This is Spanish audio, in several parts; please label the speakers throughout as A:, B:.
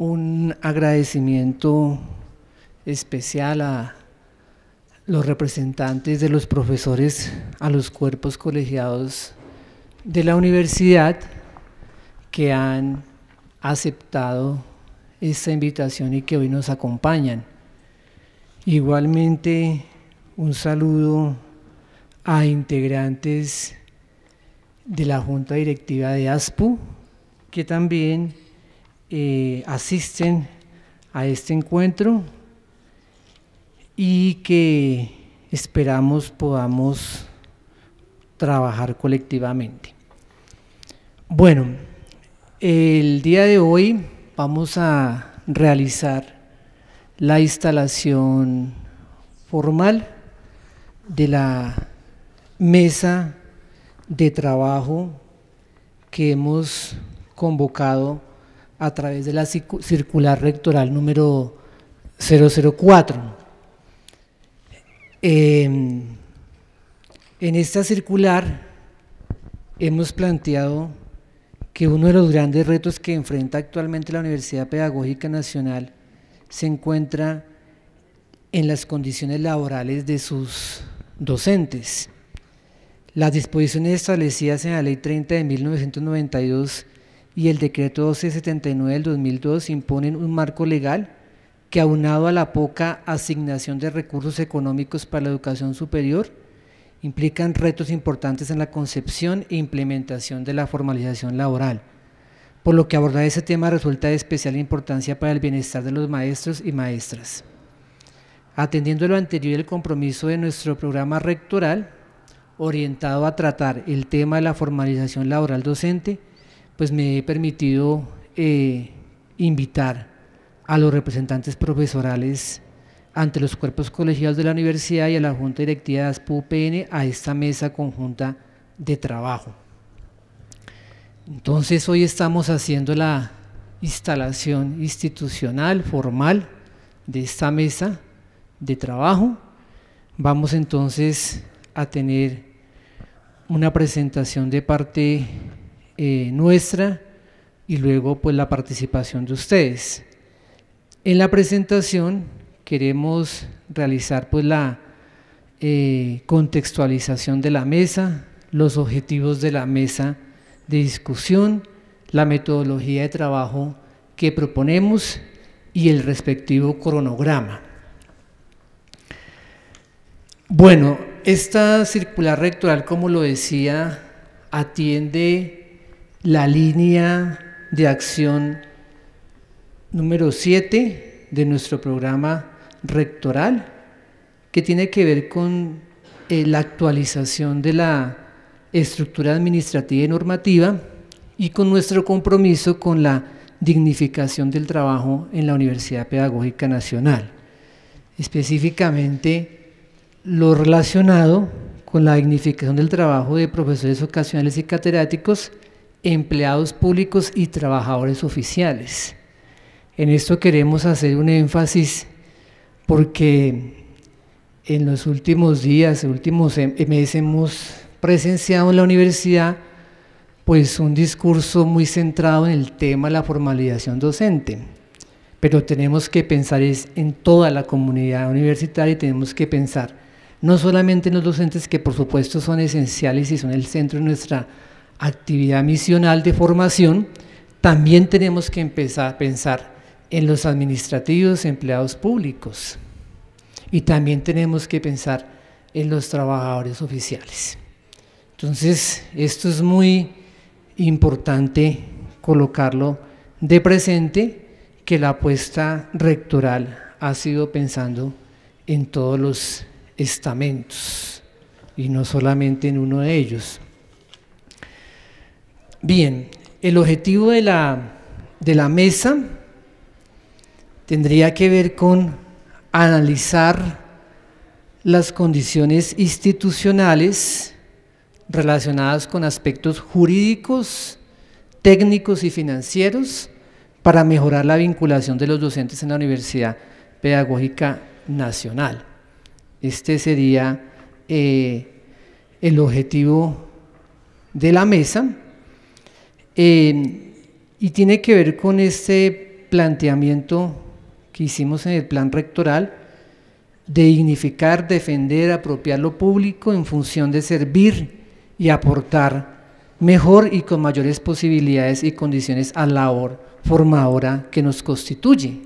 A: un agradecimiento especial a los representantes de los profesores, a los cuerpos colegiados de la universidad que han aceptado esta invitación y que hoy nos acompañan. Igualmente, un saludo a integrantes de la Junta Directiva de ASPU, que también eh, asisten a este encuentro y que esperamos podamos trabajar colectivamente. Bueno, el día de hoy vamos a realizar la instalación formal de la mesa de trabajo que hemos convocado a través de la circular rectoral número 004. Em, en esta circular hemos planteado que uno de los grandes retos que enfrenta actualmente la Universidad Pedagógica Nacional se encuentra en las condiciones laborales de sus docentes. Las disposiciones establecidas en la Ley 30 de 1992 y el decreto 1279 del 2002 imponen un marco legal que aunado a la poca asignación de recursos económicos para la educación superior, implican retos importantes en la concepción e implementación de la formalización laboral, por lo que abordar ese tema resulta de especial importancia para el bienestar de los maestros y maestras. Atendiendo a lo anterior el compromiso de nuestro programa rectoral, orientado a tratar el tema de la formalización laboral docente, pues me he permitido eh, invitar a los representantes profesorales ante los cuerpos colegiados de la universidad y a la Junta Directiva de ASPU-UPN a esta mesa conjunta de trabajo. Entonces hoy estamos haciendo la instalación institucional, formal, de esta mesa de trabajo. Vamos entonces a tener una presentación de parte eh, nuestra y luego pues la participación de ustedes. En la presentación queremos realizar pues la eh, contextualización de la mesa, los objetivos de la mesa de discusión, la metodología de trabajo que proponemos y el respectivo cronograma. Bueno, esta circular rectoral, como lo decía, atiende la línea de acción número 7 de nuestro programa rectoral, que tiene que ver con eh, la actualización de la estructura administrativa y normativa y con nuestro compromiso con la dignificación del trabajo en la Universidad Pedagógica Nacional. Específicamente lo relacionado con la dignificación del trabajo de profesores ocasionales y catedráticos empleados públicos y trabajadores oficiales. En esto queremos hacer un énfasis porque en los últimos días, últimos em, meses hemos presenciado en la universidad pues un discurso muy centrado en el tema de la formalización docente. Pero tenemos que pensar en toda la comunidad universitaria y tenemos que pensar no solamente en los docentes que por supuesto son esenciales y son el centro de nuestra actividad misional de formación, también tenemos que empezar a pensar en los administrativos empleados públicos y también tenemos que pensar en los trabajadores oficiales. Entonces, esto es muy importante colocarlo de presente, que la apuesta rectoral ha sido pensando en todos los estamentos y no solamente en uno de ellos. Bien, el objetivo de la, de la mesa tendría que ver con analizar las condiciones institucionales relacionadas con aspectos jurídicos, técnicos y financieros para mejorar la vinculación de los docentes en la Universidad Pedagógica Nacional. Este sería eh, el objetivo de la mesa. Eh, y tiene que ver con este planteamiento que hicimos en el plan rectoral de dignificar, defender, apropiar lo público en función de servir y aportar mejor y con mayores posibilidades y condiciones a la labor formadora que nos constituye.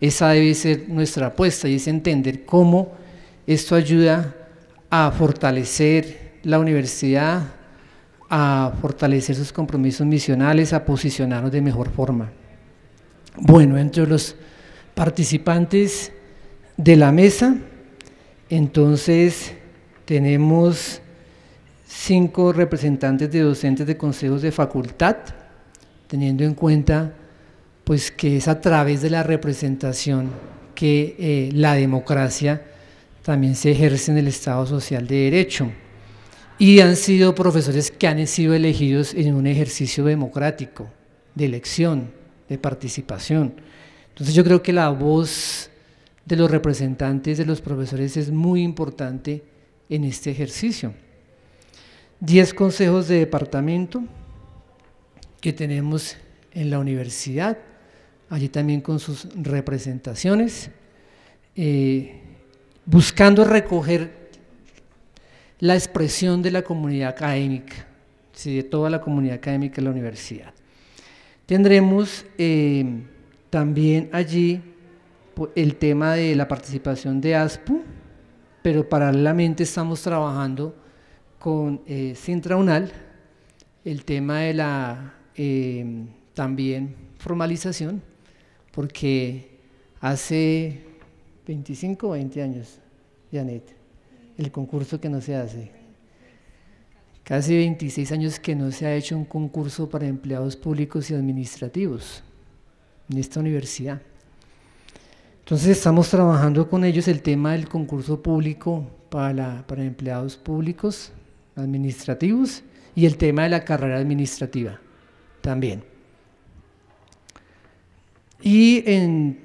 A: Esa debe ser nuestra apuesta y es entender cómo esto ayuda a fortalecer la universidad, a fortalecer sus compromisos misionales, a posicionarnos de mejor forma. Bueno, entre los participantes de la mesa, entonces tenemos cinco representantes de docentes de consejos de facultad, teniendo en cuenta pues que es a través de la representación que eh, la democracia también se ejerce en el Estado Social de Derecho. Y han sido profesores que han sido elegidos en un ejercicio democrático, de elección, de participación. Entonces yo creo que la voz de los representantes de los profesores es muy importante en este ejercicio. Diez consejos de departamento que tenemos en la universidad, allí también con sus representaciones, eh, buscando recoger la expresión de la comunidad académica, de toda la comunidad académica de la universidad. Tendremos eh, también allí el tema de la participación de ASPU, pero paralelamente estamos trabajando con eh, Sintraunal el tema de la eh, también formalización, porque hace 25 o 20 años, Janet, el concurso que no se hace. Casi 26 años que no se ha hecho un concurso para empleados públicos y administrativos en esta universidad. Entonces estamos trabajando con ellos el tema del concurso público para, para empleados públicos administrativos y el tema de la carrera administrativa también. Y en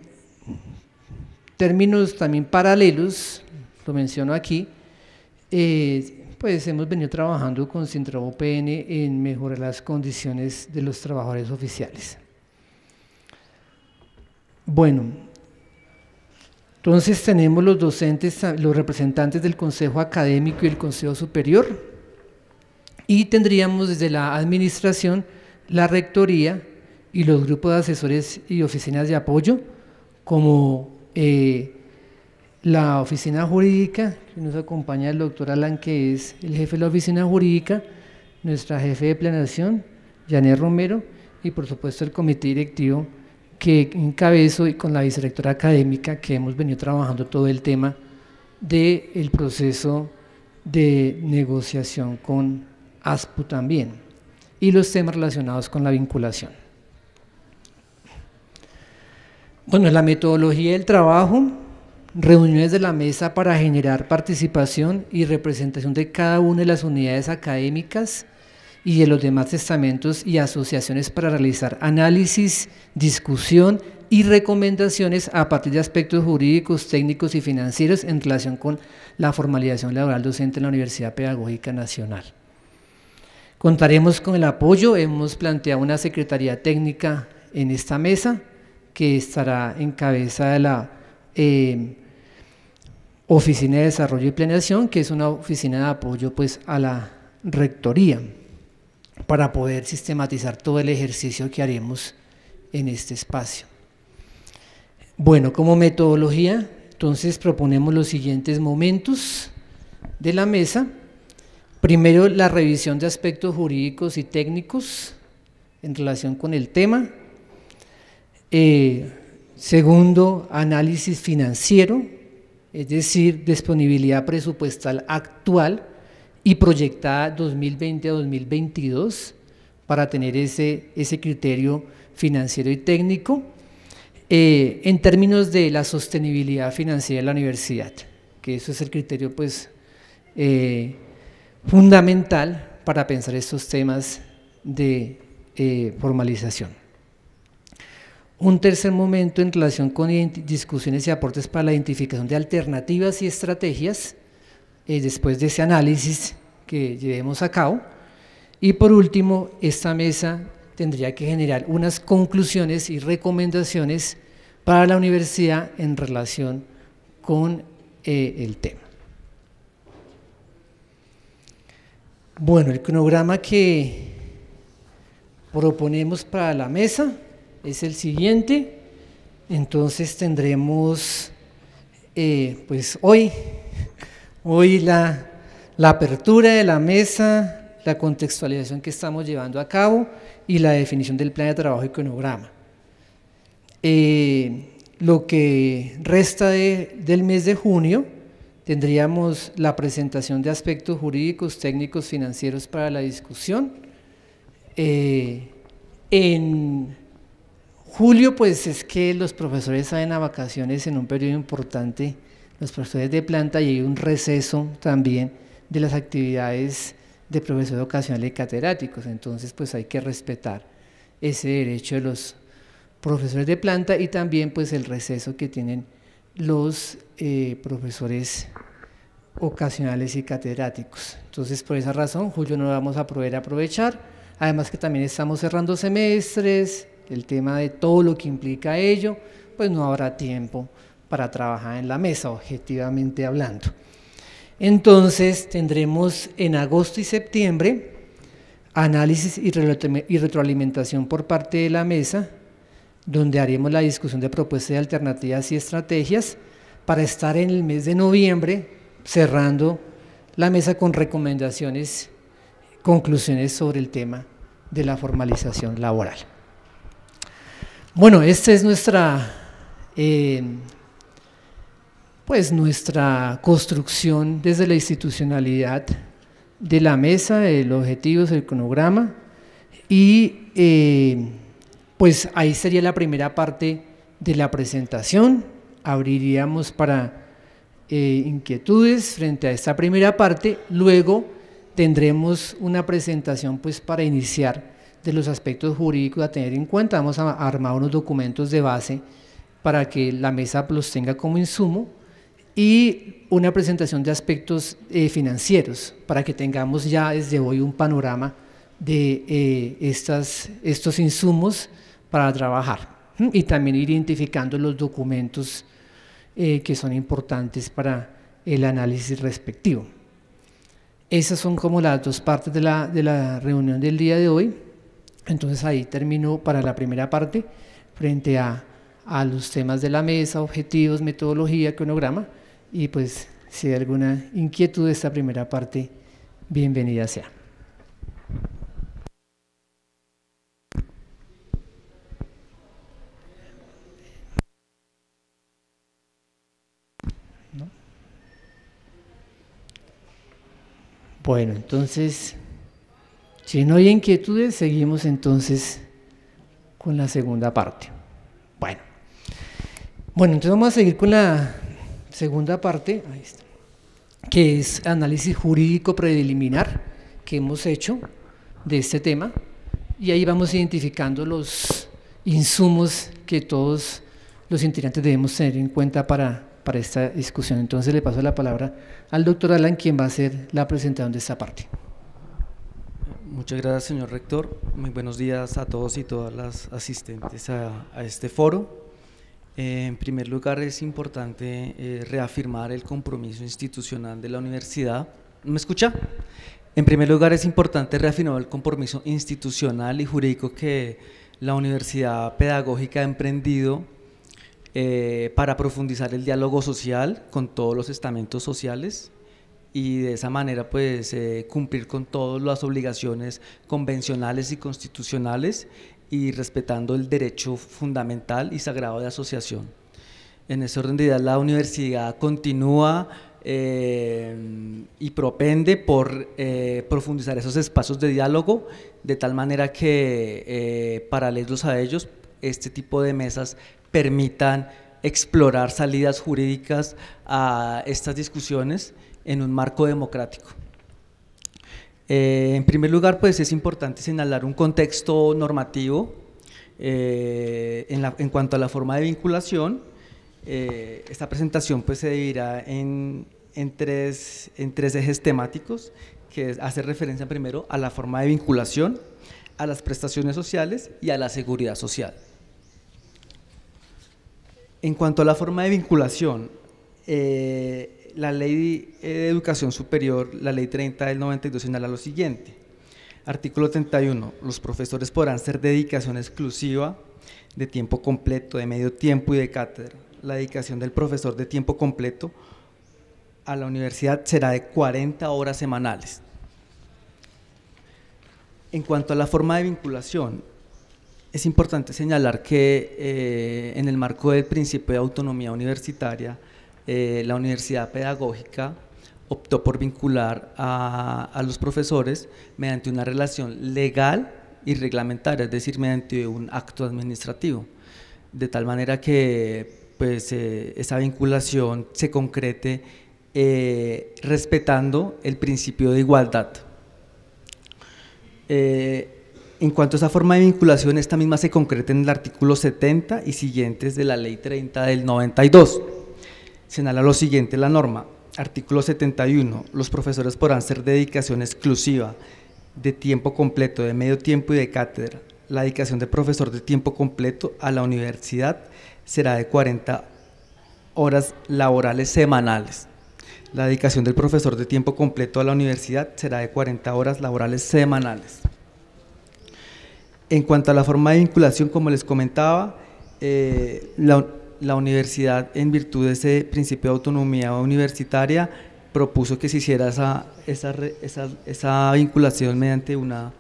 A: términos también paralelos, lo menciono aquí, eh, pues hemos venido trabajando con Sintra UPN en mejorar las condiciones de los trabajadores oficiales. Bueno, entonces tenemos los docentes, los representantes del Consejo Académico y el Consejo Superior, y tendríamos desde la administración la rectoría y los grupos de asesores y oficinas de apoyo, como eh, la oficina jurídica, que nos acompaña el doctor Alan, que es el jefe de la oficina jurídica, nuestra jefe de planeación, Janet Romero, y por supuesto el comité directivo que encabezo y con la vicerectora académica que hemos venido trabajando todo el tema del proceso de negociación con ASPU también y los temas relacionados con la vinculación. Bueno, la metodología del trabajo, reuniones de la mesa para generar participación y representación de cada una de las unidades académicas, y de los demás estamentos y asociaciones para realizar análisis, discusión y recomendaciones a partir de aspectos jurídicos, técnicos y financieros en relación con la formalización laboral docente en la Universidad Pedagógica Nacional. Contaremos con el apoyo, hemos planteado una secretaría técnica en esta mesa que estará en cabeza de la eh, Oficina de Desarrollo y Planeación, que es una oficina de apoyo pues, a la rectoría para poder sistematizar todo el ejercicio que haremos en este espacio. Bueno, como metodología, entonces proponemos los siguientes momentos de la mesa. Primero, la revisión de aspectos jurídicos y técnicos en relación con el tema. Eh, segundo, análisis financiero, es decir, disponibilidad presupuestal actual y proyectada 2020 a 2022 para tener ese, ese criterio financiero y técnico eh, en términos de la sostenibilidad financiera de la universidad, que eso es el criterio pues eh, fundamental para pensar estos temas de eh, formalización. Un tercer momento en relación con discusiones y aportes para la identificación de alternativas y estrategias eh, después de ese análisis que llevemos a cabo. Y por último, esta mesa tendría que generar unas conclusiones y recomendaciones para la universidad en relación con eh, el tema. Bueno, el cronograma que proponemos para la mesa es el siguiente. Entonces tendremos, eh, pues hoy, hoy la, la apertura de la mesa, la contextualización que estamos llevando a cabo y la definición del plan de trabajo y cronograma. Eh, lo que resta del mes de junio tendríamos la presentación de aspectos jurídicos, técnicos, financieros para la discusión. Eh, en julio, pues es que los profesores salen a vacaciones en un periodo importante, los profesores de planta, y hay un receso también de las actividades de profesores ocasionales y catedráticos. Entonces, pues hay que respetar ese derecho de los profesores de planta y también pues el receso que tienen los eh, profesores ocasionales y catedráticos. Entonces, por esa razón, julio no lo vamos a poder aprovechar. Además que también estamos cerrando semestres, el tema de todo lo que implica ello, pues no habrá tiempo para trabajar en la mesa, objetivamente hablando. Entonces, tendremos en agosto y septiembre análisis y retroalimentación por parte de la mesa donde haremos la discusión de propuestas de alternativas y estrategias para estar en el mes de noviembre cerrando la mesa con recomendaciones, conclusiones sobre el tema de la formalización laboral. Bueno, esta es nuestra, eh, pues nuestra construcción desde la institucionalidad de la mesa, el objetivo, el cronograma y eh, pues ahí sería la primera parte de la presentación. Abriríamos para eh, inquietudes frente a esta primera parte. Luego tendremos una presentación pues para iniciar de los aspectos jurídicos a tener en cuenta. Vamos a armar unos documentos de base para que la mesa los tenga como insumo y una presentación de aspectos eh, financieros para que tengamos ya desde hoy un panorama de eh, estas, estos insumos para trabajar y también identificando los documentos eh, que son importantes para el análisis respectivo. Esas son como las dos partes de la, de la reunión del día de hoy. Entonces ahí termino para la primera parte frente a, a los temas de la mesa, objetivos, metodología, cronograma y pues si hay alguna inquietud de esta primera parte, bienvenida sea. Bueno, entonces, si no hay inquietudes, seguimos entonces con la segunda parte. Bueno, bueno, entonces vamos a seguir con la segunda parte, que es análisis jurídico preliminar que hemos hecho de este tema, y ahí vamos identificando los insumos que todos los integrantes debemos tener en cuenta para para esta discusión. Entonces le paso la palabra al doctor Alan, quien va a hacer la presentación de esta parte.
B: Muchas gracias, señor rector. Muy buenos días a todos y todas las asistentes a, este foro. Eh, en primer lugar, es importante eh, reafirmar el compromiso institucional de la universidad. ¿Me escucha? En primer lugar, es importante reafirmar el compromiso institucional y jurídico que la Universidad Pedagógica ha emprendido eh, para profundizar el diálogo social con todos los estamentos sociales y de esa manera pues eh, cumplir con todas las obligaciones convencionales y constitucionales y respetando el derecho fundamental y sagrado de asociación. En ese orden de ideas la universidad continúa eh, y propende por profundizar esos espacios de diálogo de tal manera que paralelos a ellos este tipo de mesas permitan explorar salidas jurídicas a estas discusiones en un marco democrático. Eh, en primer lugar, pues es importante señalar un contexto normativo eh, en, cuanto a la forma de vinculación. Eh, esta presentación pues, se dividirá en, tres, en tres ejes temáticos, que hace referencia primero a la forma de vinculación, a las prestaciones sociales y a la seguridad social. En cuanto a la forma de vinculación, la ley de educación superior, la ley 30 del 92, señala lo siguiente. Artículo 31. Los profesores podrán ser dedicación exclusiva de tiempo completo, de medio tiempo y de cátedra. La dedicación del profesor de tiempo completo a la universidad será de 40 horas semanales. En cuanto a la forma de vinculación, es importante señalar que eh, en el marco del principio de autonomía universitaria, eh, la universidad pedagógica optó por vincular a, los profesores mediante una relación legal y reglamentaria, es decir, mediante un acto administrativo, de tal manera que pues, eh, esa vinculación se concrete eh, respetando el principio de igualdad. en cuanto a esa forma de vinculación, esta misma se concreta en el artículo 70 y siguientes de la ley 30 del 92 señala lo siguiente la norma, artículo 71, los profesores podrán ser dedicación exclusiva de tiempo completo, de medio tiempo y de cátedra. La dedicación de profesor de tiempo completo a la universidad será de 40 horas laborales semanales. La dedicación del profesor de tiempo completo a la universidad será de 40 horas laborales semanales. En cuanto a la forma de vinculación, como les comentaba, eh, la, la universidad, en virtud de ese principio de autonomía universitaria, propuso que se hiciera esa, esa, esa, esa vinculación mediante una...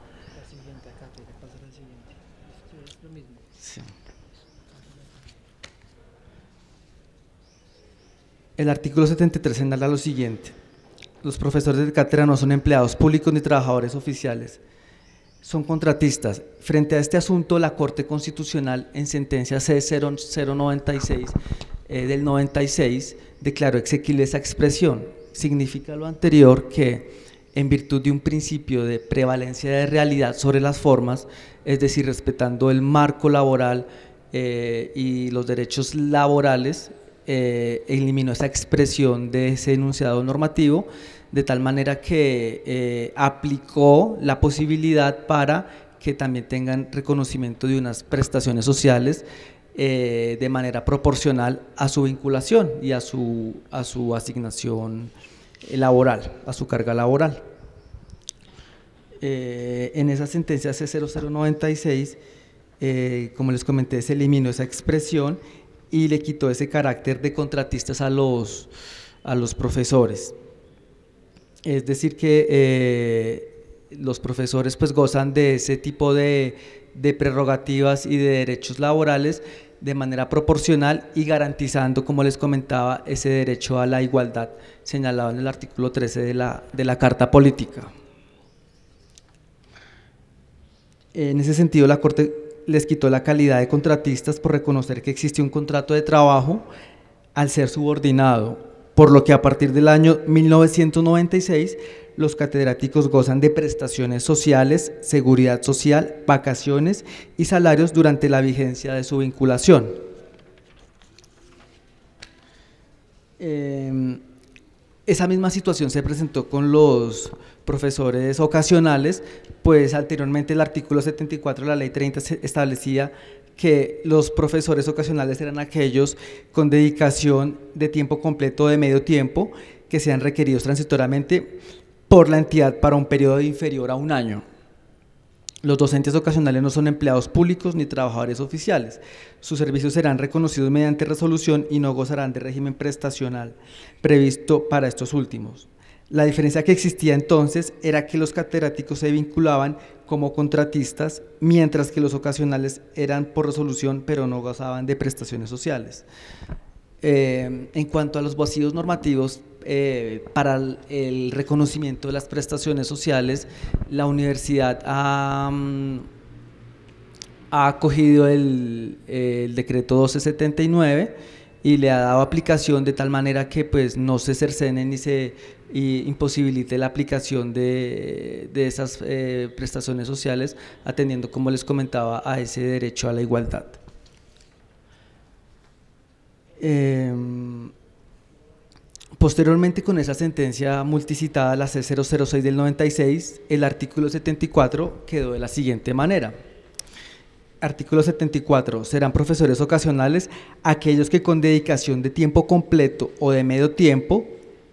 B: El artículo 73 señala lo siguiente. Los profesores de cátedra no son empleados públicos ni trabajadores oficiales son contratistas. Frente a este asunto, la Corte Constitucional en sentencia C0096 eh, del 96 declaró exequible esa expresión. Significa lo anterior que en virtud de un principio de prevalencia de realidad sobre las formas, es decir, respetando el marco laboral eh, y los derechos laborales, eh, eliminó esa expresión de ese enunciado normativo de tal manera que eh, aplicó la posibilidad para que también tengan reconocimiento de unas prestaciones sociales eh, de manera proporcional a su vinculación y a su, a su asignación laboral, a su carga laboral. Eh, en esa sentencia C0096, como les comenté, se eliminó esa expresión y le quitó ese carácter de contratistas a los, a los profesores. Es decir, que eh, los profesores pues gozan de ese tipo de, prerrogativas y de derechos laborales de manera proporcional y garantizando, como les comentaba, ese derecho a la igualdad señalado en el artículo 13 de la, de la Carta Política. En ese sentido, la Corte les quitó la calidad de contratistas por reconocer que existía un contrato de trabajo al ser subordinado por lo que a partir del año 1996 los catedráticos gozan de prestaciones sociales, seguridad social, vacaciones y salarios durante la vigencia de su vinculación. Em, esa misma situación se presentó con los profesores ocasionales, pues anteriormente el artículo 74 de la ley 30 establecía que los profesores ocasionales eran aquellos con dedicación de tiempo completo de medio tiempo que sean requeridos transitoriamente por la entidad para un periodo inferior a un año. Los docentes ocasionales no son empleados públicos ni trabajadores oficiales. Sus servicios serán reconocidos mediante resolución y no gozarán de régimen prestacional previsto para estos últimos. La diferencia que existía entonces era que los catedráticos se vinculaban como contratistas, mientras que los ocasionales eran por resolución, pero no gozaban de prestaciones sociales. Eh, en cuanto a los vacíos normativos eh, para el, reconocimiento de las prestaciones sociales, la universidad ha, mm, acogido el, decreto 1279 y le ha dado aplicación de tal manera que pues no se cercenen ni se imposibilite la aplicación de, esas eh, prestaciones sociales atendiendo, como les comentaba, a ese derecho a la igualdad. Posteriormente, con esa sentencia multicitada, la C006 del 96, el artículo 74 quedó de la siguiente manera. Artículo 74. Serán profesores ocasionales aquellos que con dedicación de tiempo completo o de medio tiempo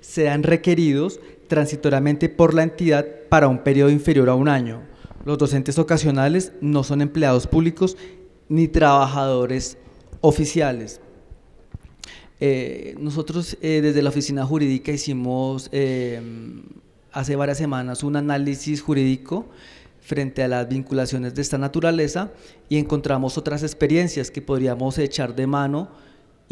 B: sean requeridos transitoriamente por la entidad para un periodo inferior a un año. Los docentes ocasionales no son empleados públicos ni trabajadores oficiales. Eh, nosotros eh, desde la oficina jurídica hicimos eh, hace varias semanas un análisis jurídico frente a las vinculaciones de esta naturaleza y encontramos otras experiencias que podríamos echar de mano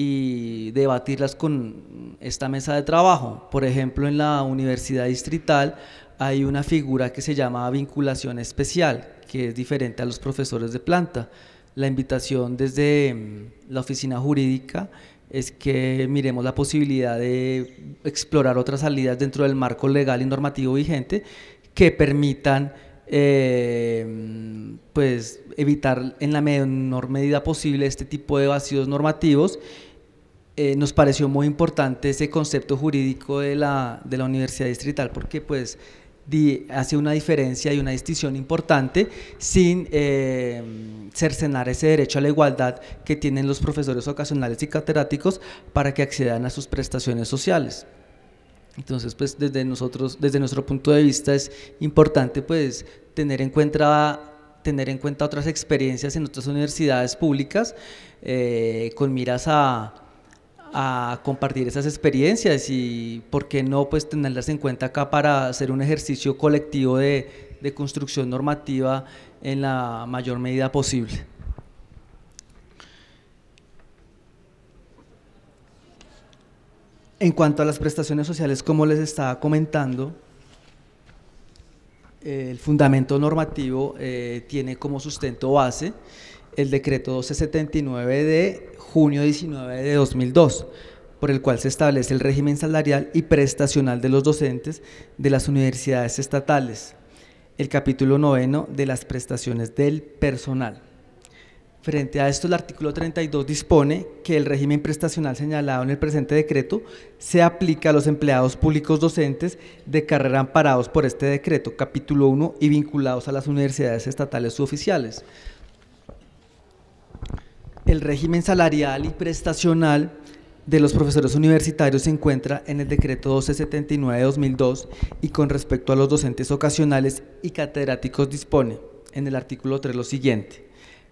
B: y debatirlas con esta mesa de trabajo. Por ejemplo, en la Universidad Distrital hay una figura que se llama vinculación especial, que es diferente a los profesores de planta. La invitación desde mm, la oficina jurídica es que miremos la posibilidad de explorar otras salidas dentro del marco legal y normativo vigente que permitan eh, pues evitar en la menor medida posible este tipo de vacíos normativos. Eh, nos pareció muy importante ese concepto jurídico de la, de la Universidad Distrital porque pues hace una diferencia y una distinción importante sin eh, cercenar ese derecho a la igualdad que tienen los profesores ocasionales y catedráticos para que accedan a sus prestaciones sociales. Entonces, pues desde nosotros, desde nuestro punto de vista es importante pues tener en cuenta tener en cuenta otras experiencias en otras universidades públicas eh, con miras a, a compartir esas experiencias y por qué no pues tenerlas en cuenta acá para hacer un ejercicio colectivo de, de construcción normativa en la mayor medida posible. En cuanto a las prestaciones sociales, como les estaba comentando, el fundamento normativo eh, tiene como sustento base el decreto 1279 de junio 19 de 2002, por el cual se establece el régimen salarial y prestacional de los docentes de las universidades estatales, el capítulo noveno de las prestaciones del personal. Frente a esto, el artículo 32 dispone que el régimen prestacional señalado en el presente decreto se aplica a los empleados públicos docentes de carrera amparados por este decreto, capítulo 1, y vinculados a las universidades estatales oficiales el régimen salarial y prestacional de los profesores universitarios se encuentra en el decreto 1279 de 2002 y con respecto a los docentes ocasionales y catedráticos dispone en el artículo 3 lo siguiente.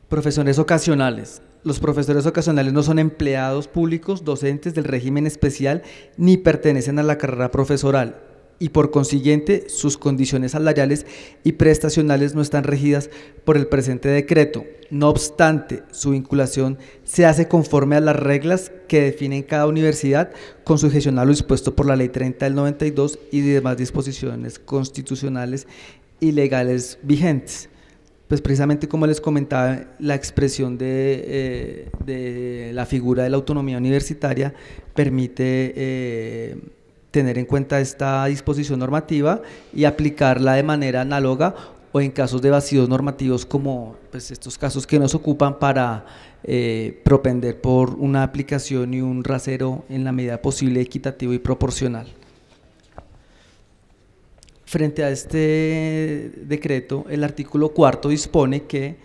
B: Profesores ocasionales. Los profesores ocasionales no son empleados públicos, docentes del régimen especial, ni pertenecen a la carrera profesoral y por consiguiente sus condiciones salariales y prestacionales no están regidas por el presente decreto. No obstante, su vinculación se hace conforme a las reglas que definen cada universidad con sujeción a lo dispuesto por la Ley 30 del 92 y demás disposiciones constitucionales y legales vigentes. Pues precisamente como les comentaba, la expresión de, eh, de la figura de la autonomía universitaria permite... Eh, tener en cuenta esta disposición normativa y aplicarla de manera análoga o en casos de vacíos normativos como pues, estos casos que nos ocupan para eh, propender por una aplicación y un rasero en la medida posible equitativo y proporcional. Frente a este decreto, el artículo cuarto dispone que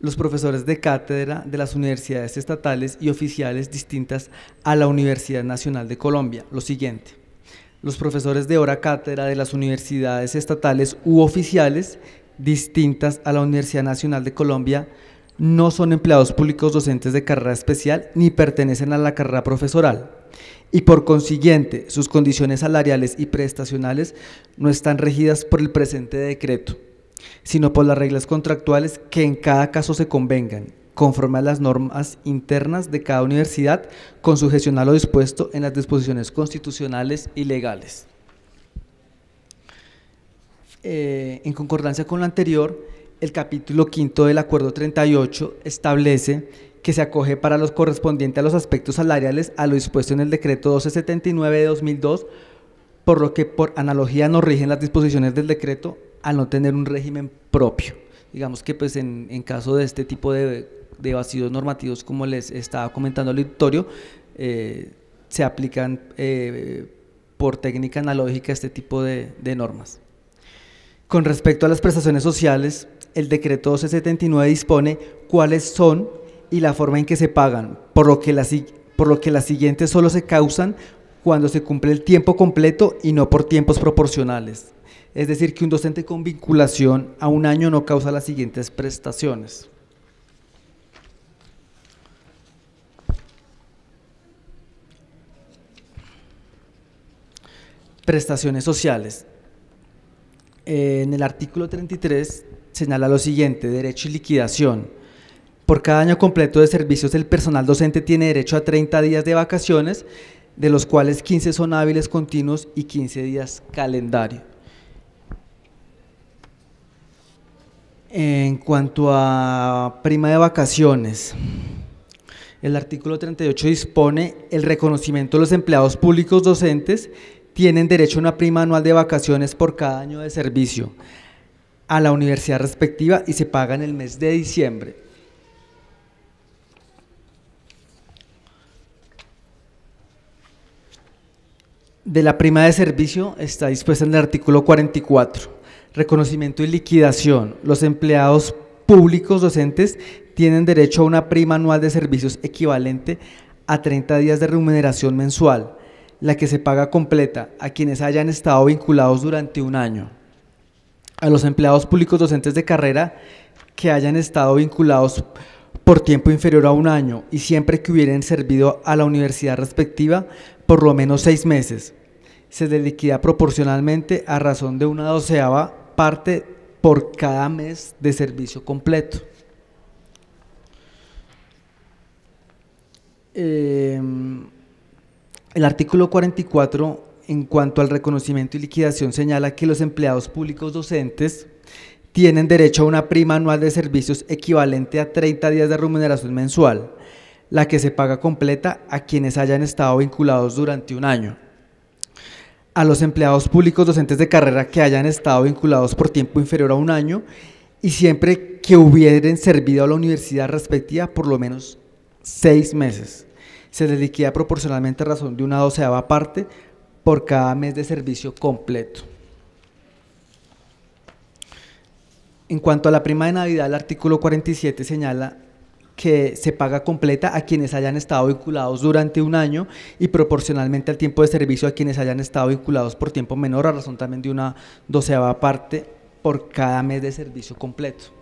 B: los profesores de cátedra de las universidades estatales y oficiales distintas a la Universidad Nacional de Colombia. Lo siguiente los profesores de hora cátedra de las universidades estatales u oficiales distintas a la Universidad Nacional de Colombia no son empleados públicos docentes de carrera especial ni pertenecen a la carrera profesoral. Y por consiguiente sus condiciones salariales y prestacionales no están regidas por el presente decreto, sino por las reglas contractuales que en cada caso se convengan conforme a las normas internas de cada universidad, con sujeción a lo dispuesto en las disposiciones constitucionales y legales. Eh, en concordancia con lo anterior, el capítulo quinto del Acuerdo 38 establece que se acoge para los correspondientes a los aspectos salariales a lo dispuesto en el decreto 1279 de 2002, por lo que por analogía no rigen las disposiciones del decreto al no tener un régimen propio. Digamos que pues en, en caso de este tipo de de vacíos normativos, como les estaba comentando el auditorio, eh, se aplican eh, por técnica analógica este tipo de, normas. Con respecto a las prestaciones sociales, el decreto 1279 dispone cuáles son y la forma en que se pagan, por lo que, las, por lo que las siguientes solo se causan cuando se cumple el tiempo completo y no por tiempos proporcionales. Es decir, que un docente con vinculación a un año no causa las siguientes prestaciones. Prestaciones sociales. En el artículo 33 señala lo siguiente, derecho y liquidación. Por cada año completo de servicios el personal docente tiene derecho a 30 días de vacaciones, de los cuales 15 son hábiles continuos y 15 días calendario. En cuanto a prima de vacaciones, el artículo 38 dispone el reconocimiento de los empleados públicos docentes tienen derecho a una prima anual de vacaciones por cada año de servicio a la universidad respectiva y se paga en el mes de diciembre. De la prima de servicio está dispuesta en el artículo 44. Reconocimiento y liquidación. Los empleados públicos docentes tienen derecho a una prima anual de servicios equivalente a 30 días de remuneración mensual la que se paga completa a quienes hayan estado vinculados durante un año, a los empleados públicos docentes de carrera que hayan estado vinculados por tiempo inferior a un año y siempre que hubieran servido a la universidad respectiva por lo menos seis meses. Se le liquida proporcionalmente a razón de una doceava parte por cada mes de servicio completo. Eh, el artículo 44, en cuanto al reconocimiento y liquidación, señala que los empleados públicos docentes tienen derecho a una prima anual de servicios equivalente a 30 días de remuneración mensual, la que se paga completa a quienes hayan estado vinculados durante un año. A los empleados públicos docentes de carrera que hayan estado vinculados por tiempo inferior a un año y siempre que hubieran servido a la universidad respectiva por lo menos seis meses se les liquida proporcionalmente a razón de una doceava parte por cada mes de servicio completo. En cuanto a la prima de Navidad, el artículo 47 señala que se paga completa a quienes hayan estado vinculados durante un año y proporcionalmente al tiempo de servicio a quienes hayan estado vinculados por tiempo menor a razón también de una doceava parte por cada mes de servicio completo.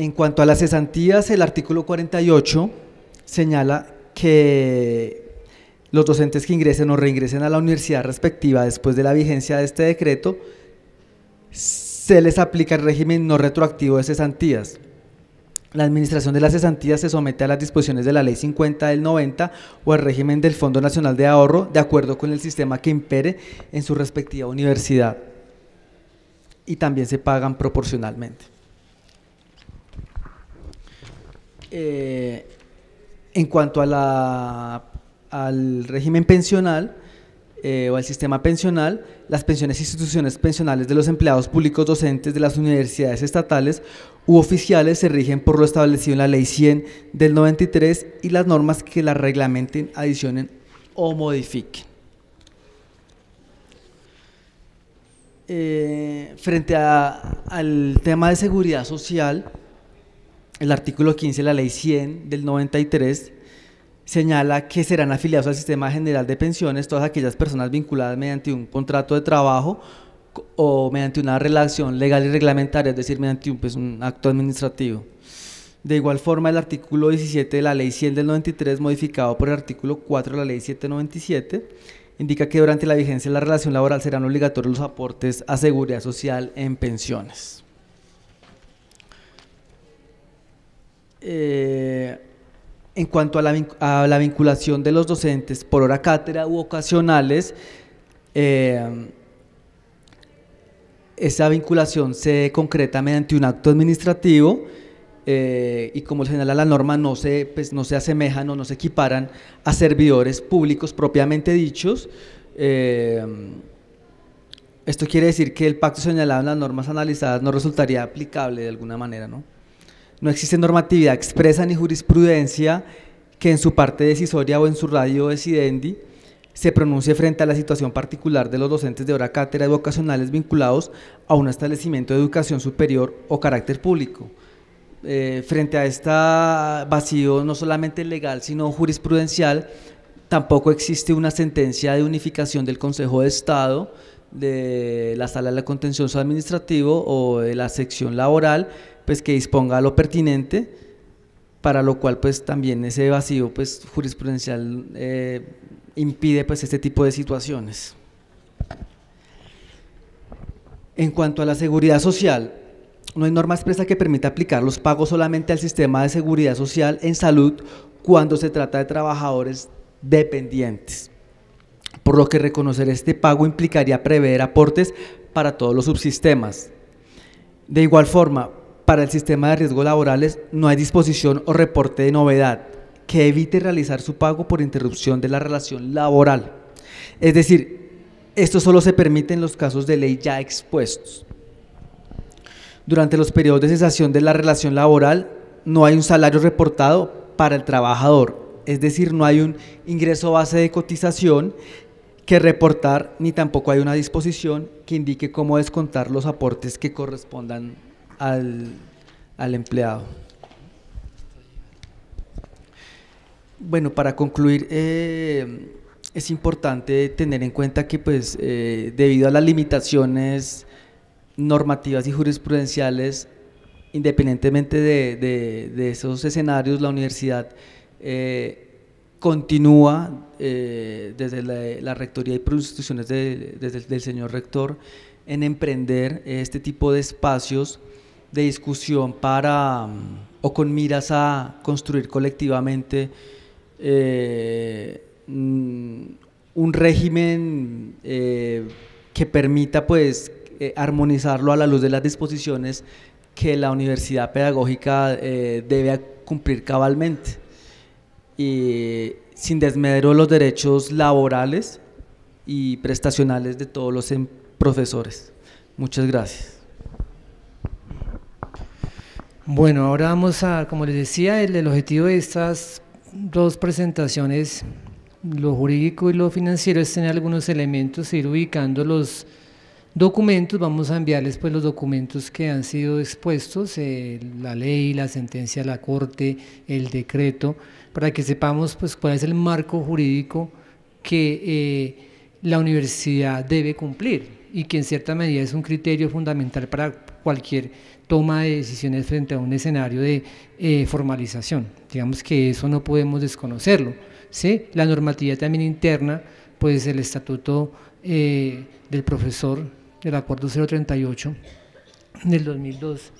B: En cuanto a las cesantías, el artículo 48 señala que los docentes que ingresen o reingresen a la universidad respectiva después de la vigencia de este decreto, se les aplica el régimen no retroactivo de cesantías. La administración de las cesantías se somete a las disposiciones de la Ley 50 del 90 o al régimen del Fondo Nacional de Ahorro de acuerdo con el sistema que impere en su respectiva universidad y también se pagan proporcionalmente. Eh, en cuanto a al régimen pensional eh, o al sistema pensional, las pensiones e instituciones pensionales de los empleados públicos docentes de las universidades estatales u oficiales se rigen por lo establecido en la Ley 100 del 93 y las normas que la reglamenten, adicionen o modifiquen. Eh, frente al tema de seguridad social, el artículo 15 de la ley 100 del 93 señala que serán afiliados al sistema general de pensiones todas aquellas personas vinculadas mediante un contrato de trabajo o mediante una relación legal y reglamentaria, es decir, mediante un, pues, acto administrativo. De igual forma, el artículo 17 de la Ley 100 del 93, modificado por el artículo 4 de la Ley 797, indica que durante la vigencia de la relación laboral serán obligatorios los aportes a seguridad social en pensiones. Eh, en cuanto a la, vinculación de los docentes por hora cátedra u ocasionales, eh, esa vinculación se concreta mediante un acto administrativo eh, y como señala la norma no se, pues, no se asemejan o no se equiparan a servidores públicos propiamente dichos. esto quiere decir que el pacto señalado en las normas analizadas no resultaría aplicable de alguna manera, ¿no? No existe normatividad expresa ni jurisprudencia que en su parte decisoria o en su radio decidendi se pronuncie frente a la situación particular de los docentes de hora cátedra vocacionales vinculados a un establecimiento de educación superior o carácter público. Eh, frente a este vacío no solamente legal, sino jurisprudencial, tampoco existe una sentencia de unificación del Consejo de Estado, de la Sala de Contencioso Administrativo o de la sección laboral, pues que disponga lo pertinente, para lo cual pues también ese vacío pues jurisprudencial eh, impide pues este tipo de situaciones. En cuanto a la seguridad social, no hay norma expresa que permita aplicar los pagos solamente al sistema de seguridad social en salud cuando se trata de trabajadores dependientes. Por lo que reconocer este pago implicaría prever aportes para todos los subsistemas. De igual forma, para el sistema de riesgos laborales no hay disposición o reporte de novedad que evite realizar su pago por interrupción de la relación laboral. Es decir, esto solo se permite en los casos de ley ya expuestos. Durante los periodos de cesación de la relación laboral no hay un salario reportado para el trabajador, es decir, no hay un ingreso base de cotización que reportar ni tampoco hay una disposición que indique cómo descontar los aportes que correspondan al, al empleado. Bueno, para concluir, eh, es importante tener en cuenta que pues eh, debido a las limitaciones normativas y jurisprudenciales, independientemente de, esos escenarios, la universidad eh, continúa desde la, Rectoría y por instituciones desde del señor Rector en emprender este tipo de espacios de discusión para o con miras a construir colectivamente eh, mm, un régimen eh, que permita pues eh, armonizarlo a la luz de las disposiciones que la universidad pedagógica debe cumplir cabalmente y sin desmedro los derechos laborales y prestacionales de todos los em, profesores. Muchas gracias.
A: Bueno, ahora vamos a, como les decía, el objetivo de estas dos presentaciones, lo jurídico y lo financiero, es tener algunos elementos, ir ubicando los documentos, vamos a enviarles pues los documentos que han sido expuestos, eh, la ley, la sentencia de la Corte, el decreto, para que sepamos pues cuál es el marco jurídico que eh, la universidad debe cumplir y que en cierta medida es un criterio fundamental para cualquier toma de decisiones frente a un escenario de eh, formalización. Digamos que eso no podemos desconocerlo. ¿sí? La normatividad también interna, pues el estatuto eh, del profesor del acuerdo 038 del 2002,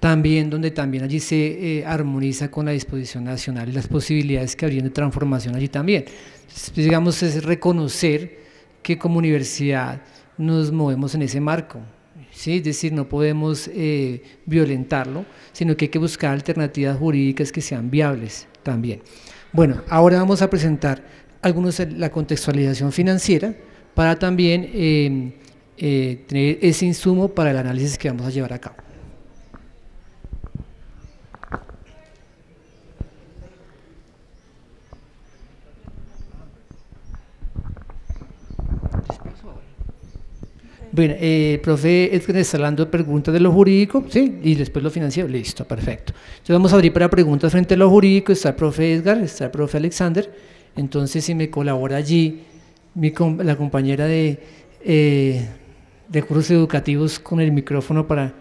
A: también donde también allí se eh, armoniza con la disposición nacional y las posibilidades que habrían de transformación allí también. digamos, es reconocer que como universidad nos movemos en ese marco, ¿sí? es decir, no podemos eh, violentarlo, sino que hay que buscar alternativas jurídicas que sean viables también. Bueno, ahora vamos a presentar algunos la contextualización financiera para también eh, eh, tener ese insumo para el análisis que vamos a llevar a cabo. Bueno, eh, profe Edgar está hablando preguntas de lo jurídico, ¿sí? Y después lo financiero, listo, perfecto. Entonces vamos a abrir para preguntas frente a lo jurídico, está el profe Edgar, está el profe Alexander, entonces si me colabora allí mi, la compañera de eh, recursos educativos con el micrófono para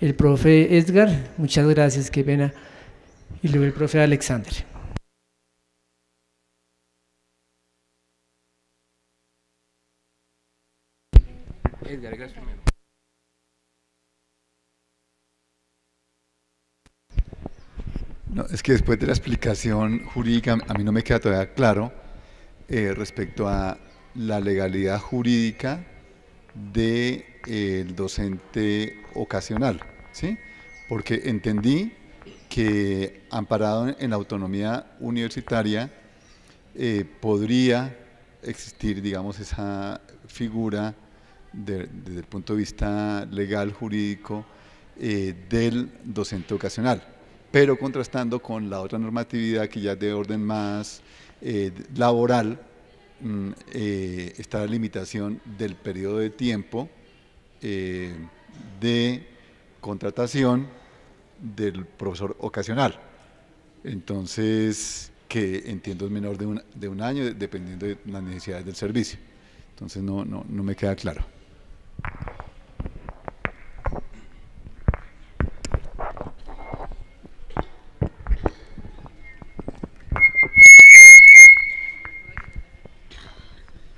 A: el profe Edgar, muchas gracias, qué pena, y luego el profe Alexander.
C: No, es que después de la explicación jurídica a mí no me queda todavía claro eh, respecto a la legalidad jurídica del de, docente ocasional, ¿sí? Porque entendí que amparado en la autonomía universitaria eh, podría existir, digamos, esa figura desde el punto de vista legal, jurídico, eh, del docente ocasional, pero contrastando con la otra normatividad que ya es de orden más eh, laboral, mm, eh, está la limitación del periodo de tiempo de contratación del profesor ocasional. Entonces, que entiendo es menor de un, de un año, dependiendo de las necesidades del servicio. Entonces, no, no, no me queda claro.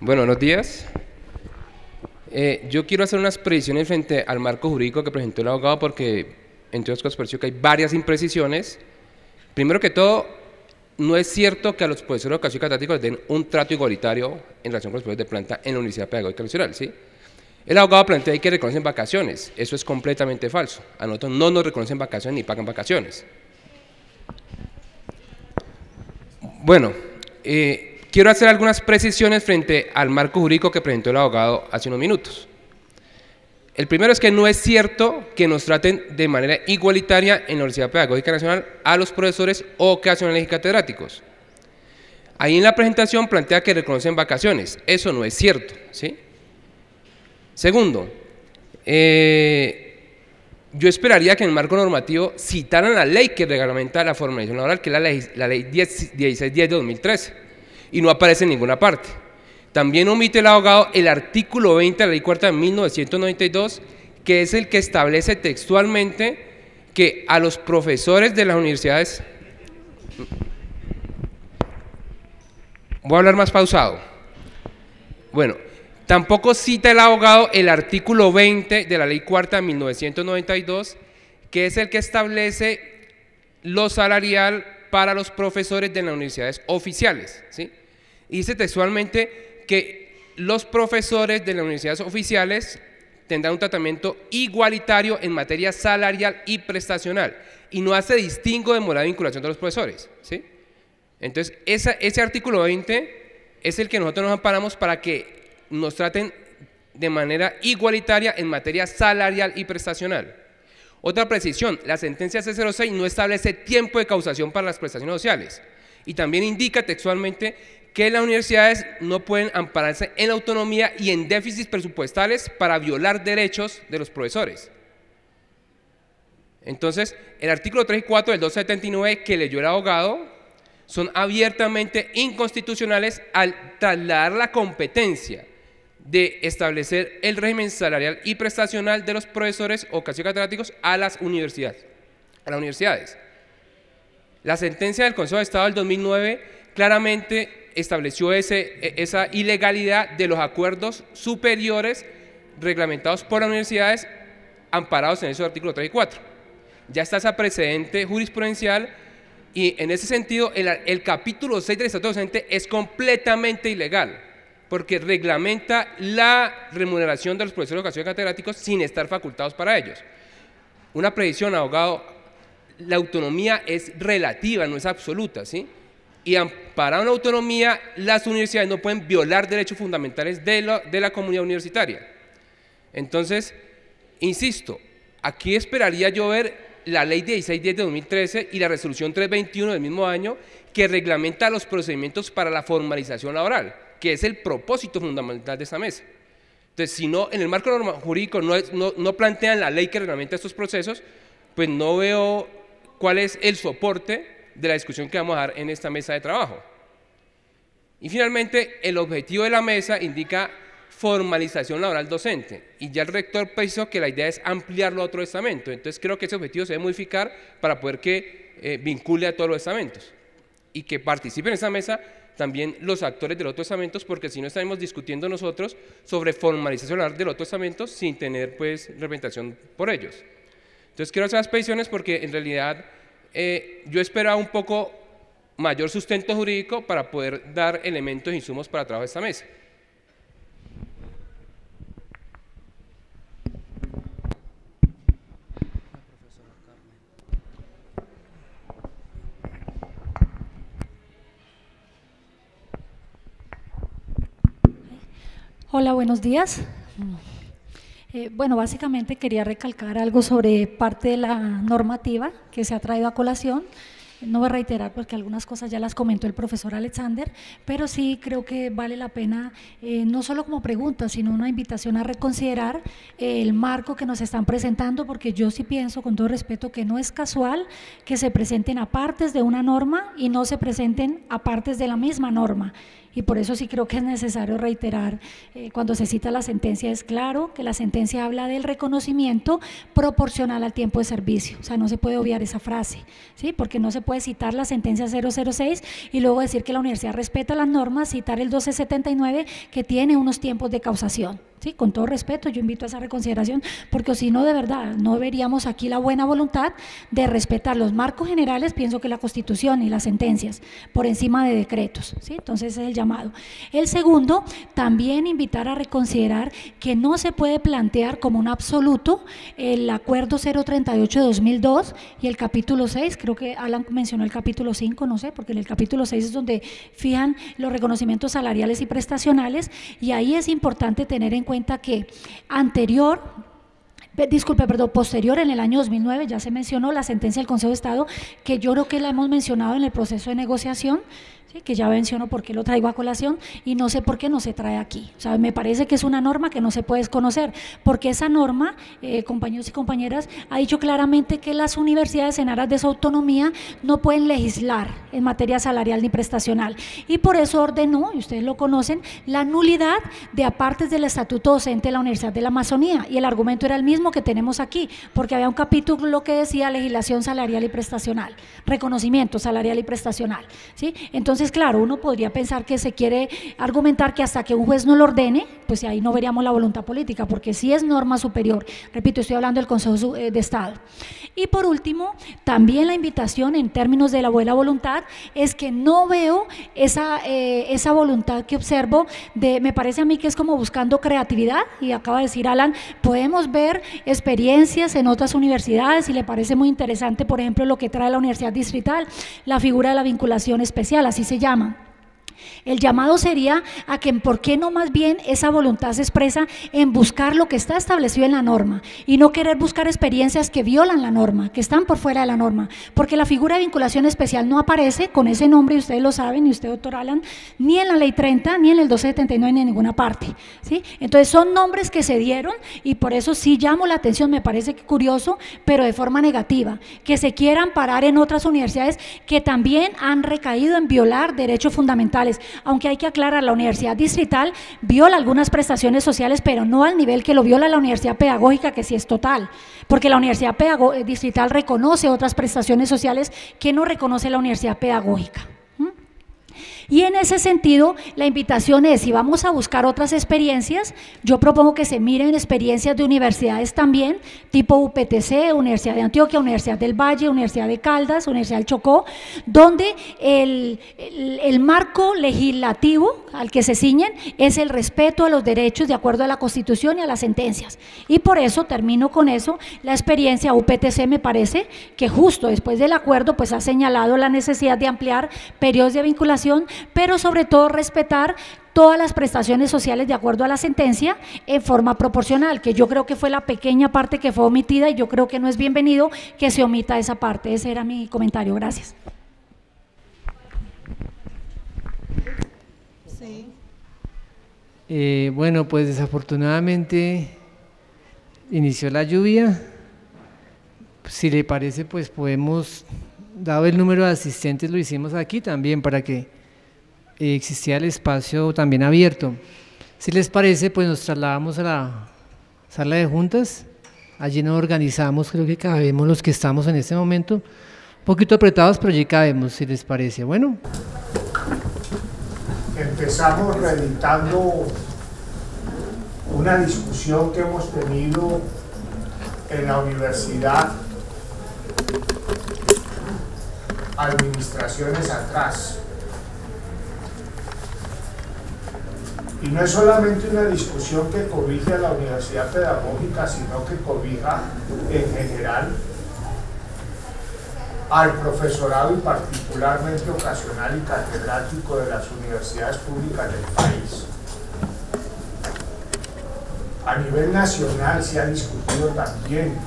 D: Bueno, buenos días. Eh, yo quiero hacer unas precisiones frente al marco jurídico que presentó el abogado porque, entre otras cosas, pareció que hay varias imprecisiones. Primero que todo, no es cierto que a los profesores de educación catástica les den un trato igualitario en relación con los profesores de planta en la Universidad Pedagógica Nacional, ¿sí? El abogado plantea que reconocen vacaciones. Eso es completamente falso. A nosotros no nos reconocen vacaciones ni pagan vacaciones. Bueno, eh, Quiero hacer algunas precisiones frente al marco jurídico que presentó el abogado hace unos minutos. El primero es que no es cierto que nos traten de manera igualitaria en la Universidad Pedagógica Nacional a los profesores ocasionales y catedráticos. Ahí en la presentación plantea que reconocen vacaciones. Eso no es cierto. ¿sí? Segundo, eh, yo esperaría que en el marco normativo citaran la ley que reglamenta la formalización laboral, que es la ley, la ley 1610 de 2013 y no aparece en ninguna parte. También omite el abogado el artículo 20 de la ley cuarta de 1992, que es el que establece textualmente que a los profesores de las universidades... Voy a hablar más pausado. Bueno, tampoco cita el abogado el artículo 20 de la ley cuarta de 1992, que es el que establece lo salarial para los profesores de las universidades oficiales. ¿sí? Dice textualmente que los profesores de las universidades oficiales tendrán un tratamiento igualitario en materia salarial y prestacional y no hace distingo de moral de vinculación de los profesores. ¿sí? Entonces, ese artículo 20 es el que nosotros nos amparamos para que nos traten de manera igualitaria en materia salarial y prestacional. Otra precisión, la sentencia C06 no establece tiempo de causación para las prestaciones sociales y también indica textualmente que las universidades no pueden ampararse en autonomía y en déficits presupuestales para violar derechos de los profesores. Entonces, el artículo 3 y 4 del 279 que leyó el abogado son abiertamente inconstitucionales al trasladar la competencia de establecer el régimen salarial y prestacional de los profesores o catedráticos a las universidades. A las universidades. La sentencia del Consejo de Estado del 2009 claramente estableció ese, e, esa ilegalidad de los acuerdos superiores reglamentados por las universidades amparados en ese artículo 3 y 4. Ya está esa precedente jurisprudencial y en ese sentido el, capítulo 6 del Estatuto Docente es completamente ilegal porque reglamenta la remuneración de los profesores de educación catedráticos sin estar facultados para ellos. Una predicción, abogado, la autonomía es relativa, no es absoluta, ¿sí? Y para una autonomía, las universidades no pueden violar derechos fundamentales de la, de la comunidad universitaria. Entonces, insisto, aquí esperaría yo ver la ley 1610 de 2013 y la resolución 321 del mismo año que reglamenta los procedimientos para la formalización laboral, que es el propósito fundamental de esta mesa. Entonces, si no, en el marco jurídico no, no, no plantean la ley que reglamenta estos procesos, pues no veo cuál es el soporte de la discusión que vamos a dar en esta mesa de trabajo. Y finalmente, el objetivo de la mesa indica formalización laboral docente. Y ya el rector pensó que la idea es ampliarlo a otro estamento. Entonces creo que ese objetivo se debe modificar para poder que eh, vincule a todos los estamentos. Y que participen en esa mesa también los actores de los otros estamentos, porque si no estaremos discutiendo nosotros sobre formalización laboral de los otros estamentos sin tener pues representación por ellos. Entonces quiero hacer las peticiones porque en realidad eh, yo esperaba un poco mayor sustento jurídico para poder dar elementos e insumos para trabajar esta mesa.
E: Hola, buenos días. Eh, bueno, básicamente quería recalcar algo sobre parte de la normativa que se ha traído a colación. No voy a reiterar porque algunas cosas ya las comentó el profesor Alexander, pero sí creo que vale la pena, eh, no solo como pregunta, sino una invitación a reconsiderar el marco que nos están presentando, porque yo sí pienso, con todo respeto, que no es casual que se presenten apartes de una norma y no se presenten apartes de la misma norma y por eso sí creo que es necesario reiterar, eh, cuando se cita la sentencia es claro que la sentencia habla del reconocimiento proporcional al tiempo de servicio, o sea, no se puede obviar esa frase, ¿sí? porque no se puede citar la sentencia 006 y luego decir que la universidad respeta las normas, citar el 1279 que tiene unos tiempos de causación. ¿Sí? Con todo respeto, yo invito a esa reconsideración, porque si no, de verdad, no veríamos aquí la buena voluntad de respetar los marcos generales, pienso que la Constitución y las sentencias, por encima de decretos, ¿sí? Entonces es el llamado. El segundo, también invitar a reconsiderar que no se puede plantear como un absoluto el acuerdo 038 de 2002 y el capítulo 6, creo que Alan mencionó el capítulo 5, no sé, porque en el capítulo 6 es donde fijan los reconocimientos salariales y prestacionales, y ahí es importante tener en cuenta que anterior, disculpe, perdón, posterior en el año 2009 ya se mencionó la sentencia del Consejo de Estado, que yo creo que la hemos mencionado en el proceso de negociación, que ya menciono por qué lo traigo a colación y no sé por qué no se trae aquí. O sea, me parece que es una norma que no se puede desconocer, porque esa norma, eh, compañeros y compañeras, ha dicho claramente que las universidades en aras de su autonomía no pueden legislar en materia salarial ni prestacional. Y por eso ordenó, y ustedes lo conocen, la nulidad de apartes del estatuto docente de la Universidad de la Amazonía. Y el argumento era el mismo que tenemos aquí, porque había un capítulo que decía legislación salarial y prestacional, reconocimiento salarial y prestacional. ¿sí? Entonces, entonces, claro, uno podría pensar que se quiere argumentar que hasta que un juez no lo ordene, pues ahí no veríamos la voluntad política, porque si es norma superior. Repito, estoy hablando del Consejo eh, de Estado. Y por último, también la invitación en términos de la buena voluntad es que no veo esa, eh, esa voluntad que observo de, me parece a mí que es como buscando creatividad, y acaba de decir Alan, podemos ver experiencias en otras universidades y le parece muy interesante, por ejemplo, lo que trae la Universidad Distrital, la figura de la vinculación especial, así se llama. El llamado sería a que por qué no más bien esa voluntad se expresa en buscar lo que está establecido en la norma y no querer buscar experiencias que violan la norma, que están por fuera de la norma, porque la figura de vinculación especial no aparece con ese nombre, y ustedes lo saben, y usted, doctor Alan, ni en la ley 30, ni en el 279, ni en ninguna parte. ¿sí? Entonces son nombres que se dieron y por eso sí llamo la atención, me parece curioso, pero de forma negativa, que se quieran parar en otras universidades que también han recaído en violar derechos fundamentales aunque hay que aclarar, la Universidad Distrital viola algunas prestaciones sociales, pero no al nivel que lo viola la Universidad Pedagógica, que sí es total, porque la Universidad eh, Distrital reconoce otras prestaciones sociales que no reconoce la Universidad Pedagógica. Y en ese sentido, la invitación es, si vamos a buscar otras experiencias, yo propongo que se miren experiencias de universidades también, tipo UPTC, Universidad de Antioquia, Universidad del Valle, Universidad de Caldas, Universidad del Chocó, donde el, el, marco legislativo al que se ciñen es el respeto a los derechos de acuerdo a la Constitución y a las sentencias. Y por eso, termino con eso, la experiencia UPTC me parece que justo después del acuerdo, pues ha señalado la necesidad de ampliar periodos de vinculación pero sobre todo respetar todas las prestaciones sociales de acuerdo a la sentencia en forma proporcional, que yo creo que fue la pequeña parte que fue omitida y yo creo que no es bienvenido que se omita esa parte. Ese era mi comentario. Gracias.
A: Eh, bueno, pues desafortunadamente inició la lluvia. Si le parece, pues podemos, dado el número de asistentes, lo hicimos aquí también para que existía el espacio también abierto. Si les parece, pues nos trasladamos a la sala de juntas. Allí nos organizamos, creo que cabemos los que estamos en este momento. Un poquito apretados, pero allí cabemos, si les parece. Bueno.
F: Empezamos reeditando una discusión que hemos tenido en la universidad administraciones atrás Y no es solamente una discusión que cobija la universidad pedagógica, sino que cobija en general al profesorado y particularmente ocasional y catedrático de las universidades públicas del país. A nivel nacional se ha discutido también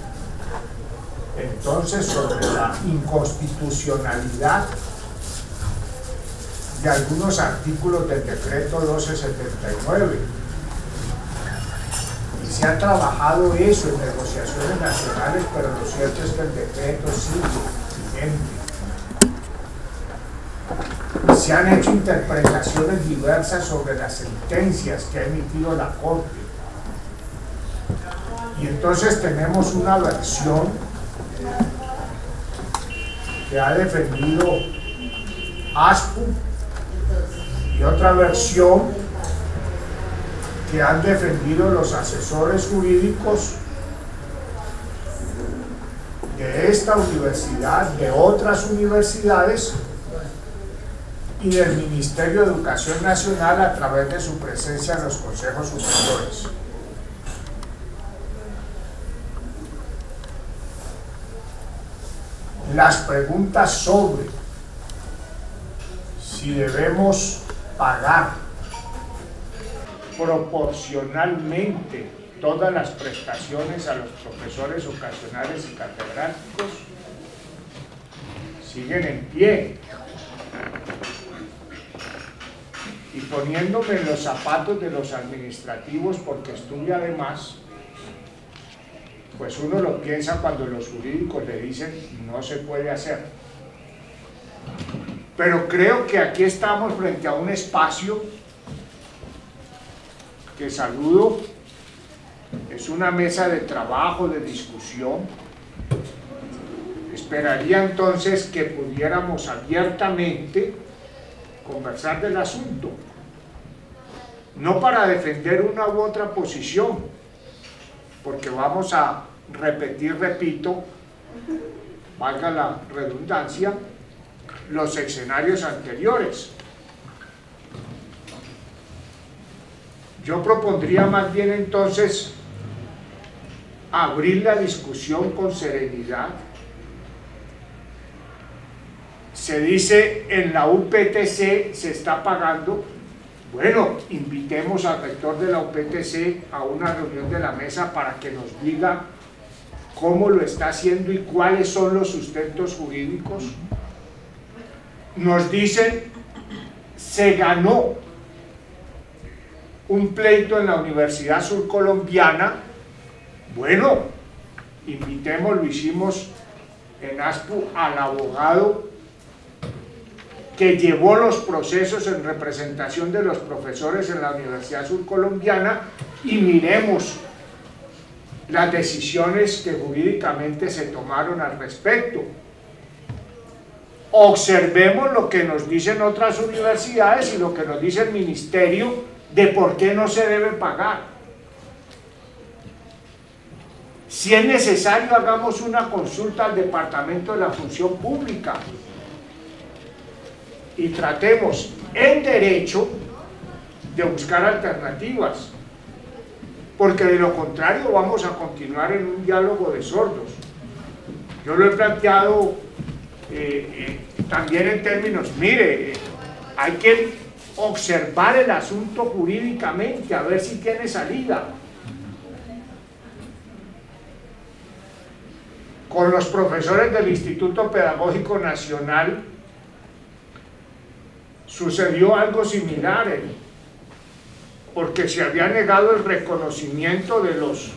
F: entonces sobre la inconstitucionalidad de algunos artículos del decreto 1279. Y se ha trabajado eso en negociaciones nacionales, pero lo cierto es que el decreto sigue vigente se han hecho interpretaciones diversas sobre las sentencias que ha emitido la Corte. Y entonces tenemos una versión que ha defendido ASPU y otra versión que han defendido los asesores jurídicos de esta universidad, de otras universidades y del Ministerio de Educación Nacional a través de su presencia en los consejos superiores. Las preguntas sobre si debemos pagar proporcionalmente todas las prestaciones a los profesores ocasionales y catedráticos siguen en pie y poniéndome en los zapatos de los administrativos porque estuve además, pues uno lo piensa cuando los jurídicos le dicen no se puede hacer. Pero creo que aquí estamos frente a un espacio que saludo, es una mesa de trabajo, de discusión. Esperaría entonces que pudiéramos abiertamente conversar del asunto, no para defender una u otra posición, porque vamos a repetir, repito, valga la redundancia, los escenarios anteriores. Yo propondría más bien entonces abrir la discusión con serenidad, se dice en la UPTC se está pagando, bueno, invitemos al rector de la UPTC a una reunión de la mesa para que nos diga cómo lo está haciendo y cuáles son los sustentos jurídicos. Nos dicen, se ganó un pleito en la Universidad Surcolombiana, bueno, invitemos, lo hicimos en ASPU al abogado que llevó los procesos en representación de los profesores en la Universidad Surcolombiana y miremos las decisiones que jurídicamente se tomaron al respecto. Observemos lo que nos dicen otras universidades y lo que nos dice el ministerio de por qué no se debe pagar. Si es necesario, hagamos una consulta al Departamento de la Función Pública y tratemos en derecho de buscar alternativas, porque de lo contrario vamos a continuar en un diálogo de sordos. Yo lo he planteado eh, eh, también en términos, mire, eh, hay que observar el asunto jurídicamente, a ver si tiene salida. Con los profesores del Instituto Pedagógico Nacional sucedió algo similar, porque se había negado el reconocimiento de los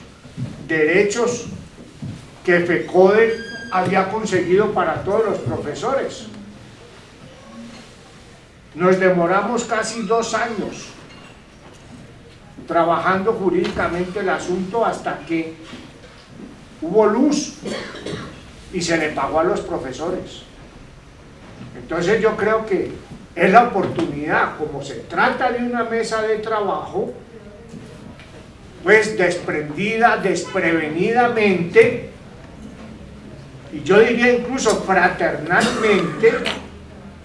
F: derechos que FECODE había conseguido para todos los profesores. Nos demoramos casi dos años trabajando jurídicamente el asunto hasta que hubo luz y se le pagó a los profesores. Entonces yo creo que es la oportunidad, como se trata de una mesa de trabajo, pues desprendida, desprevenidamente, y yo diría incluso fraternalmente,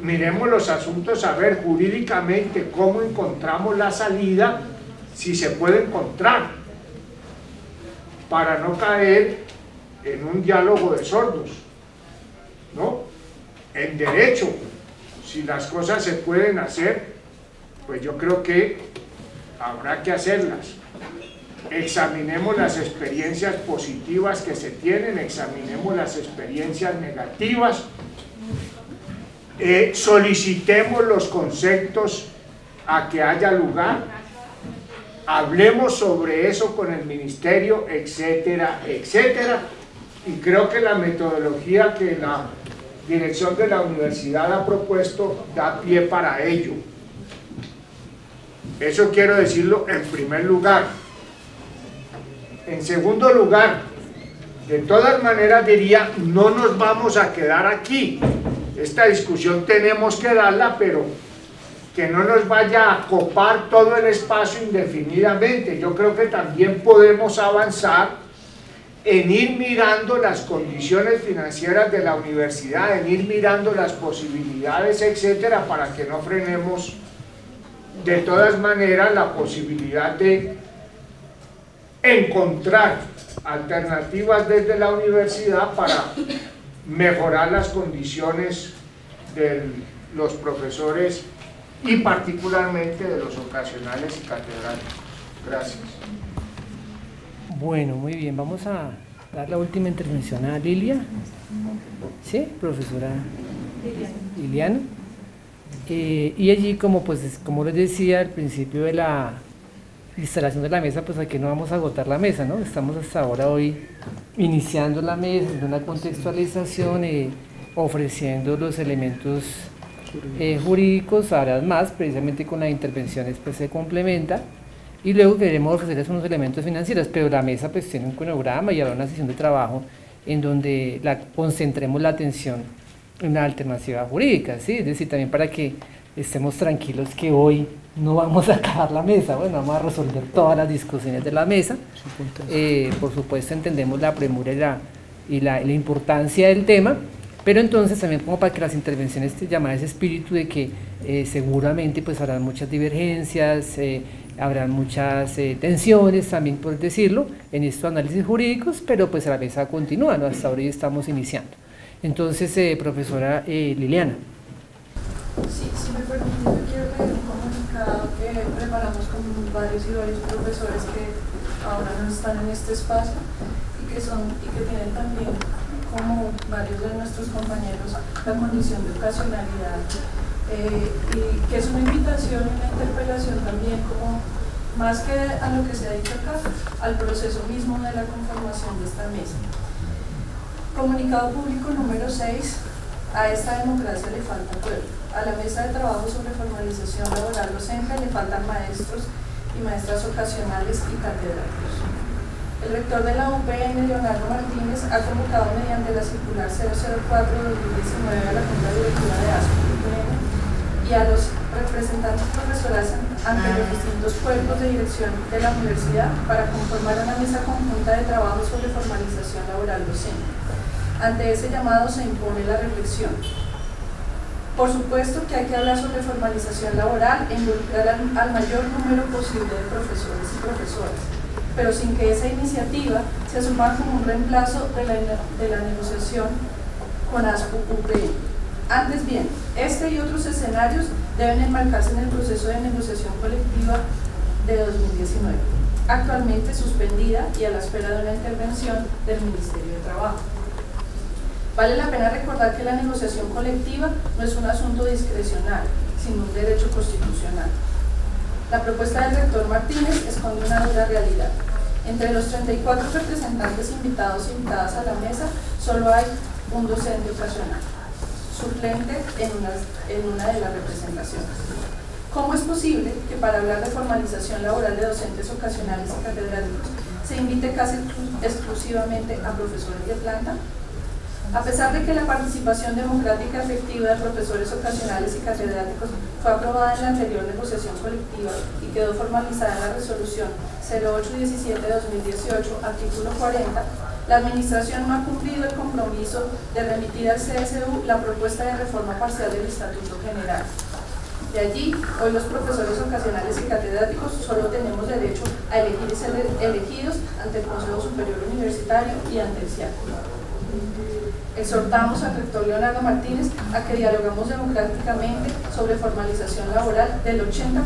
F: miremos los asuntos a ver jurídicamente cómo encontramos la salida, si se puede encontrar, para no caer en un diálogo de sordos, ¿no? En derecho, si las cosas se pueden hacer, pues yo creo que habrá que hacerlas. Examinemos las experiencias positivas que se tienen, examinemos las experiencias negativas, eh, solicitemos los conceptos a que haya lugar, hablemos sobre eso con el ministerio, etcétera, etcétera, y creo que la metodología que la dirección de la universidad ha propuesto da pie para ello. Eso quiero decirlo en primer lugar. En segundo lugar, de todas maneras diría, no nos vamos a quedar aquí. Esta discusión tenemos que darla, pero que no nos vaya a copar todo el espacio indefinidamente. Yo creo que también podemos avanzar en ir mirando las condiciones financieras de la universidad, en ir mirando las posibilidades, etcétera, para que no frenemos de todas maneras la posibilidad de encontrar alternativas desde la universidad para mejorar las condiciones de los profesores y particularmente de los ocasionales y catedráticos. Gracias.
A: Bueno, muy bien, vamos a dar la última intervención a Lilia. ¿Sí, profesora Liliana? Eh, y allí, como, pues, como les decía al principio de la instalación de la mesa, pues aquí no vamos a agotar la mesa, ¿no? Estamos hasta ahora hoy iniciando la mesa, una contextualización, ofreciendo los elementos eh, jurídicos, ahora más, precisamente con las intervenciones pues se complementa, y luego queremos ofrecerles unos elementos financieros, pero la mesa pues tiene un cronograma y habrá una sesión de trabajo en donde la, concentremos la atención en la alternativa jurídica, ¿sí? Es decir, también para que estemos tranquilos que hoy no vamos a acabar la mesa, bueno, vamos a resolver todas las discusiones de la mesa. Eh, por supuesto entendemos la premura y, la, y la, importancia del tema, pero entonces también como para que las intervenciones te llamen ese espíritu de que eh, seguramente pues habrán muchas divergencias, eh, habrán muchas tensiones también por decirlo en estos análisis jurídicos, pero pues la mesa continúa, ¿no? hasta ahora estamos iniciando. Entonces, profesora Liliana.
G: Sí, si me permite, yo quiero leer un comunicado que preparamos con varios y varios profesores que ahora no están en este espacio y que, son, y que tienen también, como varios de nuestros compañeros, la condición de ocasionalidad eh, y que es una invitación, una interpelación también como más que a lo que se ha dicho acá, al proceso mismo de la conformación de esta mesa. Comunicado público número 6 a esta democracia le falta pueblo. A la mesa de trabajo sobre formalización laboral docente le faltan maestros y maestras ocasionales y catedráticos. El rector de la UPN, Leonardo Martínez, ha convocado mediante la circular 004-2019 a la Junta Directiva de UPN y a los representantes profesorales ante los distintos cuerpos de dirección de la universidad para conformar una mesa conjunta de trabajo sobre formalización laboral docente. Ante ese llamado se impone la reflexión. Por supuesto que hay que hablar sobre formalización laboral e involucrar al, mayor número posible de profesores y profesoras, pero sin que esa iniciativa se asuma como un reemplazo de la, de la negociación con ASPO-UPM. Antes bien, este y otros escenarios deben enmarcarse en el proceso de negociación colectiva de 2019, actualmente suspendida y a la espera de una intervención del Ministerio de Trabajo. Vale la pena recordar que la negociación colectiva no es un asunto discrecional, sino un derecho constitucional. La propuesta del rector Martínez esconde una dura realidad. Entre los 34 representantes invitados invitadas a la mesa, solo hay un docente ocasional, suplente en una, en una de las representaciones. ¿Cómo es posible que para hablar de formalización laboral de docentes ocasionales y catedráticos se invite casi exclusivamente a profesores de planta? A pesar de que la participación democrática efectiva de profesores ocasionales y catedráticos fue aprobada en la anterior negociación colectiva y quedó formalizada en la resolución 0817-2018, artículo 40, la Administración no ha cumplido el compromiso de remitir al CSU la propuesta de reforma parcial del Estatuto General. De allí, hoy los profesores ocasionales y catedráticos solo tenemos derecho a elegir y ser elegidos ante el Consejo Superior Universitario y ante el CIAC. Exhortamos al rector Leonardo Martínez a que dialogamos democráticamente sobre formalización laboral del 80%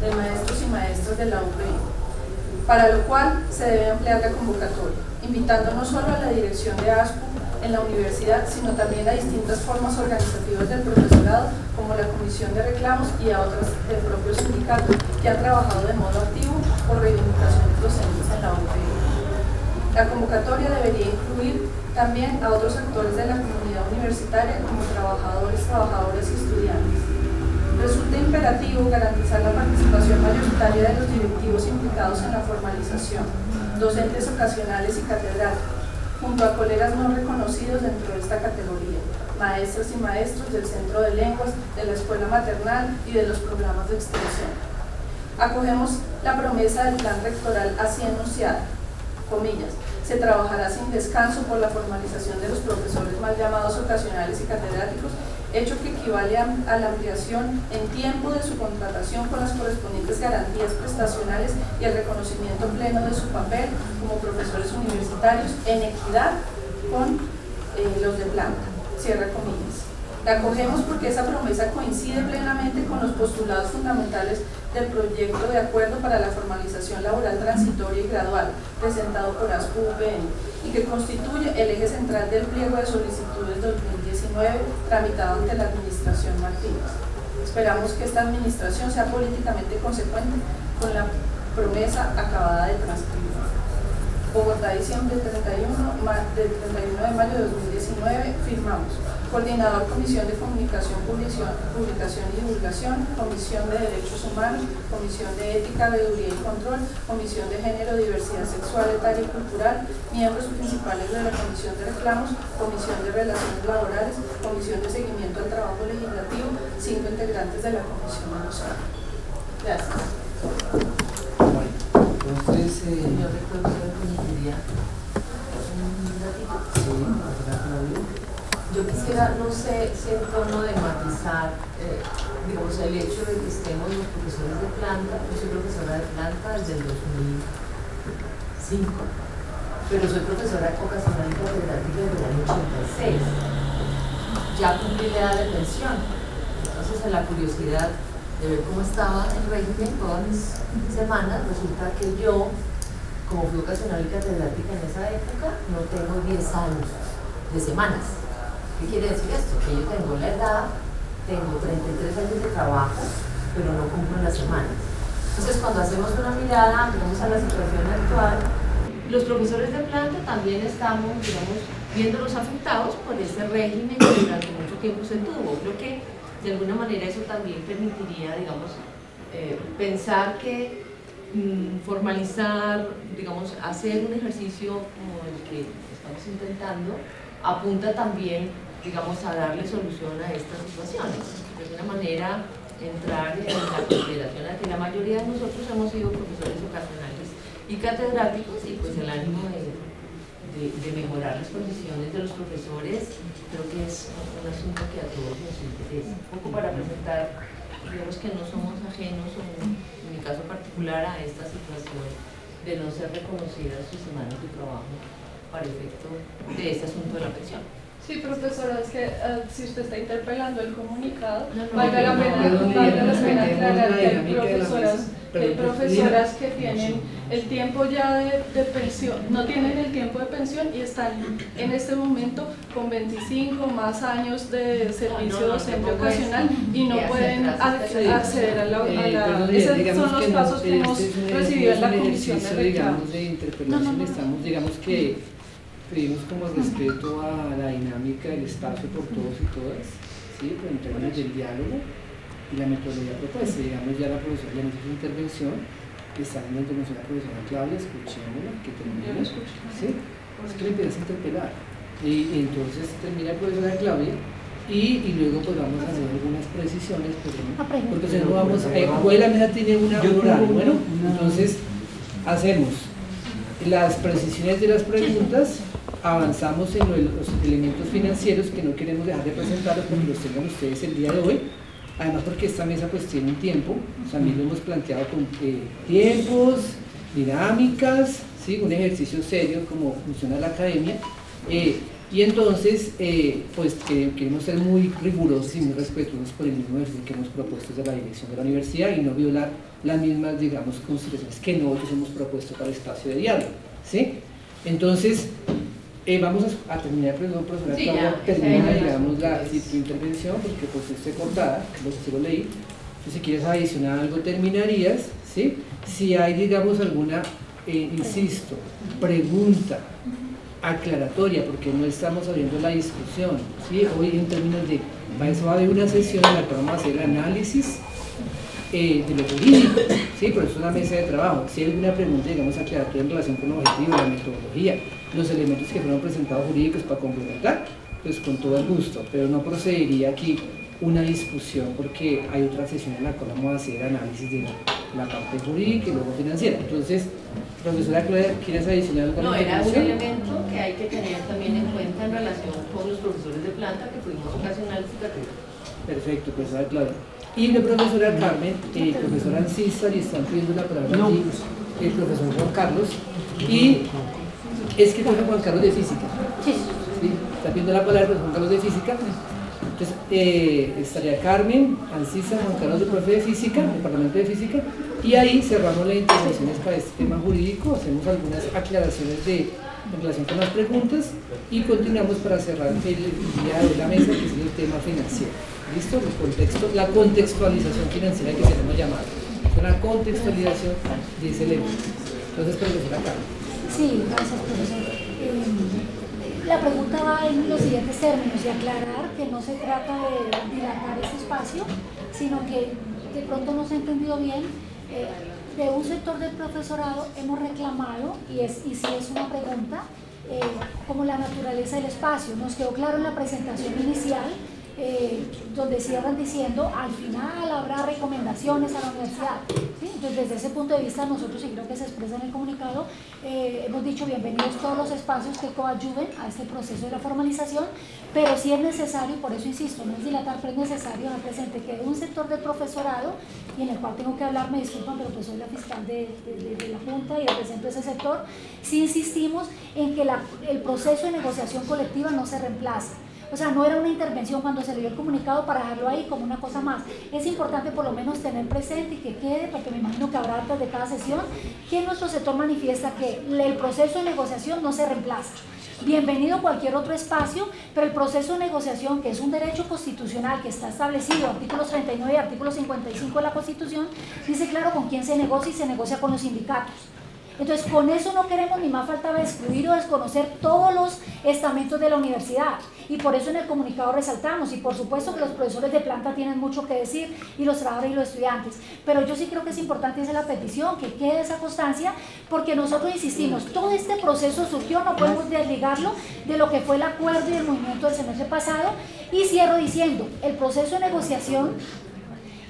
G: de maestros y maestras de la UPI. para lo cual se debe emplear la convocatoria, invitando no solo a la dirección de ASPU en la universidad, sino también a distintas formas organizativas del profesorado, como la Comisión de Reclamos y a otras del propio sindicato, que han trabajado de modo activo por reivindicaciones docentes en la UPE. La convocatoria debería incluir también a otros actores de la comunidad universitaria, como trabajadores, trabajadoras y estudiantes. Resulta imperativo garantizar la participación mayoritaria de los directivos implicados en la formalización, docentes ocasionales y catedráticos, junto a colegas no reconocidos dentro de esta categoría, maestras y maestros del Centro de Lenguas, de la Escuela Maternal y de los programas de extensión. Acogemos la promesa del plan rectoral así enunciada, comillas, se trabajará sin descanso por la formalización de los profesores mal llamados ocasionales y catedráticos, hecho que equivale a, la ampliación en tiempo de su contratación con las correspondientes garantías prestacionales y el reconocimiento pleno de su papel como profesores universitarios en equidad con eh, los de planta. Cierra comillas. La acogemos porque esa promesa coincide plenamente con los postulados fundamentales del proyecto de acuerdo para la formalización laboral transitoria y gradual presentado por ASPU-UPN y que constituye el eje central del pliego de solicitudes 2019 tramitado ante la Administración Martínez. Esperamos que esta administración sea políticamente consecuente con la promesa acabada de transcribir. Bogotá, diciembre 31, del 31 de mayo de 2019, firmamos. Coordinador Comisión de Comunicación, Publicación, Publicación y Divulgación, Comisión de Derechos Humanos, Comisión de Ética, Veeduría y Control, Comisión de Género, Diversidad Sexual, Etaria y Cultural, miembros principales de la Comisión de Reclamos, Comisión de Relaciones Laborales, Comisión de Seguimiento al Trabajo Legislativo, cinco integrantes de la Comisión Nacional. Gracias.
A: Entonces, eh,
H: Señor rector, ¿me permitiría un ratito?
A: sí.
H: Yo quisiera, no sé si en tono de matizar, eh, digamos, el hecho de que estemos los profesores de planta, yo soy profesora de planta desde el 2005, pero soy profesora ocasional y catedrática desde el año 86. Ya cumplí la edad de pensión, entonces en la curiosidad de ver cómo estaba el régimen todas mis semanas, resulta que yo, como fui ocasional y catedrática en esa época, no tengo 10 años de semanas. ¿Qué quiere decir esto? Que yo tengo la edad, tengo 33 años de trabajo, pero no cumplo las semanas. Entonces, cuando hacemos una mirada, vamos a la situación actual, los profesores de planta también estamos, digamos, viéndonos afectados por ese régimen que durante mucho tiempo se tuvo. Creo que de alguna manera eso también permitiría, digamos, eh, pensar que mm, formalizar, digamos, hacer un ejercicio como el que estamos intentando, apunta también digamos, a darle solución a estas situaciones. De alguna manera, entrar en la consideración a que la mayoría de nosotros hemos sido profesores ocasionales y catedráticos y pues el ánimo de, de, mejorar las condiciones de los profesores creo que es un asunto que a todos nos interesa. Un poco para presentar, digamos que no somos ajenos, o en, en mi caso particular, a esta situación de no ser reconocidas sus semanas de trabajo para efecto de este asunto de la pensión.
G: Sí, profesora, es que eh, si usted está interpelando el comunicado,
H: No, no,
G: valga la pena,
A: no,
G: valga la pena aclarar que hay profesoras, que hay profesoras que tienen el tiempo ya de, de pensión, no tienen el tiempo de pensión y están en este momento con 25 más años de servicio docente ocasional y no pueden acceder a la... a
A: Eh,
G: la- esos son los pasos que hemos
A: este
G: recibido en la comisión de
A: digamos, de interpelación,
G: No, no, no.
A: estamos, digamos que pedimos como respeto a la dinámica del espacio por todos y todas, ¿sí? Pero en términos del diálogo y la metodología propuesta, digamos, ya la profesora ya nos hizo su intervención, está en la intervención de la profesora Claudia, escuchémosla, que
G: escucho.
A: ¿sí? Es que le empiezas a interpelar. Y, y entonces termina la profesora Claudia y, y luego pues vamos a hacer algunas precisiones.
E: Una pregunta.
A: porque si no vamos, eh, la mesa tiene una un horario, bueno, entonces hacemos las precisiones de las preguntas, avanzamos en los elementos financieros que no queremos dejar de presentarlos porque los tengan ustedes el día de hoy, además porque esta mesa pues tiene un tiempo, también lo hemos planteado con eh, tiempos, dinámicas, ¿sí? un ejercicio serio como funciona la academia, eh, Y entonces, eh, pues queremos ser muy rigurosos y muy respetuosos por el mismo ejercicio que hemos propuesto desde la dirección de la universidad y no violar las mismas, digamos, consideraciones que nosotros hemos propuesto para el espacio de diálogo. ¿sí? Entonces, eh, vamos a, terminar, perdón, profesora, sí, termina, digamos, la, intervención, porque pues esté cortada, lo que lo leí. Entonces, si quieres adicionar algo, terminarías, ¿sí? Si hay, digamos, alguna, eh, insisto, pregunta aclaratoria, porque no estamos abriendo la discusión. Hoy en términos de, eso va a haber una sesión en la que vamos a hacer análisis eh, de lo jurídico, ¿sí? pero es una mesa de trabajo. Si hay alguna pregunta, digamos, aclaratoria en relación con el objetivo, la metodología, los elementos que fueron presentados jurídicos para complementar, pues con todo el gusto, pero no procedería aquí una discusión porque hay otra sesión en la cual vamos a hacer análisis de la, parte jurídica y luego financiera. Entonces, profesora Claudia, ¿quieres adicionar algo?
H: No, era un elemento que hay que tener también en cuenta en relación con los profesores de planta que fuimos ocasionales y
A: Perfecto, profesora Claudia. Y la profesora Carmen, eh, profesora Ancista, y están pidiendo la palabra aquí el profesor Juan Carlos. Y es que coge Juan Carlos de Física. Sí. Está pidiendo la palabra el profesor Juan Carlos de Física. Entonces, eh, estaría Carmen, Ancisa, Juan Carlos de Profe de Física, Departamento de Física, y ahí cerramos las intervenciones para este tema jurídico, hacemos algunas aclaraciones de, en relación con las preguntas y continuamos para cerrar el día de la mesa, que es el tema financiero. ¿Listo? El contexto, la contextualización financiera que llama llamar. Una contextualización de ese elemento. Entonces, profesora Carmen.
E: Sí, gracias, profesor. La pregunta va en los siguientes términos y aclarar que no se trata de dilatar ese espacio, sino que de pronto no se ha entendido bien. Eh, de un sector del profesorado hemos reclamado, y, es, y si es una pregunta, eh, como la naturaleza del espacio. Nos quedó claro en la presentación inicial eh, donde cierran diciendo al final habrá recomendaciones a la universidad. Entonces, desde ese punto de vista, nosotros, y creo que se expresa en el comunicado, eh, hemos dicho bienvenidos todos los espacios que coadyuven a este proceso de la formalización, pero si es necesario, por eso insisto, no es dilatar, pero es necesario, me presente que un sector del profesorado, y en el cual tengo que hablar, me disculpan, pero pues soy la fiscal de, la Junta y represento ese sector, si insistimos en que el proceso de negociación colectiva no se reemplace o sea, no era una intervención cuando se le dio el comunicado para dejarlo ahí como una cosa más. Es importante por lo menos tener presente y que quede, porque me imagino que habrá antes de cada sesión, que nuestro sector manifiesta que el proceso de negociación no se reemplaza. Bienvenido cualquier otro espacio, pero el proceso de negociación, que es un derecho constitucional que está establecido, artículos 39 y artículo 55 de la Constitución, dice claro con quién se negocia y se negocia con los sindicatos. Entonces, con eso no queremos ni más falta de excluir o desconocer todos los estamentos de la universidad. Y por eso en el comunicado resaltamos, y por supuesto que los profesores de planta tienen mucho que decir, y los trabajadores y los estudiantes. Pero yo sí creo que es importante hacer la petición, que quede esa constancia, porque nosotros insistimos, todo este proceso surgió, no podemos desligarlo de lo que fue el acuerdo y el movimiento del semestre pasado. Y cierro diciendo, el proceso de negociación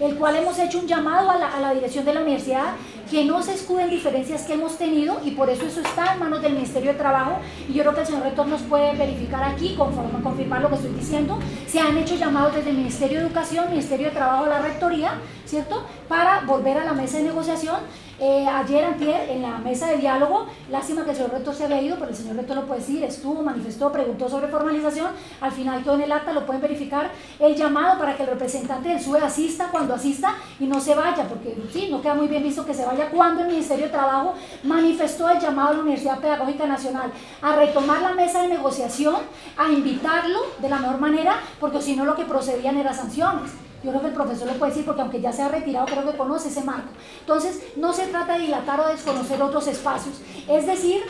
E: el cual hemos hecho un llamado a la, dirección de la universidad que no se escuden diferencias que hemos tenido y por eso eso está en manos del Ministerio de Trabajo y yo creo que el señor rector nos puede verificar aquí, conforme, confirmar lo que estoy diciendo. Se han hecho llamados desde el Ministerio de Educación, Ministerio de Trabajo, la Rectoría, ¿cierto? Para volver a la mesa de negociación eh, ayer, antier, en la mesa de diálogo, lástima que el señor rector se había ido, pero el señor rector lo puede decir, estuvo, manifestó, preguntó sobre formalización, al final todo en el acta lo pueden verificar, el llamado para que el representante del SUE asista cuando asista y no se vaya, porque sí, no queda muy bien visto que se vaya cuando el Ministerio de Trabajo manifestó el llamado a la Universidad Pedagógica Nacional a retomar la mesa de negociación, a invitarlo de la mejor manera, porque si no lo que procedían eran sanciones. Yo creo que el profesor lo puede decir porque aunque ya se ha retirado, creo que conoce ese marco. Entonces, no se trata de dilatar o desconocer otros espacios. Es decir,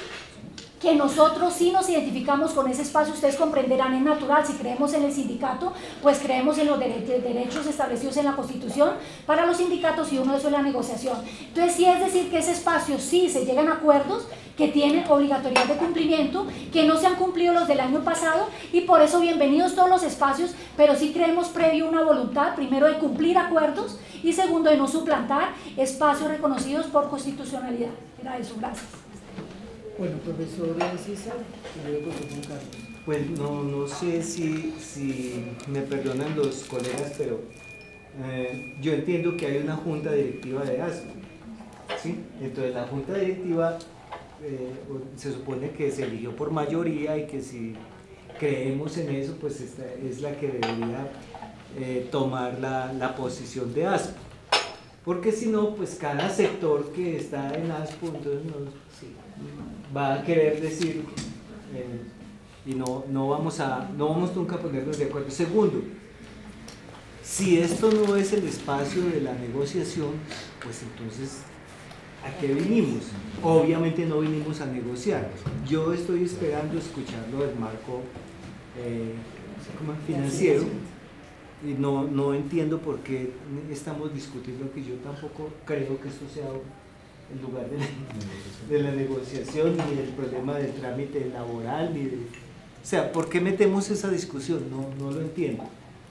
E: que nosotros sí nos identificamos con ese espacio, ustedes comprenderán, es natural, si creemos en el sindicato, pues creemos en los derechos establecidos en la Constitución para los sindicatos y uno de esos es la negociación. Entonces sí es decir que ese espacio sí se llegan a acuerdos que tienen obligatoriedad de cumplimiento, que no se han cumplido los del año pasado y por eso bienvenidos todos los espacios, pero sí creemos previo una voluntad, primero de cumplir acuerdos y segundo de no suplantar espacios reconocidos por constitucionalidad. Era eso, gracias.
A: Bueno, profesor César,
I: Pues no, no sé si, si me perdonan los colegas, pero eh, yo entiendo que hay una junta directiva de ASMO. ¿sí? Entonces la junta directiva eh, se supone que se eligió por mayoría y que si creemos en eso, pues esta es la que debería eh, tomar la, la, posición de ASPO. Porque si no, pues cada sector que está en ASPO entonces va a querer decir eh, y no, no, vamos a, no vamos nunca a ponernos de acuerdo. Segundo, si esto no es el espacio de la negociación, pues entonces ¿A qué vinimos? Obviamente no vinimos a negociar. Yo estoy esperando escucharlo del marco eh, financiero y no, no entiendo por qué estamos discutiendo que yo tampoco creo que esto sea el lugar de la, negociación ni el problema del trámite laboral ni de, o sea, ¿por qué metemos esa discusión? No, no lo entiendo.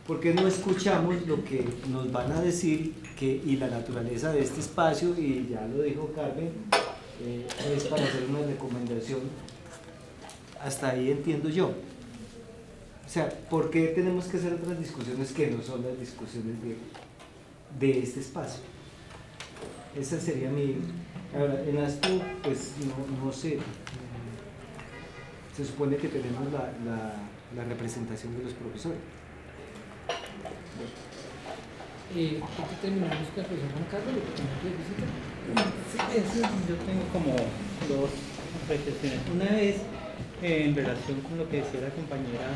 I: ¿Por qué no escuchamos lo que nos van a decir que, y la naturaleza de este espacio? Y ya lo dijo Carmen, eh, es para hacer una recomendación. Hasta ahí entiendo yo. O sea, ¿por qué tenemos que hacer otras discusiones que no son las discusiones de, de este espacio? Esa sería mi... Ahora, en ASTU, pues no, no sé, se supone que tenemos la, la, la representación de los profesores.
J: Eh, ¿Por terminamos con el profesor Juan Carlos? Sí, yo tengo como dos reflexiones. Una es eh, en relación con lo que decía la compañera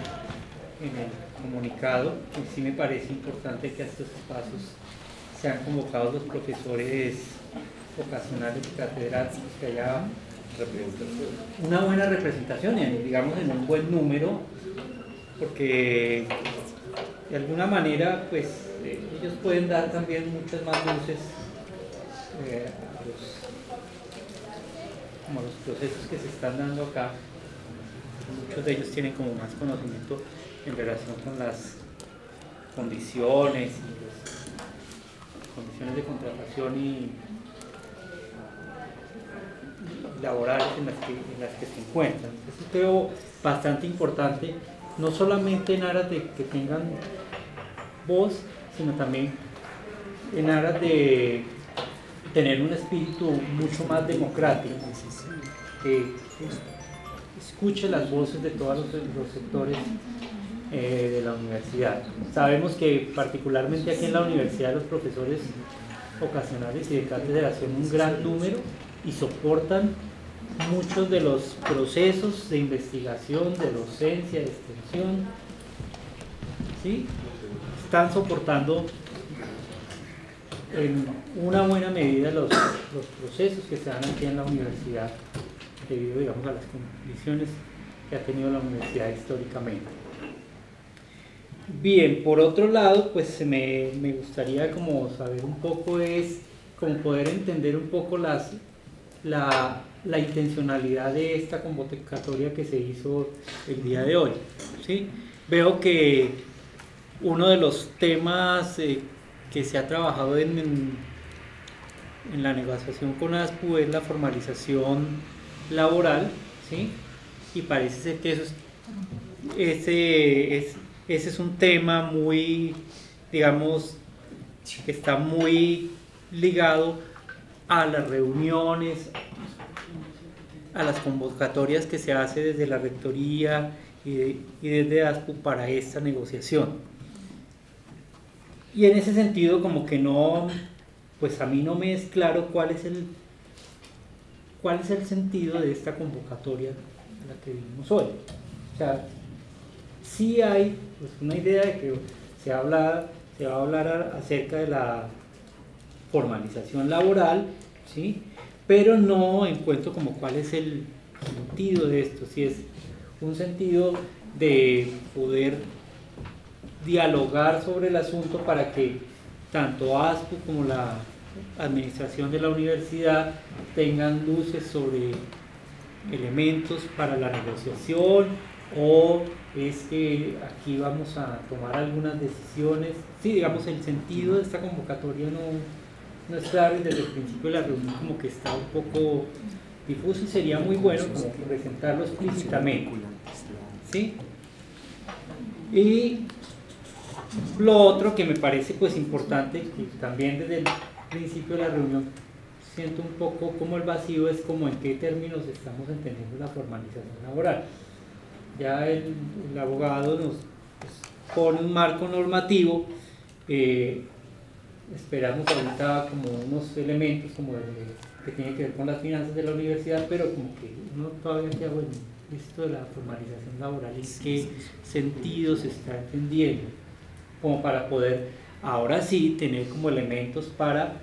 J: en el comunicado, que sí me parece importante que a estos espacios sean convocados los profesores ocasionales y catedráticos, que haya una buena representación, digamos en un buen número, porque de alguna manera, pues eh, ellos pueden dar también muchas más luces eh, a los, como los procesos que se están dando acá. Muchos de ellos tienen como más conocimiento en relación con las condiciones y las condiciones de contratación y laborales en las que, en las que se encuentran. Eso creo bastante importante no solamente en aras de que tengan voz, sino también en aras de tener un espíritu mucho más democrático, que escuche las voces de todos los, sectores eh, de la universidad. Sabemos que particularmente aquí en la universidad los profesores ocasionales y de cátedra son un gran número y soportan muchos de los procesos de investigación, de docencia, de extensión, ¿sí? están soportando en una buena medida los, los, procesos que se dan aquí en la universidad debido digamos, a las condiciones que ha tenido la universidad históricamente. Bien, por otro lado, pues me, me gustaría como saber un poco es, como poder entender un poco las, la, la intencionalidad de esta convocatoria que se hizo el día de hoy. ¿sí? Veo que uno de los temas eh, que se ha trabajado en, en, la negociación con ASPU es la formalización laboral, ¿sí? y parece ser que eso ese, es, ese es un tema muy, digamos, que está muy ligado a las reuniones, a las convocatorias que se hace desde la Rectoría y, desde ASPU para esta negociación. Y en ese sentido como que no, pues a mí no me es claro cuál es el, cuál es el sentido de esta convocatoria a la que vivimos hoy. O sea, sí hay pues, una idea de que se, habla, se va a hablar acerca de la formalización laboral, ¿sí? pero no encuentro como cuál es el sentido de esto, si es un sentido de poder dialogar sobre el asunto para que tanto ASPO como la administración de la universidad tengan luces sobre elementos para la negociación o es que aquí vamos a tomar algunas decisiones. Sí, digamos, el sentido de esta convocatoria no, no es claro desde el principio de la reunión como que está un poco difuso y sería muy bueno como presentarlo explícitamente. ¿sí? Y lo otro que me parece pues importante, que también desde el principio de la reunión siento un poco como el vacío es como en qué términos estamos entendiendo la formalización laboral. ya el, abogado nos pues, pone un marco normativo. Eh, esperamos ahorita como unos elementos como que tienen que ver con las finanzas de la universidad, pero como que uno todavía queda bueno, esto de la formalización laboral, en qué sentido se está entendiendo, como para poder ahora sí tener como elementos para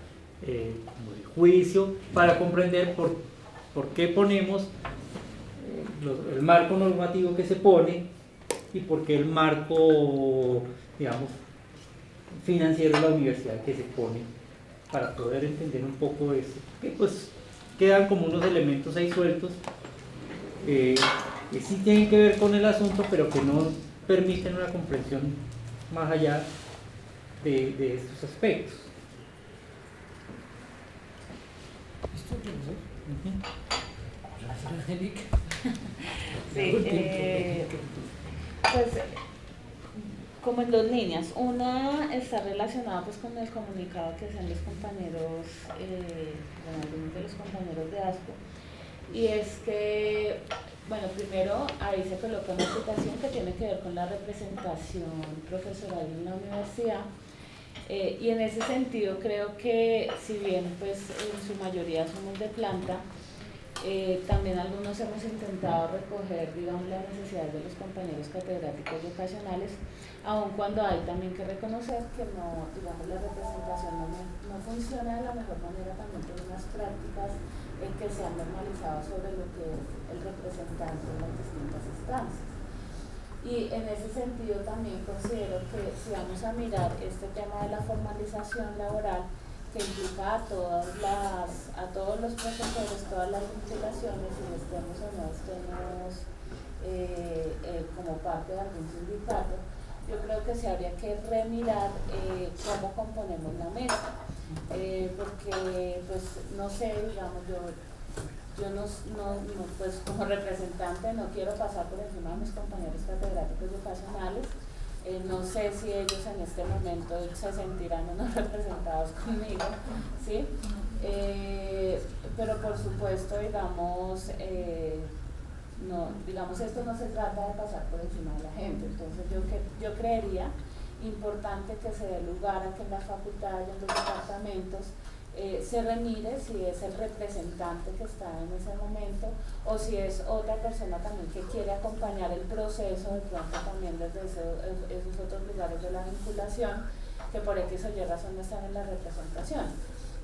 J: eh, como de juicio, para comprender por, por qué ponemos eh, el marco normativo que se pone y por qué el marco, digamos, financiero de la universidad que se pone para poder entender un poco eso. Que pues quedan como unos elementos ahí sueltos eh, que sí tienen que ver con el asunto, pero que no permiten una comprensión más allá de, de estos aspectos.
K: Sí, eh, pues como en dos líneas. Una está relacionada pues con el comunicado que hacen los compañeros, eh, bueno, algunos de los compañeros de ASCO, y es que, bueno, primero ahí se coloca una situación que tiene que ver con la representación profesoral en la universidad, eh, y en ese sentido creo que si bien pues en su mayoría somos de planta, eh, también algunos hemos intentado recoger, digamos, las necesidades de los compañeros catedráticos y ocasionales, aun cuando hay también que reconocer que no, digamos, la representación no, funciona de la mejor manera también por unas prácticas en que se han normalizado sobre lo que es el representante en las distintas instancias. Y en ese sentido también considero que si vamos a mirar este tema de la formalización laboral, que implica a todas las, a todos los profesores, todas las vinculaciones, si estemos o no estemos eh, eh, como parte de algún sindicato, yo creo que se habría que remirar eh, cómo componemos la mesa, porque pues no sé, digamos, yo, yo no, no, pues como representante no quiero pasar por encima de mis compañeros catedráticos y ocasionales, eh, no sé si ellos en este momento se sentirán o representados conmigo, ¿sí? Eh, pero por supuesto, digamos, eh, no, digamos, esto no se trata de pasar por encima de la gente. Entonces yo, que, yo creería importante que se dé lugar a que en la facultad y en los departamentos eh, se remire si es el representante que está en ese momento o si es otra persona también que quiere acompañar el proceso, de pronto también desde esos otros lugares de la vinculación, que por X o Y razón no están en la representación.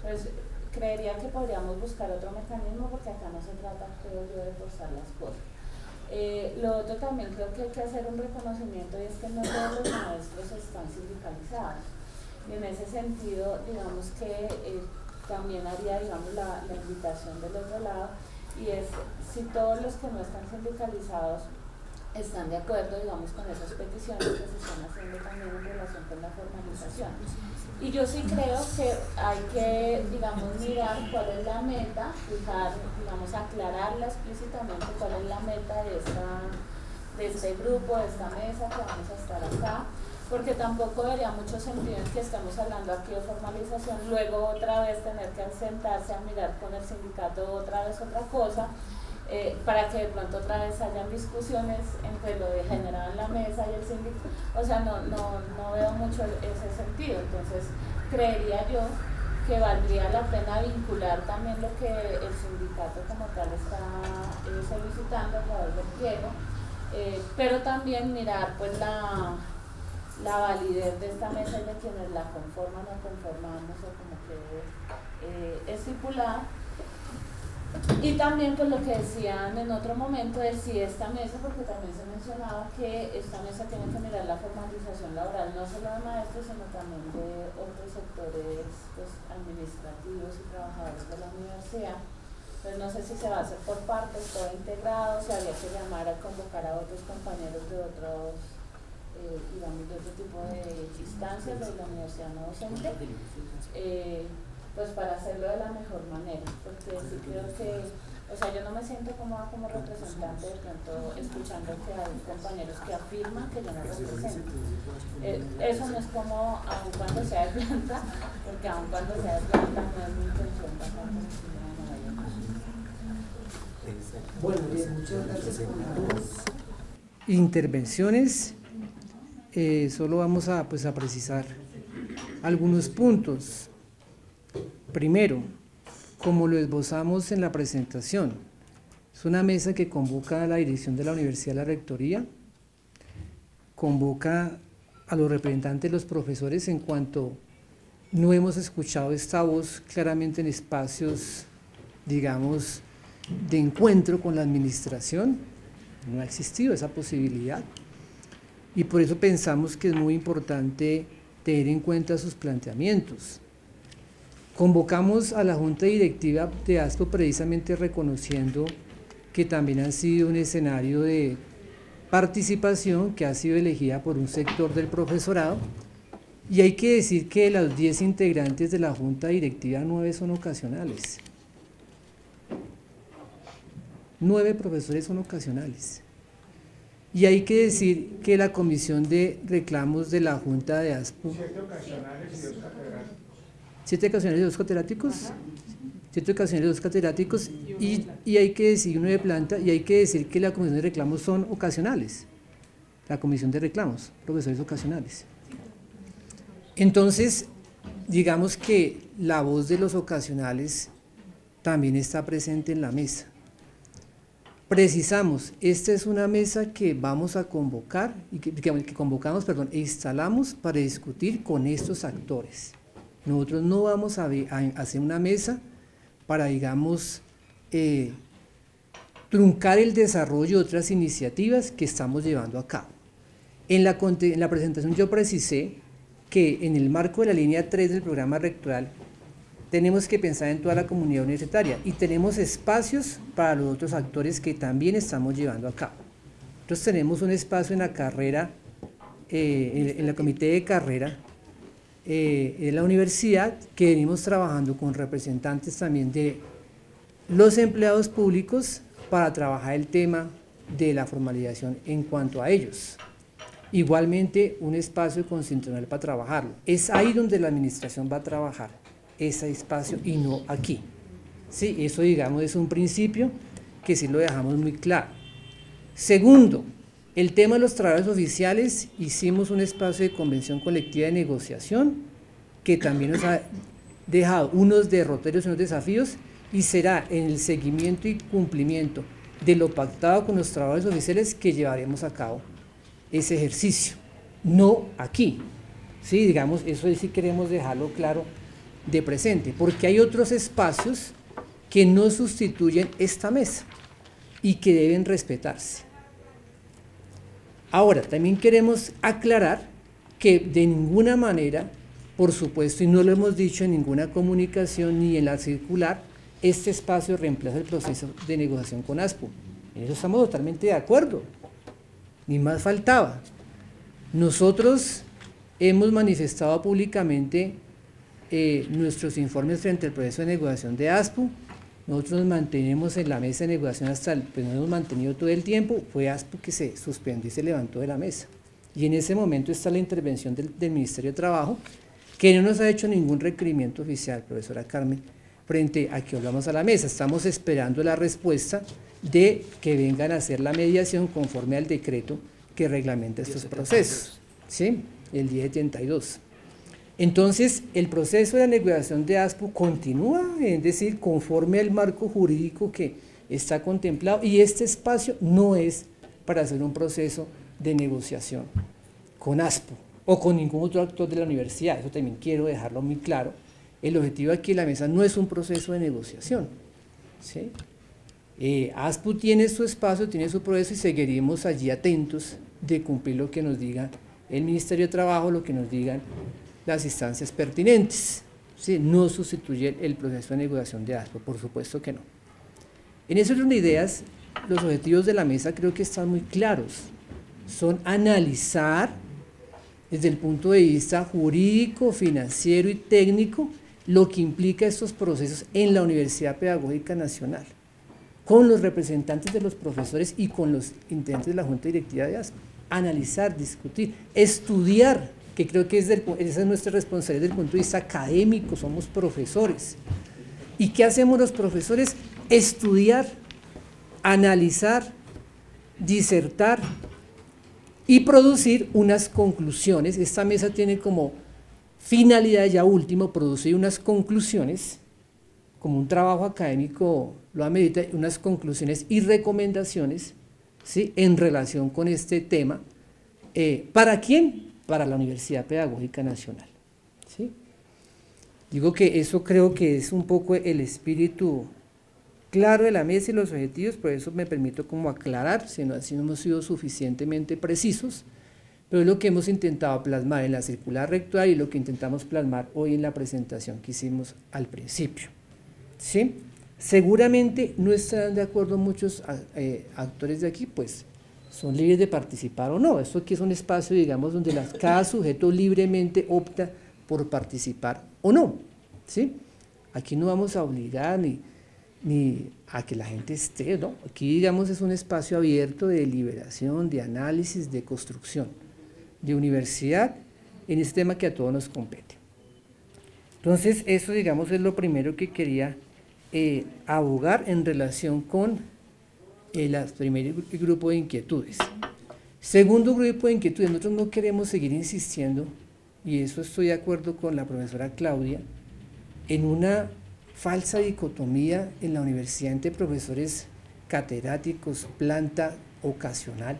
K: Pues creería que podríamos buscar otro mecanismo porque acá no se trata, creo yo, de forzar las cosas. Eh, lo otro también creo que hay que hacer un reconocimiento y es que no todos los maestros están sindicalizados. Y en ese sentido, digamos que eh, también haría, digamos, la, la invitación del otro lado, y es si todos los que no están sindicalizados están de acuerdo, digamos, con esas peticiones que se están haciendo también en relación con la formalización. Y yo sí creo que hay que, digamos, mirar cuál es la meta, fijar, digamos, aclararla explícitamente cuál es la meta de, esta, de este grupo, de esta mesa que vamos a estar acá, porque tampoco vería mucho sentido en que estemos hablando aquí de formalización, luego otra vez tener que sentarse a mirar con el sindicato otra vez otra cosa, eh, para que de pronto otra vez hayan discusiones entre lo de generado en la mesa y el sindicato. O sea, no, no, no veo mucho ese sentido. Entonces, creería yo que valdría la pena vincular también lo que el sindicato como tal está eh, solicitando a través del pliego, eh, pero también mirar pues la la validez de esta mesa y de quienes la conforman o conformamos o como que eh, estipulada. Y también pues lo que decían en otro momento es si esta mesa, porque también se mencionaba que esta mesa tiene que mirar la formalización laboral, no solo de maestros, sino también de otros sectores pues, administrativos y trabajadores de la universidad. Pues no sé si se va a hacer por partes, todo integrado, si había que llamar a convocar a otros compañeros de otros eh, digamos, de otro tipo de instancias de la universidad no docente, eh, pues para hacerlo de la mejor manera, porque sí creo que, o sea, yo no me siento cómoda como representante de pronto escuchando que hay compañeros que afirman que yo no represento. Eh, eso no es como, aun cuando sea de planta, porque aun cuando sea de planta no es mi intención pasar
A: Bueno, bien, muchas gracias por intervenciones, eh, solo vamos a, pues, a precisar algunos puntos. Primero, como lo esbozamos en la presentación, es una mesa que convoca a la dirección de la Universidad, la Rectoría, convoca a los representantes de los profesores en cuanto no hemos escuchado esta voz claramente en espacios, digamos, de encuentro con la administración, no ha existido esa posibilidad. Y por eso pensamos que es muy importante tener en cuenta sus planteamientos. Convocamos a la Junta Directiva de ASPO precisamente reconociendo que también han sido un escenario de participación que ha sido elegida por un sector del profesorado y hay que decir que de los 10 integrantes de la Junta Directiva, 9 son ocasionales. 9 profesores son ocasionales. Y hay que decir que la comisión de reclamos de la Junta de ASPO...
F: Siete ocasionales y dos catedráticos.
A: Siete ocasionales y dos catedráticos. Siete ocasionales y dos catedráticos. Y, y hay que decir uno de planta y hay que decir que la comisión de reclamos son ocasionales. La comisión de reclamos, profesores ocasionales. Entonces, digamos que la voz de los ocasionales también está presente en la mesa. Precisamos, esta es una mesa que vamos a convocar, y que, que convocamos, perdón, e instalamos para discutir con estos actores. Nosotros no vamos a, hacer una mesa para, digamos, eh, truncar el desarrollo de otras iniciativas que estamos llevando a cabo. En la, en la presentación yo precisé que en el marco de la línea 3 del programa rectoral tenemos que pensar en toda la comunidad universitaria y tenemos espacios para los otros actores que también estamos llevando a cabo. Entonces tenemos un espacio en la carrera, eh, en, el comité de carrera eh, de la universidad que venimos trabajando con representantes también de los empleados públicos para trabajar el tema de la formalización en cuanto a ellos. Igualmente, un espacio constitucional para trabajarlo. Es ahí donde la administración va a trabajar ese espacio y no aquí. Sí, eso digamos es un principio que sí lo dejamos muy claro. Segundo, el tema de los trabajos oficiales, hicimos un espacio de convención colectiva de negociación que también nos ha dejado unos derroteros y unos desafíos y será en el seguimiento y cumplimiento de lo pactado con los trabajos oficiales que llevaremos a cabo ese ejercicio, no aquí. Sí, digamos, eso sí queremos dejarlo claro de presente, porque hay otros espacios que no sustituyen esta mesa y que deben respetarse. Ahora, también queremos aclarar que de ninguna manera, por supuesto, y no lo hemos dicho en ninguna comunicación ni en la circular, este espacio reemplaza el proceso de negociación con ASPO. En eso estamos totalmente de acuerdo ni más faltaba. Nosotros hemos manifestado públicamente eh, nuestros informes frente al proceso de negociación de ASPO. Nosotros nos mantenemos en la mesa de negociación hasta el, pues no hemos mantenido todo el tiempo, fue ASPO que se suspendió y se levantó de la mesa. Y en ese momento está la intervención del, del Ministerio de Trabajo, que no nos ha hecho ningún requerimiento oficial, profesora Carmen, frente a que hablamos a la mesa. Estamos esperando la respuesta de que vengan a hacer la mediación conforme al decreto que reglamenta estos procesos, ¿sí? el 1072. Entonces, el proceso de negociación de ASPO continúa, es decir, conforme al marco jurídico que está contemplado, y este espacio no es para hacer un proceso de negociación con ASPO o con ningún otro actor de la universidad, eso también quiero dejarlo muy claro. El objetivo aquí de la mesa no es un proceso de negociación, ¿sí? Eh, ASPU tiene su espacio, tiene su proceso y seguiremos allí atentos de cumplir lo que nos diga el Ministerio de Trabajo, lo que nos digan las instancias pertinentes. ¿sí? No sustituye el proceso de negociación de ASPO, por supuesto que no. En ese orden de ideas, los objetivos de la mesa creo que están muy claros. Son analizar desde el punto de vista jurídico, financiero y técnico lo que implica estos procesos en la Universidad Pedagógica Nacional con los representantes de los profesores y con los integrantes de la Junta Directiva de ASPO. Analizar, discutir, estudiar, que creo que es esa es nuestra responsabilidad desde el punto de vista académico, somos profesores. ¿Y qué hacemos los profesores? Estudiar, analizar, disertar, y producir unas conclusiones. Esta mesa tiene como finalidad ya último producir unas conclusiones, como un trabajo académico lo amerita, unas conclusiones y recomendaciones ¿sí? en relación con este tema. Eh, ¿Para quién? Para la Universidad Pedagógica Nacional. ¿sí? Digo que eso creo que es un poco el espíritu claro de la mesa y los objetivos, por eso me permito como aclarar, si no, así no hemos sido suficientemente precisos, pero es lo que hemos intentado plasmar en la circular rectoral y lo que intentamos plasmar hoy en la presentación que hicimos al principio. ¿Sí? Seguramente no estarán de acuerdo muchos eh, actores de aquí, pues son libres de participar o no. Esto aquí es un espacio, digamos, donde cada sujeto libremente opta por participar o no. ¿sí? Aquí no vamos a obligar ni, ni a que la gente esté, ¿no? Aquí, digamos, es un espacio abierto de deliberación, de análisis, de construcción de universidad en este tema que a todos nos compete. Entonces, eso, digamos, es lo primero que quería eh, abogar en relación con el primer grupo de inquietudes. Segundo grupo de inquietudes, nosotros no queremos seguir insistiendo, y eso estoy de acuerdo con la profesora Claudia, en una falsa dicotomía en la universidad entre profesores catedráticos, planta ocasional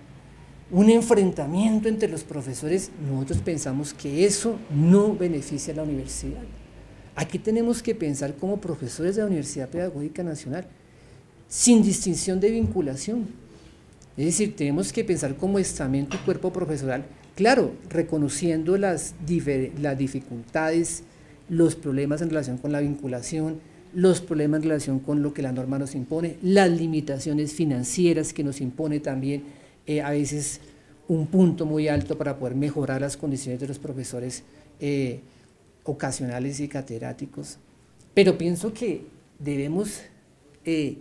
A: un enfrentamiento entre los profesores, nosotros pensamos que eso no beneficia a la universidad. Aquí tenemos que pensar como profesores de la Universidad Pedagógica Nacional, sin distinción de vinculación. Es decir, tenemos que pensar como estamento cuerpo profesoral, claro, reconociendo las, las dificultades, los problemas en relación con la vinculación, los problemas en relación con lo que la norma nos impone, las limitaciones financieras que nos impone también eh, a veces un punto muy alto para poder mejorar las condiciones de los profesores eh, ocasionales y catedráticos. Pero pienso que debemos eh,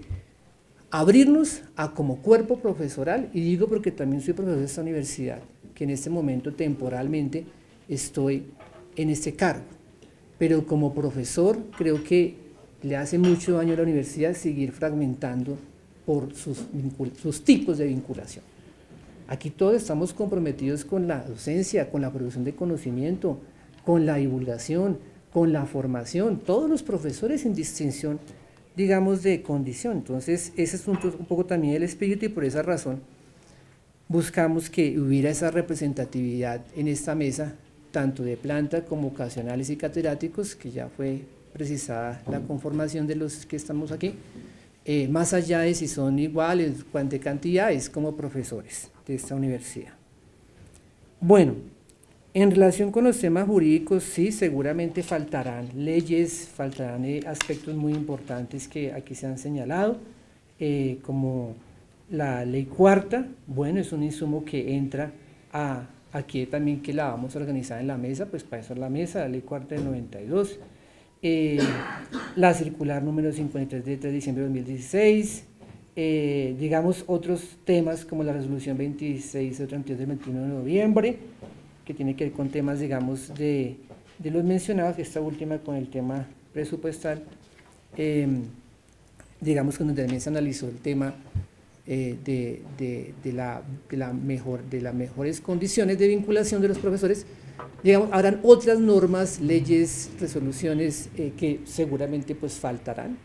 A: abrirnos a como cuerpo profesoral, y digo porque también soy profesor de esta universidad, que en este momento temporalmente estoy en este cargo. Pero como profesor creo que le hace mucho daño a la universidad seguir fragmentando por sus, sus tipos de vinculación. Aquí todos estamos comprometidos con la docencia, con la producción de conocimiento, con la divulgación, con la formación, todos los profesores sin distinción, digamos, de condición. Entonces, ese es un, poco también el espíritu y por esa razón buscamos que hubiera esa representatividad en esta mesa, tanto de planta como ocasionales y catedráticos, que ya fue precisada la conformación de los que estamos aquí, eh, más allá de si son iguales, de cantidades como profesores de esta universidad. Bueno, en relación con los temas jurídicos, sí, seguramente faltarán leyes, faltarán eh, aspectos muy importantes que aquí se han señalado, eh, como la ley cuarta, bueno, es un insumo que entra a, aquí también que la vamos a organizar en la mesa, pues para eso es la mesa, la ley cuarta del 92, eh, la circular número 53 de 3 de diciembre de 2016, eh, digamos, otros temas como la resolución 26 del 21 de noviembre, que tiene que ver con temas, digamos, de, de los mencionados, esta última con el tema presupuestal, em, digamos, cuando también se analizó el tema eh, de, de, de, la, de, la mejor, de las mejores condiciones de vinculación de los profesores, digamos, habrán otras normas, leyes, resoluciones eh, que seguramente pues faltarán,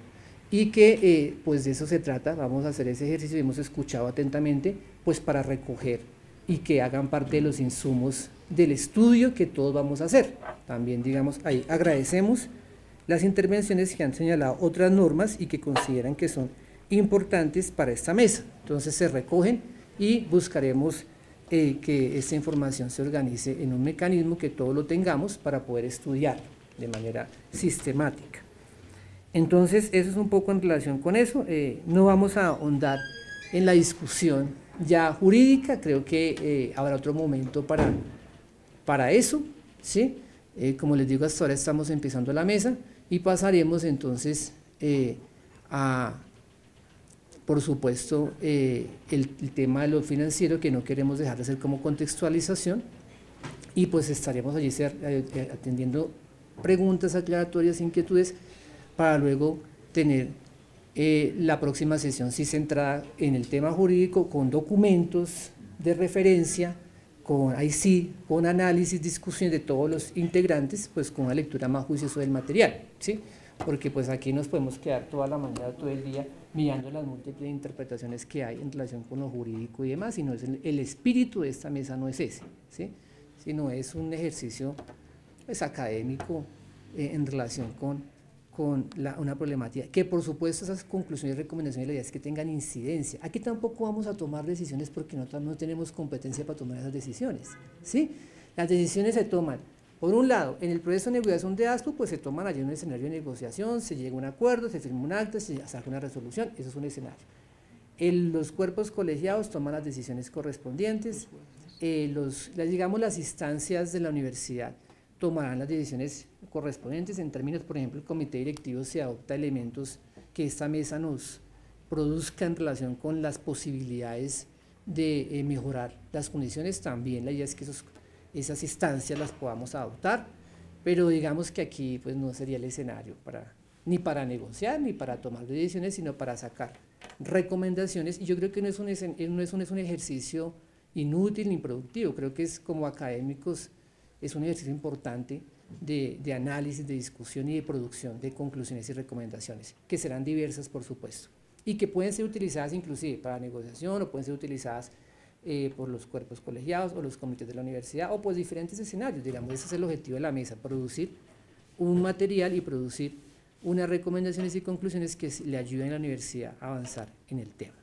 A: y que eh, pues de eso se trata, vamos a hacer ese ejercicio y hemos escuchado atentamente pues para recoger y que hagan parte de los insumos del estudio que todos vamos a hacer. También digamos ahí agradecemos las intervenciones que han señalado otras normas y que consideran que son importantes para esta mesa. Entonces se recogen y buscaremos eh, que esta información se organice en un mecanismo que todos lo tengamos para poder estudiar de manera sistemática. Entonces, eso es un poco en relación con eso. Eh, no vamos a ahondar en la discusión ya jurídica, creo que eh, habrá otro momento para, para eso, ¿sí? Eh, como les digo, hasta ahora estamos empezando la mesa y pasaremos entonces a, por supuesto, el, tema de lo financiero, que no queremos dejar de hacer como contextualización, y pues estaremos allí atendiendo preguntas, aclaratorias, inquietudes, para luego tener eh, la próxima sesión sí centrada en el tema jurídico con documentos de referencia con, ahí sí, con análisis, discusión de todos los integrantes, pues con una lectura más juiciosa del material, ¿sí? Porque pues aquí nos podemos quedar toda la mañana, todo el día, mirando las múltiples interpretaciones que hay en relación con lo jurídico y demás, sino es el, el espíritu de esta mesa no es ese, ¿sí? Sino es un ejercicio pues, académico eh, en relación con con una problemática, que por supuesto esas conclusiones y recomendaciones la idea es que tengan incidencia. Aquí tampoco vamos a tomar decisiones porque no, no tenemos competencia para tomar esas decisiones. ¿sí? Las decisiones se toman, por un lado, en el proceso de negociación de ASPO, pues se toman allí un escenario de negociación, se llega a un acuerdo, se firma un acta, se saca una resolución, eso es un escenario. En los cuerpos colegiados toman las decisiones correspondientes, eh, los, digamos las instancias de la universidad tomarán las decisiones correspondientes. En términos, por ejemplo, el comité directivo se adopta elementos que esta mesa nos produzca en relación con las posibilidades de eh, mejorar las condiciones. También la idea es que esas instancias las podamos adoptar, pero digamos que aquí pues, no sería el escenario para, ni para negociar ni para tomar decisiones, sino para sacar recomendaciones. Y yo creo que no es un, no es un, es un ejercicio inútil ni productivo, creo que es como académicos es un ejercicio importante de, análisis, de discusión y de producción de conclusiones y recomendaciones, que serán diversas, por supuesto, y que pueden ser utilizadas inclusive para negociación o pueden ser utilizadas eh, por los cuerpos colegiados o los comités de la universidad o por diferentes escenarios, digamos, ese es el objetivo de la mesa, producir un material y producir unas recomendaciones y conclusiones que le ayuden a la universidad a avanzar en el tema.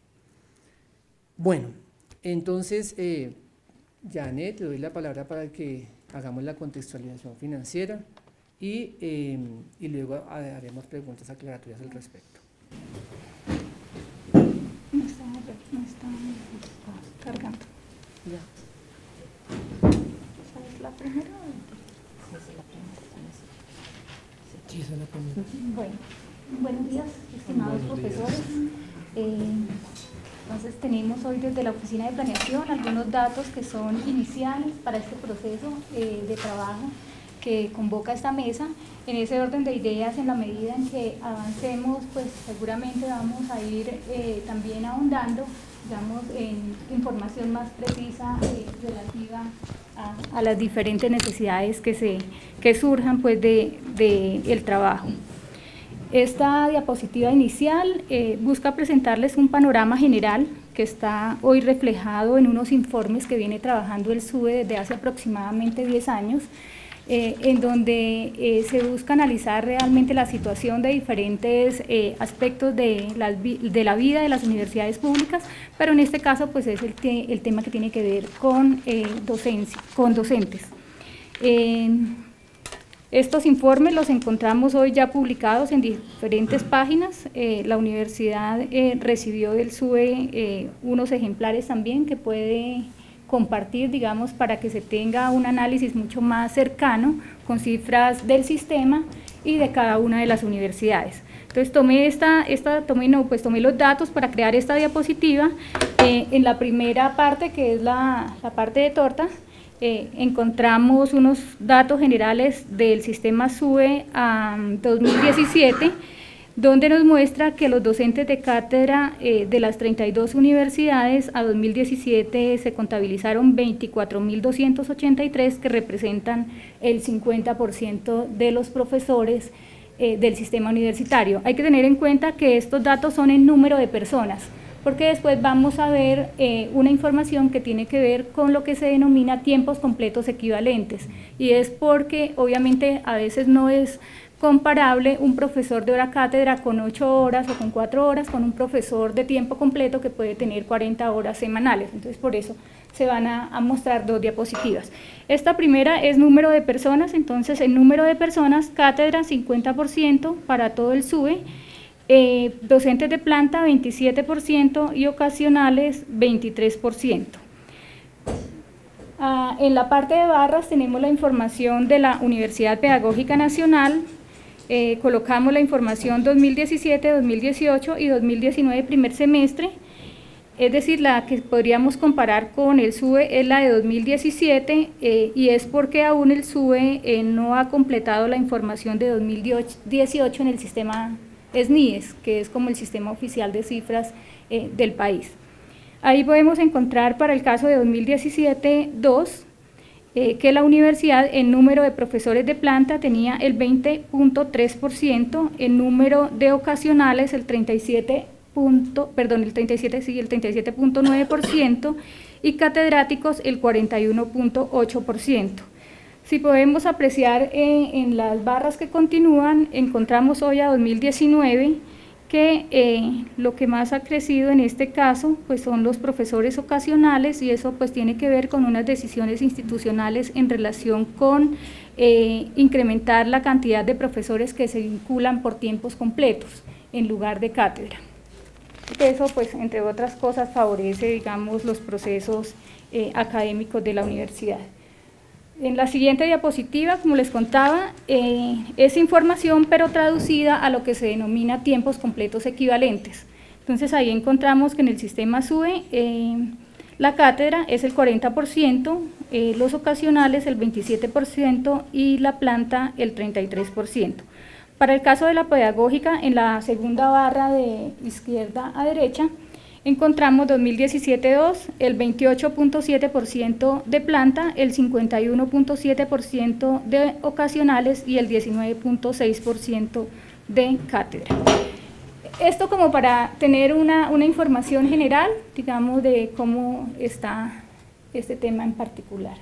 A: Bueno, entonces, eh, Janet, te doy la palabra para que hagamos la contextualización financiera y, eh, y luego haremos preguntas aclaratorias al respecto.
L: No está, no está cargando. Ya. ¿Sabes la primera? Sí, la primera. Sí, es la primera. Bueno, buenos días, estimados profesores. Eh, entonces tenemos hoy desde la Oficina de Planeación algunos datos que son iniciales para este proceso eh, de trabajo que convoca esta mesa. En ese orden de ideas, en la medida en que avancemos, pues seguramente vamos a ir eh, también ahondando digamos, en información más precisa eh, relativa a, las diferentes necesidades que, se, que surjan pues, de, de trabajo. Esta diapositiva inicial eh, busca presentarles un panorama general que está hoy reflejado en unos informes que viene trabajando el SUBE desde hace aproximadamente 10 años, eh, en donde eh, se busca analizar realmente la situación de diferentes aspectos de la, vida de las universidades públicas, pero en este caso pues es el, el tema que tiene que ver con docentes. Estos informes los encontramos hoy ya publicados en diferentes páginas. Eh, la universidad eh, recibió del SUE eh, unos ejemplares también que puede compartir, digamos, para que se tenga un análisis mucho más cercano con cifras del sistema y de cada una de las universidades. Entonces tomé esta, esta tomé, no, pues tomé los datos para crear esta diapositiva. en la primera parte, que es la, la parte de torta, eh, encontramos unos datos generales del sistema SUE a 2017, donde nos muestra que los docentes de cátedra eh, de las 32 universidades a 2017 se contabilizaron 24.283 que representan el 50% de los profesores eh, del sistema universitario. Hay que tener en cuenta que estos datos son en número de personas porque después vamos a ver eh, una información que tiene que ver con lo que se denomina tiempos completos equivalentes y es porque obviamente a veces no es comparable un profesor de hora cátedra con 8 horas o con 4 horas con un profesor de tiempo completo que puede tener 40 horas semanales. Entonces por eso se van a, a, mostrar dos diapositivas. Esta primera es número de personas, entonces el número de personas, cátedra 50% para todo el SUBE eh, docentes de planta 27% y ocasionales 23%. Ah, en la parte de barras tenemos la información de la Universidad Pedagógica Nacional, eh, colocamos la información 2017, 2018 y 2019 primer semestre, es decir, la que podríamos comparar con el SUBE es la de 2017 eh, y es porque aún el SUBE no ha completado la información de 2018 en el sistema SNIES, que es como el sistema oficial de cifras eh, del país. Ahí podemos encontrar para el caso de 2017 2 eh, que la universidad en número de profesores de planta tenía el 20.3%, en número de ocasionales el 37 perdón, el 37 sí, el 37.9% y catedráticos el 41.8%. Si podemos apreciar eh, en las barras que continúan, encontramos hoy a 2019 que eh, lo que más ha crecido en este caso pues son los profesores ocasionales y eso pues tiene que ver con unas decisiones institucionales en relación con eh, incrementar la cantidad de profesores que se vinculan por tiempos completos en lugar de cátedra. Eso pues entre otras cosas favorece digamos los procesos académicos de la universidad. En la siguiente diapositiva, como les contaba, eh, es información pero traducida a lo que se denomina tiempos completos equivalentes. Entonces ahí encontramos que en el sistema SUBE eh, la cátedra es el 40%, eh, los ocasionales el 27% y la planta el 33%. Para el caso de la pedagógica, en la segunda barra de izquierda a derecha, encontramos 2017-2 el 28.7% de planta, el 51.7% de ocasionales y el 19.6% de cátedra. Esto como para tener una, información general, digamos, de cómo está este tema en particular.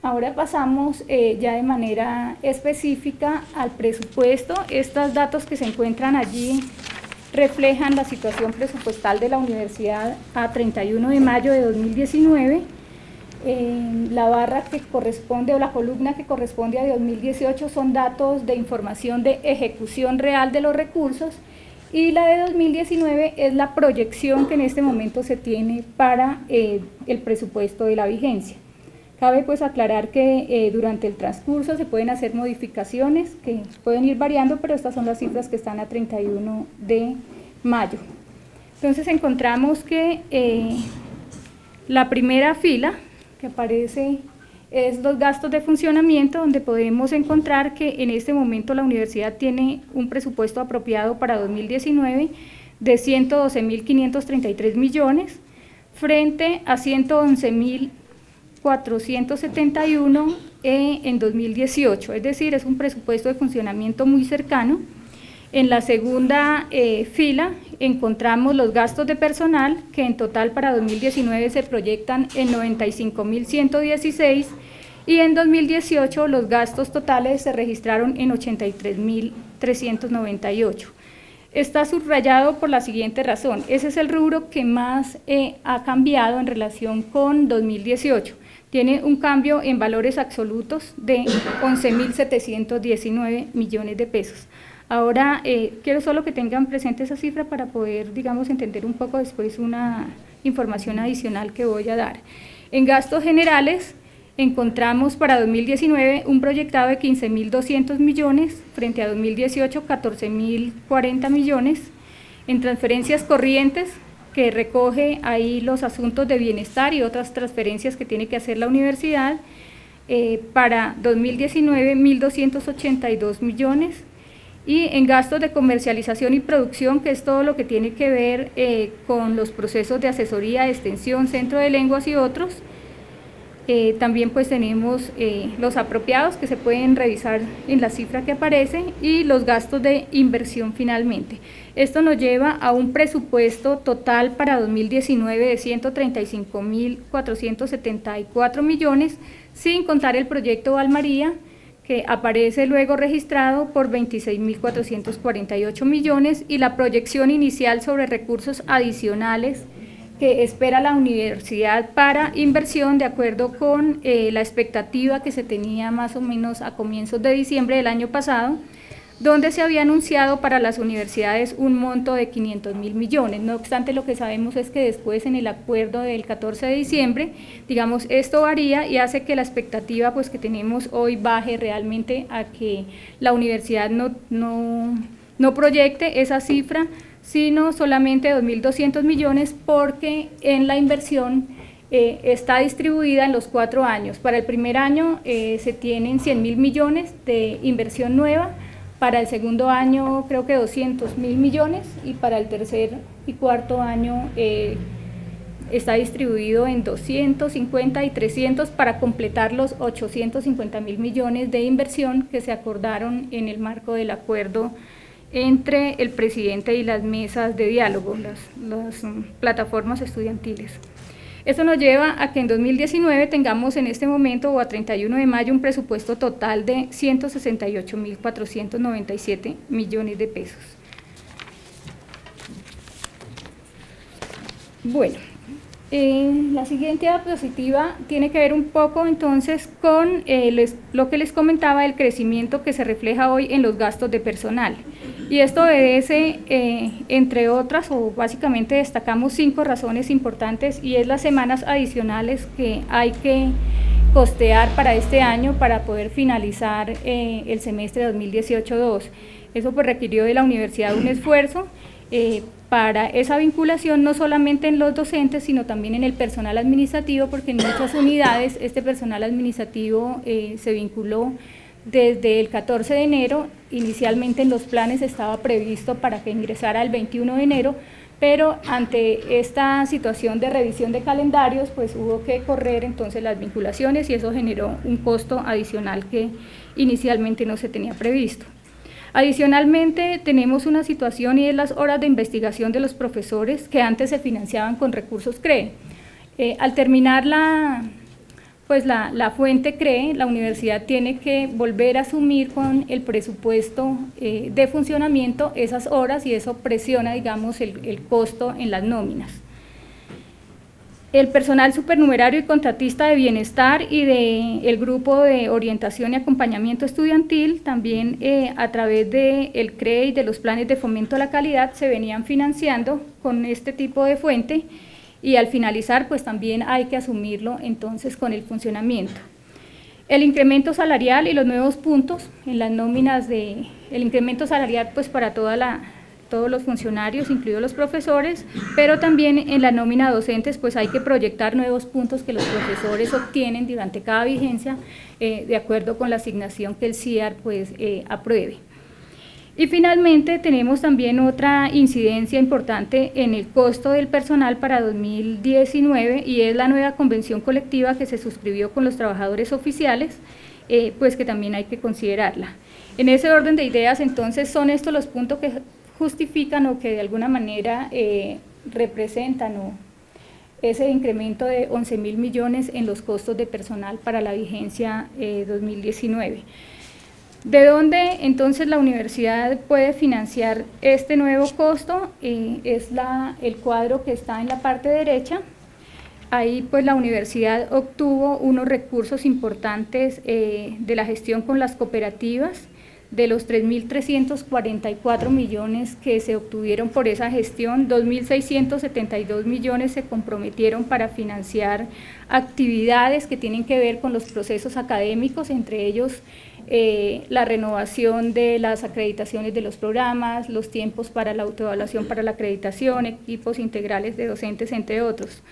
L: Ahora pasamos eh, ya de manera específica al presupuesto. Estos datos que se encuentran allí reflejan la situación presupuestal de la universidad a 31 de mayo de 2019. la barra que corresponde o la columna que corresponde a 2018 son datos de información de ejecución real de los recursos y la de 2019 es la proyección que en este momento se tiene para eh, el presupuesto de la vigencia. Cabe pues aclarar que eh, durante el transcurso se pueden hacer modificaciones que pueden ir variando, pero estas son las cifras que están a 31 de mayo. Entonces encontramos que eh, la primera fila que aparece es los gastos de funcionamiento, donde podemos encontrar que en este momento la universidad tiene un presupuesto apropiado para 2019 de 112.533 millones frente a 111.000 471 eh, en 2018, es decir, es un presupuesto de funcionamiento muy cercano. En la segunda eh, fila encontramos los gastos de personal, que en total para 2019 se proyectan en 95.116 y en 2018 los gastos totales se registraron en 83.398. Está subrayado por la siguiente razón, ese es el rubro que más eh, ha cambiado en relación con 2018 tiene un cambio en valores absolutos de 11.719 millones de pesos. Ahora, eh, quiero solo que tengan presente esa cifra para poder, digamos, entender un poco después una información adicional que voy a dar. En gastos generales, encontramos para 2019 un proyectado de 15.200 millones, frente a 2018 14.040 millones. En transferencias corrientes, que recoge ahí los asuntos de bienestar y otras transferencias que tiene que hacer la universidad. Eh, para 2019, 1.282 millones. Y en gastos de comercialización y producción, que es todo lo que tiene que ver eh, con los procesos de asesoría, extensión, centro de lenguas y otros, eh, también pues tenemos los apropiados que se pueden revisar en la cifra que aparece y los gastos de inversión finalmente. Esto nos lleva a un presupuesto total para 2019 de 135.474 millones, sin contar el proyecto Valmaría, que aparece luego registrado por 26.448 millones y la proyección inicial sobre recursos adicionales que espera la universidad para inversión de acuerdo con eh, la expectativa que se tenía más o menos a comienzos de diciembre del año pasado, donde se había anunciado para las universidades un monto de 500 mil millones. No obstante, lo que sabemos es que después en el acuerdo del 14 de diciembre, digamos, esto varía y hace que la expectativa pues, que tenemos hoy baje realmente a que la universidad no, no, no proyecte esa cifra, sino solamente 2.200 millones porque en la inversión eh, está distribuida en los cuatro años. Para el primer año eh, se tienen 100 mil millones de inversión nueva, para el segundo año creo que 200 mil millones y para el tercer y cuarto año está distribuido en 250 y 300 para completar los 850 mil millones de inversión que se acordaron en el marco del acuerdo entre el presidente y las mesas de diálogo, las, las mm, plataformas estudiantiles. Esto nos lleva a que en 2019 tengamos en este momento o a 31 de mayo un presupuesto total de 168.497 millones de pesos. Bueno, eh, la siguiente diapositiva tiene que ver un poco entonces con eh, lo que les comentaba del crecimiento que se refleja hoy en los gastos de personal. Y esto obedece, eh, entre otras, o básicamente destacamos cinco razones importantes y es las semanas adicionales que hay que costear para este año para poder finalizar el semestre 2018-2. Eso pues requirió de la universidad un esfuerzo para esa vinculación no solamente en los docentes, sino también en el personal administrativo, porque en muchas unidades este personal administrativo eh, se vinculó desde el 14 de enero, inicialmente en los planes estaba previsto para que ingresara el 21 de enero, pero ante esta situación de revisión de calendarios, pues hubo que correr entonces las vinculaciones y eso generó un costo adicional que inicialmente no se tenía previsto. Adicionalmente, tenemos una situación y es las horas de investigación de los profesores que antes se financiaban con recursos CREE. Eh, al terminar la, pues la, fuente CREE, la universidad tiene que volver a asumir con el presupuesto eh, de funcionamiento esas horas y eso presiona, digamos, el costo en las nóminas el personal supernumerario y contratista de bienestar y del el grupo de orientación y acompañamiento estudiantil también eh, a través del el CRE y de los planes de fomento a la calidad se venían financiando con este tipo de fuente y al finalizar pues también hay que asumirlo entonces con el funcionamiento. El incremento salarial y los nuevos puntos en las nóminas de el incremento salarial pues para toda la todos los funcionarios, incluidos los profesores, pero también en la nómina docentes pues hay que proyectar nuevos puntos que los profesores obtienen durante cada vigencia eh, de acuerdo con la asignación que el CIAR pues eh, apruebe. Y finalmente tenemos también otra incidencia importante en el costo del personal para 2019 y es la nueva convención colectiva que se suscribió con los trabajadores oficiales, eh, pues que también hay que considerarla. En ese orden de ideas, entonces, son estos los puntos que, justifican o que de alguna manera eh, representan ese incremento de 11 mil millones en los costos de personal para la vigencia 2019. Eh, ¿De dónde entonces la universidad puede financiar este nuevo costo? Eh, es el cuadro que está en la parte derecha. Ahí pues la universidad obtuvo unos recursos importantes de la gestión con las cooperativas, de los 3.344 millones que se obtuvieron por esa gestión, 2.672 millones se comprometieron para financiar actividades que tienen que ver con los procesos académicos, entre ellos eh, la renovación de las acreditaciones de los programas, los tiempos para la autoevaluación para la acreditación, equipos integrales de docentes, entre otros.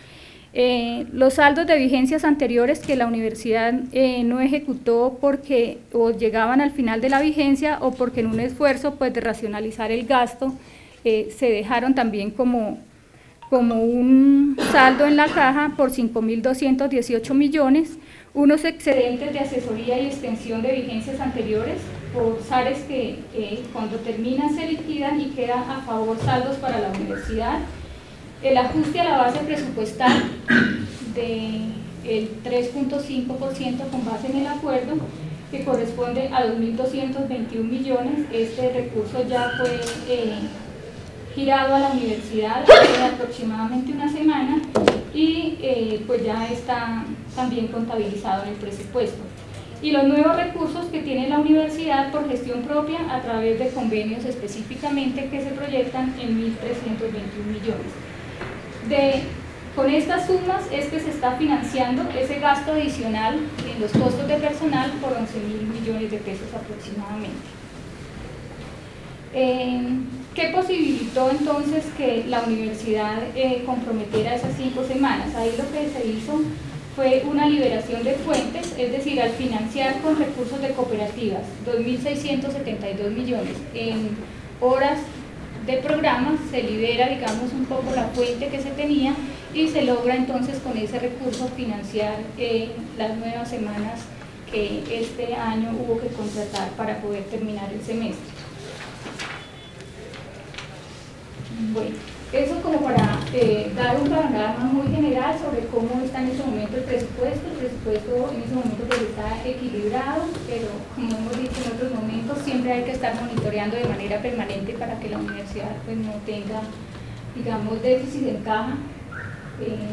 L: Eh, los saldos de vigencias anteriores que la universidad eh, no ejecutó porque o llegaban al final de la vigencia o porque en un esfuerzo pues, de racionalizar el gasto eh, se dejaron también como, como un saldo en la caja por 5.218 millones, unos excedentes de asesoría y extensión de vigencias anteriores por SARES que cuando terminan se liquidan y quedan a favor saldos para la universidad el ajuste a la base presupuestal del 3.5% con base en el acuerdo, que corresponde a 2.221 millones. Este recurso ya fue eh, girado a la universidad hace aproximadamente una semana y eh, pues ya está también contabilizado en el presupuesto. Y los nuevos recursos que tiene la universidad por gestión propia a través de convenios específicamente que se proyectan en 1.321 millones con estas sumas es que se está financiando ese gasto adicional en los costos de personal por 11 mil millones de pesos aproximadamente. Eh, ¿Qué posibilitó entonces que la universidad eh, comprometiera esas cinco semanas? Ahí lo que se hizo fue una liberación de fuentes, es decir, al financiar con recursos de cooperativas, 2.672 millones en horas de programa, se libera, digamos, un poco la fuente que se tenía y se logra entonces con ese recurso financiar las nuevas semanas que este año hubo que contratar para poder terminar el semestre. Bueno, eso como para eh, dar un panorama muy general sobre cómo está en este momento el presupuesto. El presupuesto en este momento pues está equilibrado, pero como hemos dicho en otros momentos, siempre hay que estar monitoreando de manera permanente para que la universidad pues, no tenga, digamos, déficit en caja. Eh,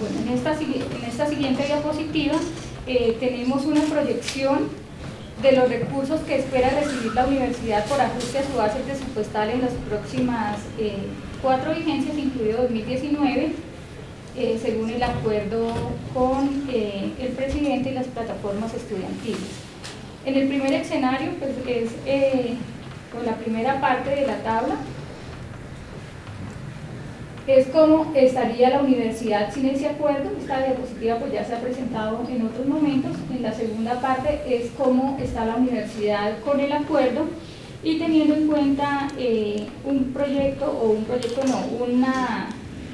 L: bueno, en esta, en esta siguiente diapositiva eh, tenemos una proyección de los recursos que espera recibir la universidad por ajuste a su base presupuestal en las próximas cuatro vigencias, incluido 2019, eh, según el acuerdo con eh, el presidente y las plataformas estudiantiles. En el primer escenario, pues es eh, con la primera parte de la tabla, es cómo estaría la universidad sin ese acuerdo. Esta diapositiva pues ya se ha presentado en otros momentos. En la segunda parte es cómo está la universidad con el acuerdo y teniendo en cuenta eh, un proyecto, o un proyecto no, una,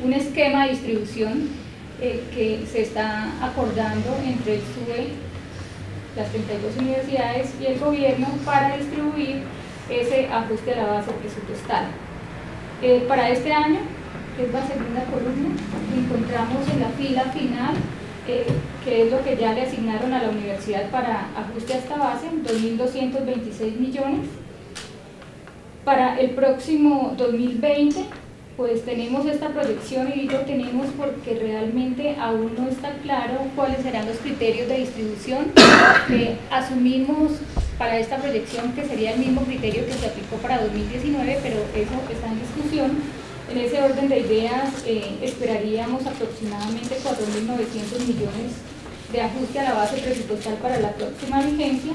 L: un esquema de distribución eh, que se está acordando entre el SUE, las 32 universidades y el gobierno para distribuir ese ajuste a la base presupuestal. Eh, para este año, que es la segunda columna, encontramos en la fila final que es lo que ya le asignaron a la universidad para ajuste a esta base, 2.226 millones, para el próximo 2020, pues tenemos esta proyección y lo tenemos porque realmente aún no está claro cuáles serán los criterios de distribución. que asumimos para esta proyección que sería el mismo criterio que se aplicó para 2019, pero eso está en discusión. En ese orden de ideas eh, esperaríamos aproximadamente 4.900 millones de ajuste a la base presupuestal para la próxima vigencia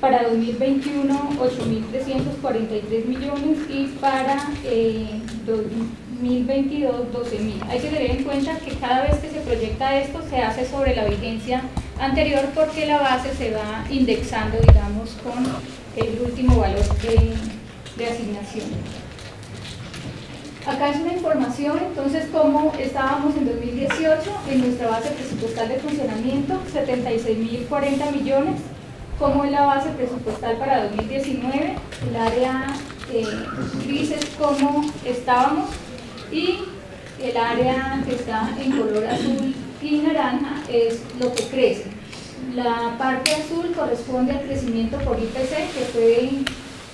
L: para 2021 8.343 millones y para 2022 eh, 12.000. Hay que tener en cuenta que cada vez que se proyecta esto se hace sobre la vigencia anterior porque la base se va indexando, digamos, con el último valor de, de asignación. Acá es una información, entonces, cómo estábamos en 2018 en nuestra base presupuestal de funcionamiento, 76.040 millones, cómo es la base presupuestal para 2019, el área eh, gris es cómo estábamos y el área que está en color azul y naranja es lo que crece. La parte azul corresponde al crecimiento por IPC, que fue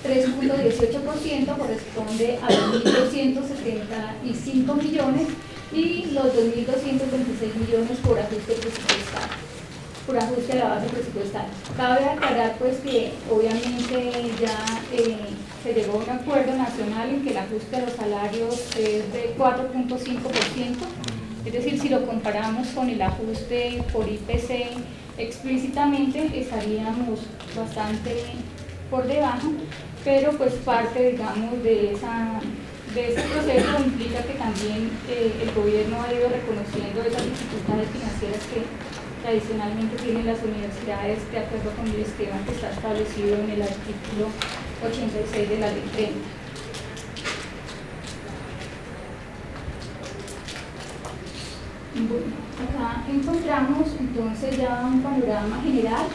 L: 3.18%, corresponde a 2.275 millones, y los 2.226 millones por ajuste presupuestal por ajuste a la base presupuestal. Cabe aclarar pues que obviamente ya eh, se llegó a un acuerdo nacional en que el ajuste a los salarios es de 4.5%, es decir, si lo comparamos con el ajuste por IPC explícitamente estaríamos bastante por debajo, pero pues parte digamos de esa de ese proceso implica que también eh, el gobierno ha ido reconociendo esas dificultades financieras que tradicionalmente tienen las universidades de acuerdo con el esquema que está establecido en el artículo 86 de la ley 30. Bueno, acá encontramos entonces ya un panorama general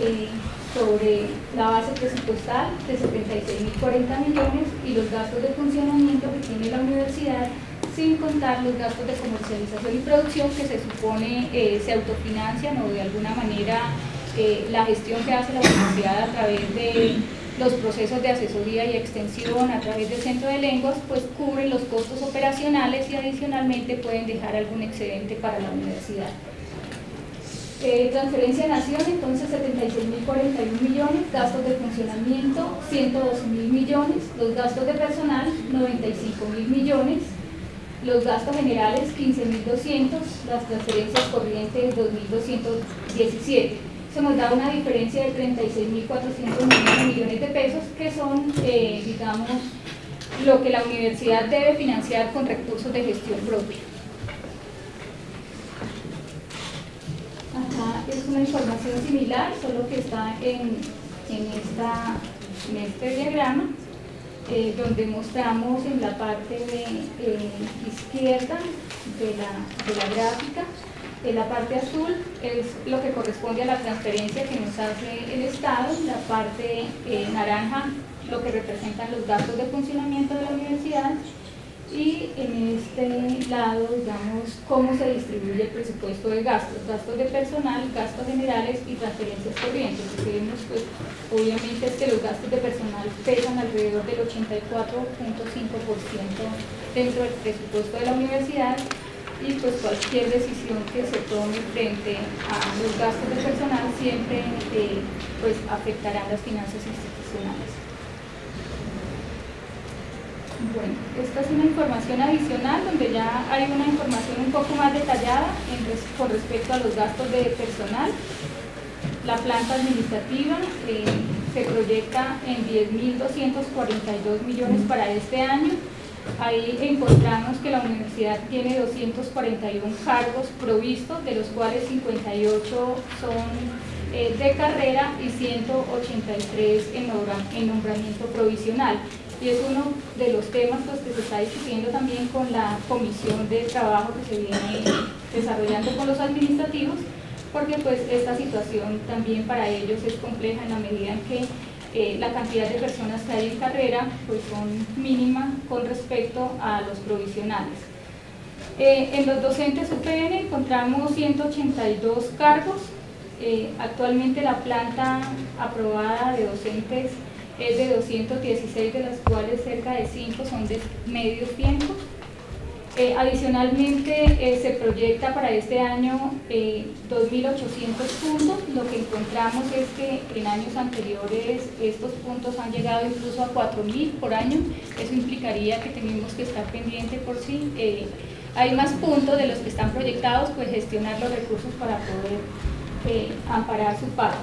L: eh, sobre la base presupuestal de 76.040 millones y los gastos de funcionamiento que tiene la universidad sin contar los gastos de comercialización y producción que se supone eh, se autofinancian o de alguna manera eh, la gestión que hace la universidad a través de los procesos de asesoría y extensión a través del centro de lenguas, pues cubren los costos operacionales y adicionalmente pueden dejar algún excedente para la universidad. Eh, transferencia de nación, entonces 76.041 millones, gastos de funcionamiento 112.000 millones, los gastos de personal 95.000 millones, los gastos generales 15.200, las transferencias corrientes 2.217. Eso nos da una diferencia de 36.400 millones de pesos, que son, eh, digamos, lo que la universidad debe financiar con recursos de gestión propia. Acá es una información similar, solo que está en, en, esta, en este diagrama. Eh, donde mostramos en la parte eh, izquierda de la, gráfica, en la parte azul es lo que corresponde a la transferencia que nos hace el Estado, la parte eh, naranja lo que representan los gastos de funcionamiento de la universidad y en este lado, digamos, cómo se distribuye el presupuesto de gastos, gastos de personal, gastos generales y transferencias corrientes. Lo que vemos, pues, obviamente es que los gastos de personal pesan alrededor del 84.5% dentro del presupuesto de la universidad y pues cualquier decisión que se tome frente a los gastos de personal siempre eh, pues afectará las finanzas institucionales. Bueno, esta es una información adicional donde ya hay una información un poco más detallada con respecto a los gastos de personal. La planta administrativa eh, se proyecta en 10.242 millones para este año. Ahí encontramos que la universidad tiene 241 cargos provistos, de los cuales 58 son eh, de carrera y 183 en nombramiento provisional y es uno de los temas pues, que se está discutiendo también con la comisión de trabajo que se viene desarrollando con los administrativos, porque pues esta situación también para ellos es compleja en la medida en que eh, la cantidad de personas que hay en carrera pues son mínima con respecto a los provisionales. Eh, en los docentes UPN encontramos 182 cargos, eh, actualmente la planta aprobada de docentes es de 216, de las cuales cerca de 5 son de medio tiempo. Eh, adicionalmente, eh, se proyecta para este año 2.800 eh, puntos. Lo que encontramos es que en años anteriores estos puntos han llegado incluso a 4.000 por año. Eso implicaría que tenemos que estar pendientes por si hay más puntos de los que están proyectados, pues gestionar los recursos para poder amparar su pago.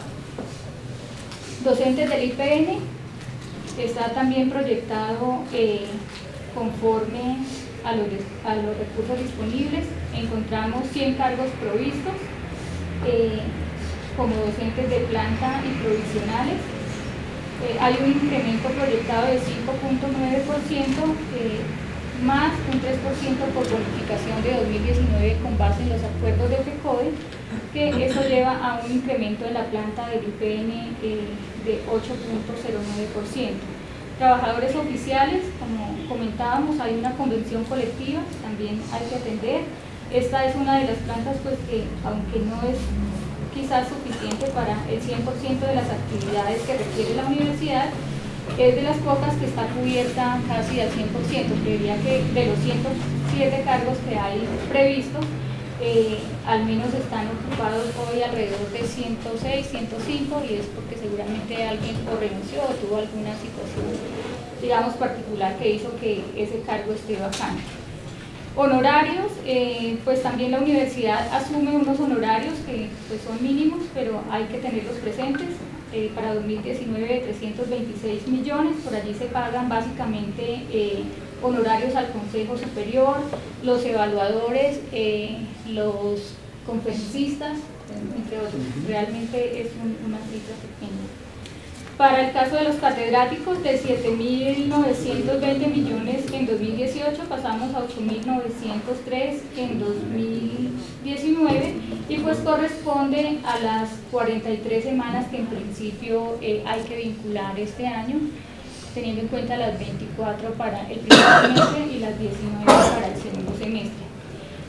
L: Docentes del IPN, está también proyectado eh, conforme a los, recursos disponibles. Encontramos 100 cargos provistos eh, como docentes de planta y provisionales. Eh, hay un incremento proyectado de 5.9%, más un 3% por bonificación de 2019 con base en los acuerdos de FECODE, que eso lleva a un incremento de la planta del IPN de 8.09%. Trabajadores oficiales, como comentábamos, hay una convención colectiva, también hay que atender. Esta es una de las plantas pues, que, aunque no es quizás suficiente para el 100% de las actividades que requiere la universidad, es de las pocas que está cubierta casi al 100%. Creería que de los 107 cargos que hay previstos, eh, al menos están ocupados hoy alrededor de 106, 105 y es porque seguramente alguien o renunció o tuvo alguna situación, digamos, particular que hizo que ese cargo esté vacante. Honorarios, eh, pues también la universidad asume unos honorarios que pues, son mínimos, pero hay que tenerlos presentes. Eh, para 2019 de 326 millones, por allí se pagan básicamente honorarios al Consejo Superior, los evaluadores, eh, los conferencistas, entre otros. Realmente es una cifra pequeña. Para el caso de los catedráticos, de 7.920 millones en 2018 pasamos a 8.903 en 2019 y pues corresponde a las 43 semanas que en principio eh, hay que vincular este año teniendo en cuenta las 24 para el primer semestre y las 19 para el segundo semestre.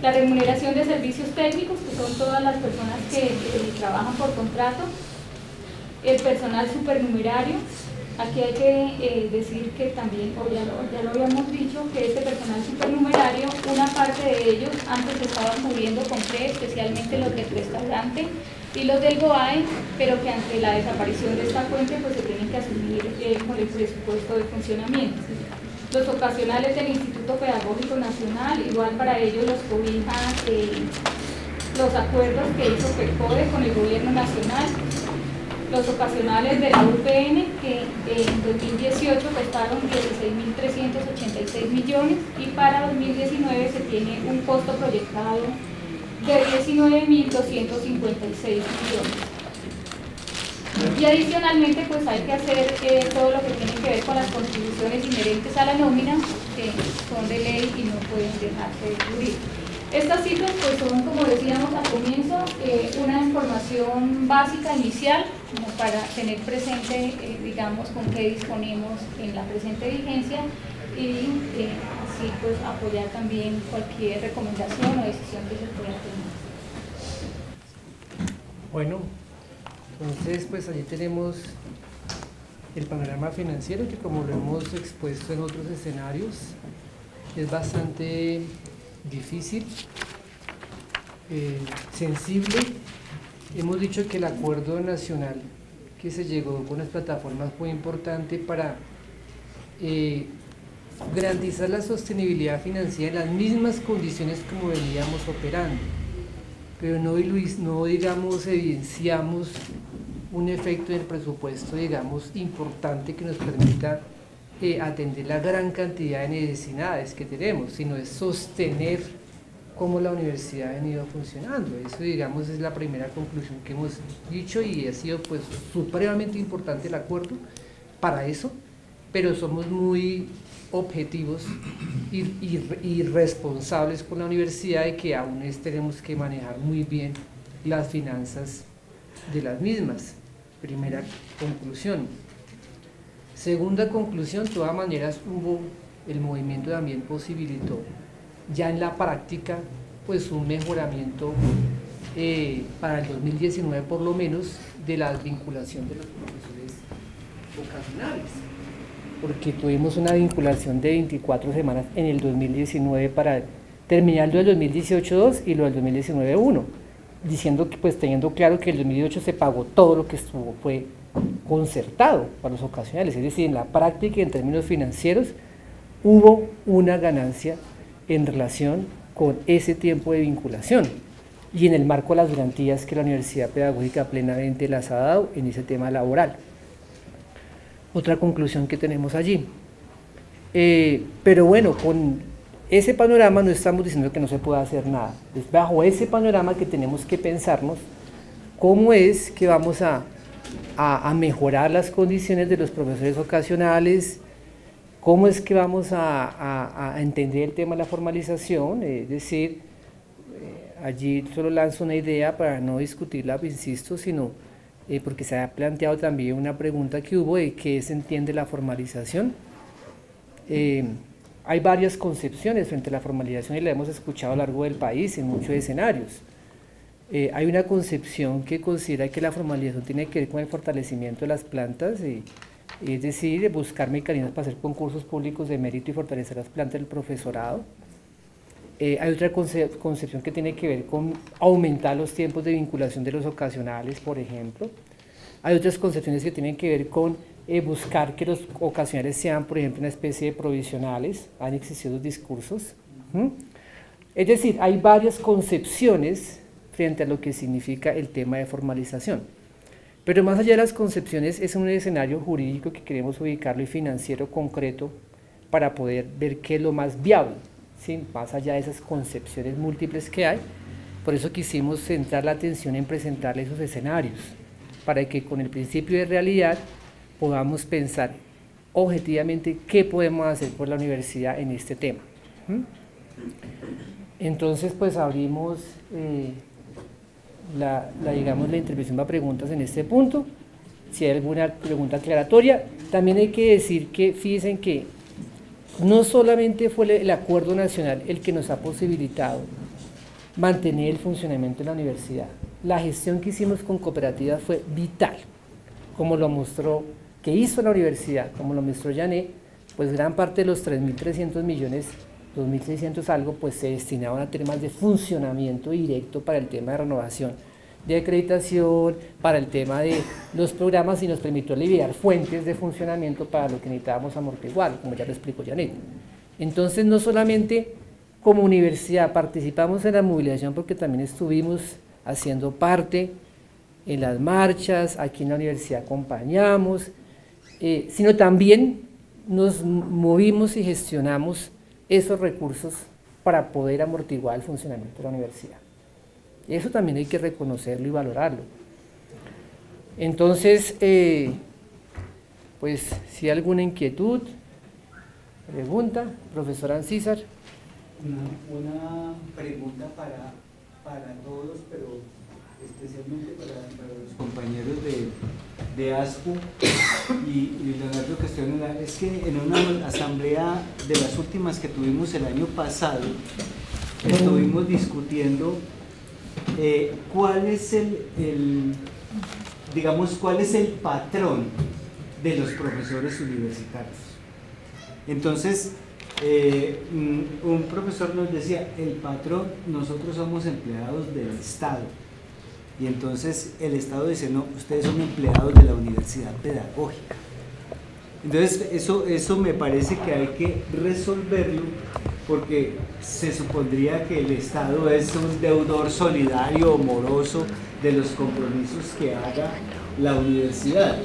L: La remuneración de servicios técnicos, que son todas las personas que, trabajan por contrato, el personal supernumerario, aquí hay que eh, decir que también, o ya lo, habíamos dicho, que este personal supernumerario, una parte de ellos antes estaban cubriendo con PRE, especialmente los del restaurante, y los del GOAE, pero que ante la desaparición de esta fuente pues se tienen que asumir eh, con el presupuesto de funcionamiento. Los ocasionales del Instituto Pedagógico Nacional, igual para ellos los cobijan eh, los acuerdos que hizo PECODE con el gobierno nacional, los ocasionales de la UPN que en 2018 costaron 16.386 millones y para 2019 se tiene un costo proyectado de 19.256 millones. Y adicionalmente pues hay que hacer eh, todo lo que tiene que ver con las contribuciones inherentes a la nómina, que son de ley y no pueden dejarse de cubrir. Estas cifras pues son, como decíamos al comienzo, eh, una información básica inicial como para tener presente, eh, digamos, con qué disponemos en la presente vigencia y así pues apoyar también cualquier recomendación o decisión que se pueda tomar.
A: Bueno, entonces pues allí tenemos el panorama financiero que como lo hemos expuesto en otros escenarios es bastante difícil, eh, sensible. Hemos dicho que el acuerdo nacional que se llegó con las plataformas fue importante para eh, garantizar la sostenibilidad financiera en las mismas condiciones como veníamos operando pero no, no digamos, evidenciamos un efecto en el presupuesto, digamos, importante que nos permita eh, atender la gran cantidad de necesidades que tenemos, sino es sostener cómo la universidad ha venido funcionando. Eso, digamos, es la primera conclusión que hemos dicho y ha sido pues supremamente importante el acuerdo para eso, pero somos muy objetivos y, responsables con la universidad y que aún tenemos que manejar muy bien las finanzas de las mismas. Primera conclusión. Segunda conclusión, de todas maneras hubo, el movimiento también posibilitó ya en la práctica pues un mejoramiento eh, para el 2019 por lo menos de la vinculación de los profesores vocacionales porque tuvimos una vinculación de 24 semanas en el 2019 para terminar lo del 2018-2 y lo del 2019-1, diciendo que pues teniendo claro que el 2018 se pagó todo lo que estuvo, fue concertado para los ocasionales, es decir, en la práctica y en términos financieros hubo una ganancia en relación con ese tiempo de vinculación. Y en el marco de las garantías que la Universidad Pedagógica plenamente las ha dado en ese tema laboral otra conclusión que tenemos allí. Eh, pero bueno, con ese panorama no estamos diciendo que no se pueda hacer nada. Es bajo ese panorama que tenemos que pensarnos cómo es que vamos a, a, mejorar las condiciones de los profesores ocasionales, cómo es que vamos a, a entender el tema de la formalización, es decir, eh, allí solo lanzo una idea para no discutirla, insisto, sino eh, porque se ha planteado también una pregunta que hubo de qué se entiende la formalización. Eh, hay varias concepciones frente a la formalización y la hemos escuchado a lo largo del país en muchos escenarios. Eh, hay una concepción que considera que la formalización tiene que ver con el fortalecimiento de las plantas, es decir, buscar mecanismos para hacer concursos públicos de mérito y fortalecer las plantas del profesorado. Hay otra concepción que tiene que ver con aumentar los tiempos de vinculación de los ocasionales, por ejemplo. Hay otras concepciones que tienen que ver con eh, buscar que los ocasionales sean, por ejemplo, una especie de provisionales. Han existido discursos. Es decir, hay varias concepciones frente a lo que significa el tema de formalización. Pero más allá de las concepciones, es un escenario jurídico que queremos ubicarlo y financiero concreto para poder ver qué es lo más viable, ¿sí? más allá de esas concepciones múltiples que hay. Por eso quisimos centrar la atención en presentarle esos escenarios para que con el principio de realidad podamos pensar objetivamente qué podemos hacer por la universidad en este tema. Entonces, pues abrimos eh, la, digamos, la intervención para preguntas en este punto. Si hay alguna pregunta aclaratoria, también hay que decir que, fíjense que no solamente fue el acuerdo nacional el que nos ha posibilitado mantener el funcionamiento de la universidad, la gestión que hicimos con cooperativas fue vital, como lo mostró, que hizo la universidad, como lo mostró Janet, pues gran parte de los 3.300 millones, 2.600 algo, pues se destinaban a temas de funcionamiento directo para el tema de renovación, de acreditación, para el tema de los programas y nos permitió aliviar fuentes de funcionamiento para lo que necesitábamos amortiguar, como ya lo explicó Janet. Entonces, no solamente como universidad participamos en la movilización porque también estuvimos haciendo parte en las marchas, aquí en la universidad acompañamos, eh, sino también nos movimos y gestionamos esos recursos para poder amortiguar el funcionamiento de la universidad. Eso también hay que reconocerlo y valorarlo. Entonces, eh, pues si hay alguna inquietud, pregunta, profesor Ancísar.
I: Una, pregunta para, para todos, pero especialmente para, los compañeros de, de y, y Leonardo Castellano, es que en una asamblea de las últimas que tuvimos el año pasado, estuvimos discutiendo eh, cuál es el, digamos, cuál es el patrón de los profesores universitarios. Entonces, eh, un profesor nos decía, el patrón, nosotros somos empleados del Estado. Y entonces el Estado dice, no, ustedes son empleados de la universidad pedagógica. Entonces eso, eso me parece que hay que resolverlo porque se supondría que el Estado es un deudor solidario o moroso de los compromisos que haga la universidad.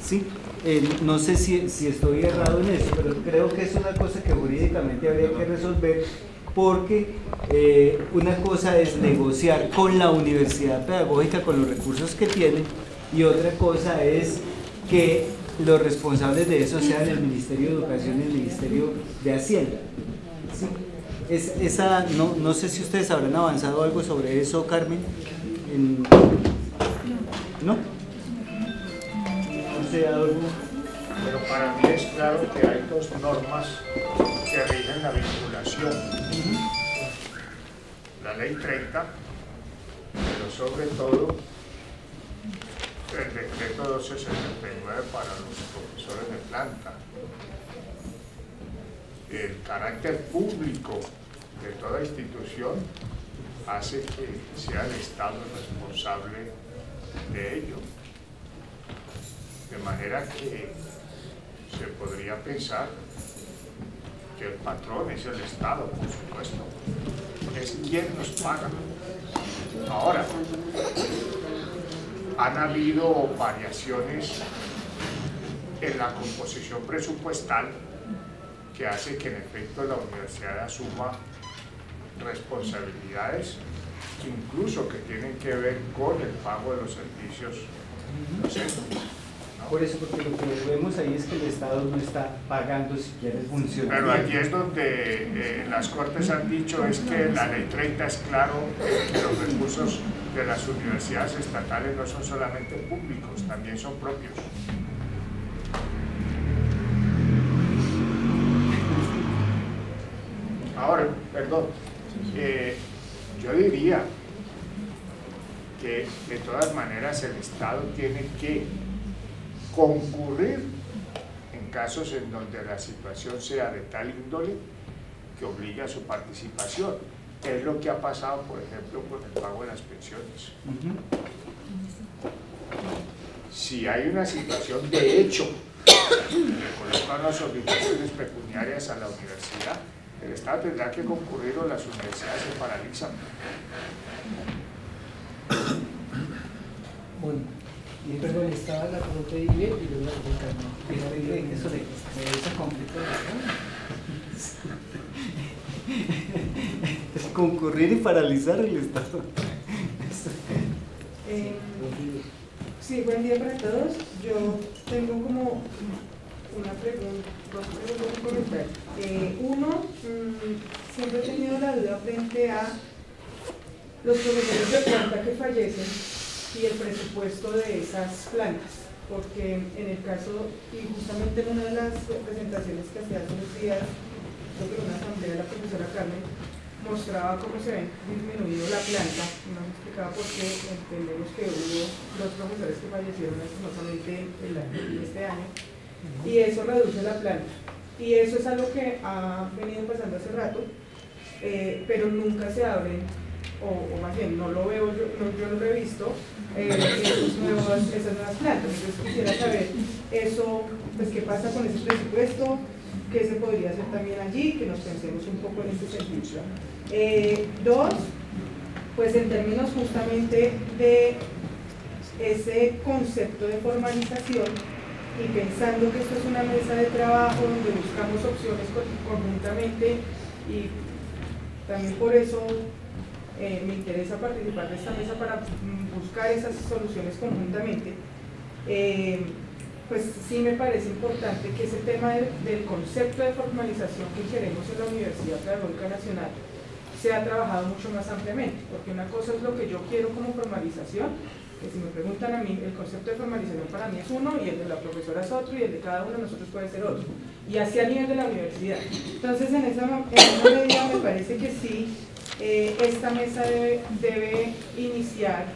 I: ¿Sí? Eh, no sé si, estoy errado en eso, pero creo que es una cosa que jurídicamente habría que resolver porque eh, una cosa es negociar con la universidad pedagógica con los recursos que tiene y otra cosa es que los responsables de eso sean el Ministerio de Educación y el Ministerio de Hacienda. Es, esa, no, no, sé si ustedes habrán avanzado algo sobre eso, Carmen. ¿No?
F: Pero para mí es claro que hay dos normas que rigen la vinculación. La ley 30, pero sobre todo el decreto 1269 para los profesores de planta. El carácter público de toda institución hace que sea el Estado responsable de ello. De manera que se podría pensar que el patrón es el Estado, por supuesto. Es quien nos paga. Ahora, han habido variaciones en la composición presupuestal que hace que en efecto la universidad asuma responsabilidades incluso que tienen que ver con el pago de los servicios docentes.
I: Por eso, porque lo que vemos ahí es que el Estado no está pagando siquiera el funcionamiento.
F: Pero aquí es donde eh, las Cortes han dicho es que la ley 30 es claro que los recursos de las universidades estatales no son solamente públicos, también son propios. Ahora, perdón, eh, yo diría que de todas maneras el Estado tiene que concurrir en casos en donde la situación sea de tal índole que obligue a su participación. Es lo que ha pasado, por ejemplo, con el pago de las pensiones. Si hay una situación de hecho que colocan unas obligaciones pecuniarias a la universidad, el Estado tendrá que concurrir o las universidades se paralizan.
A: Bueno, y perdón, estaba la pregunta de Ibe y luego la pregunta de Eso de, de esa
I: Es concurrir y paralizar el Estado.
M: Eh, sí, buen día para todos. Yo tengo como una pregunta, dos preguntas eh, uno, mm, siempre he tenido la duda frente a los profesores de planta que fallecen y el presupuesto de esas plantas. Porque en el caso, y justamente en una de las presentaciones que hacía hace unos días, creo que en una asamblea la profesora Carmen, mostraba cómo se ha disminuido la planta, nos explicaba por qué entendemos que hubo dos profesores que fallecieron lastimosamente este año, y eso reduce la planta. Y eso es algo que ha venido pasando hace rato, eh, pero nunca se abren, o, más bien no lo veo, yo yo lo he visto, eh, esas nuevas plantas. Entonces quisiera saber eso, pues qué pasa con ese presupuesto, qué se podría hacer también allí, que nos pensemos un poco en este sentido. Eh, dos, pues en términos justamente de ese concepto de formalización, y pensando que esto es una mesa de trabajo donde buscamos opciones conjuntamente y también por eso eh, me interesa participar de esta mesa para mm, buscar esas soluciones conjuntamente, eh, pues sí me parece importante que ese tema del concepto de formalización que queremos en la Universidad Pedagógica Nacional se ha trabajado mucho más ampliamente, porque una cosa es lo que yo quiero como formalización, si me preguntan a mí, el concepto de formalización para mí es uno y el de la profesora es otro y el de cada uno de nosotros puede ser otro, y así a nivel de la universidad. Entonces, en esa, en medida me parece que sí, eh, esta mesa debe, iniciar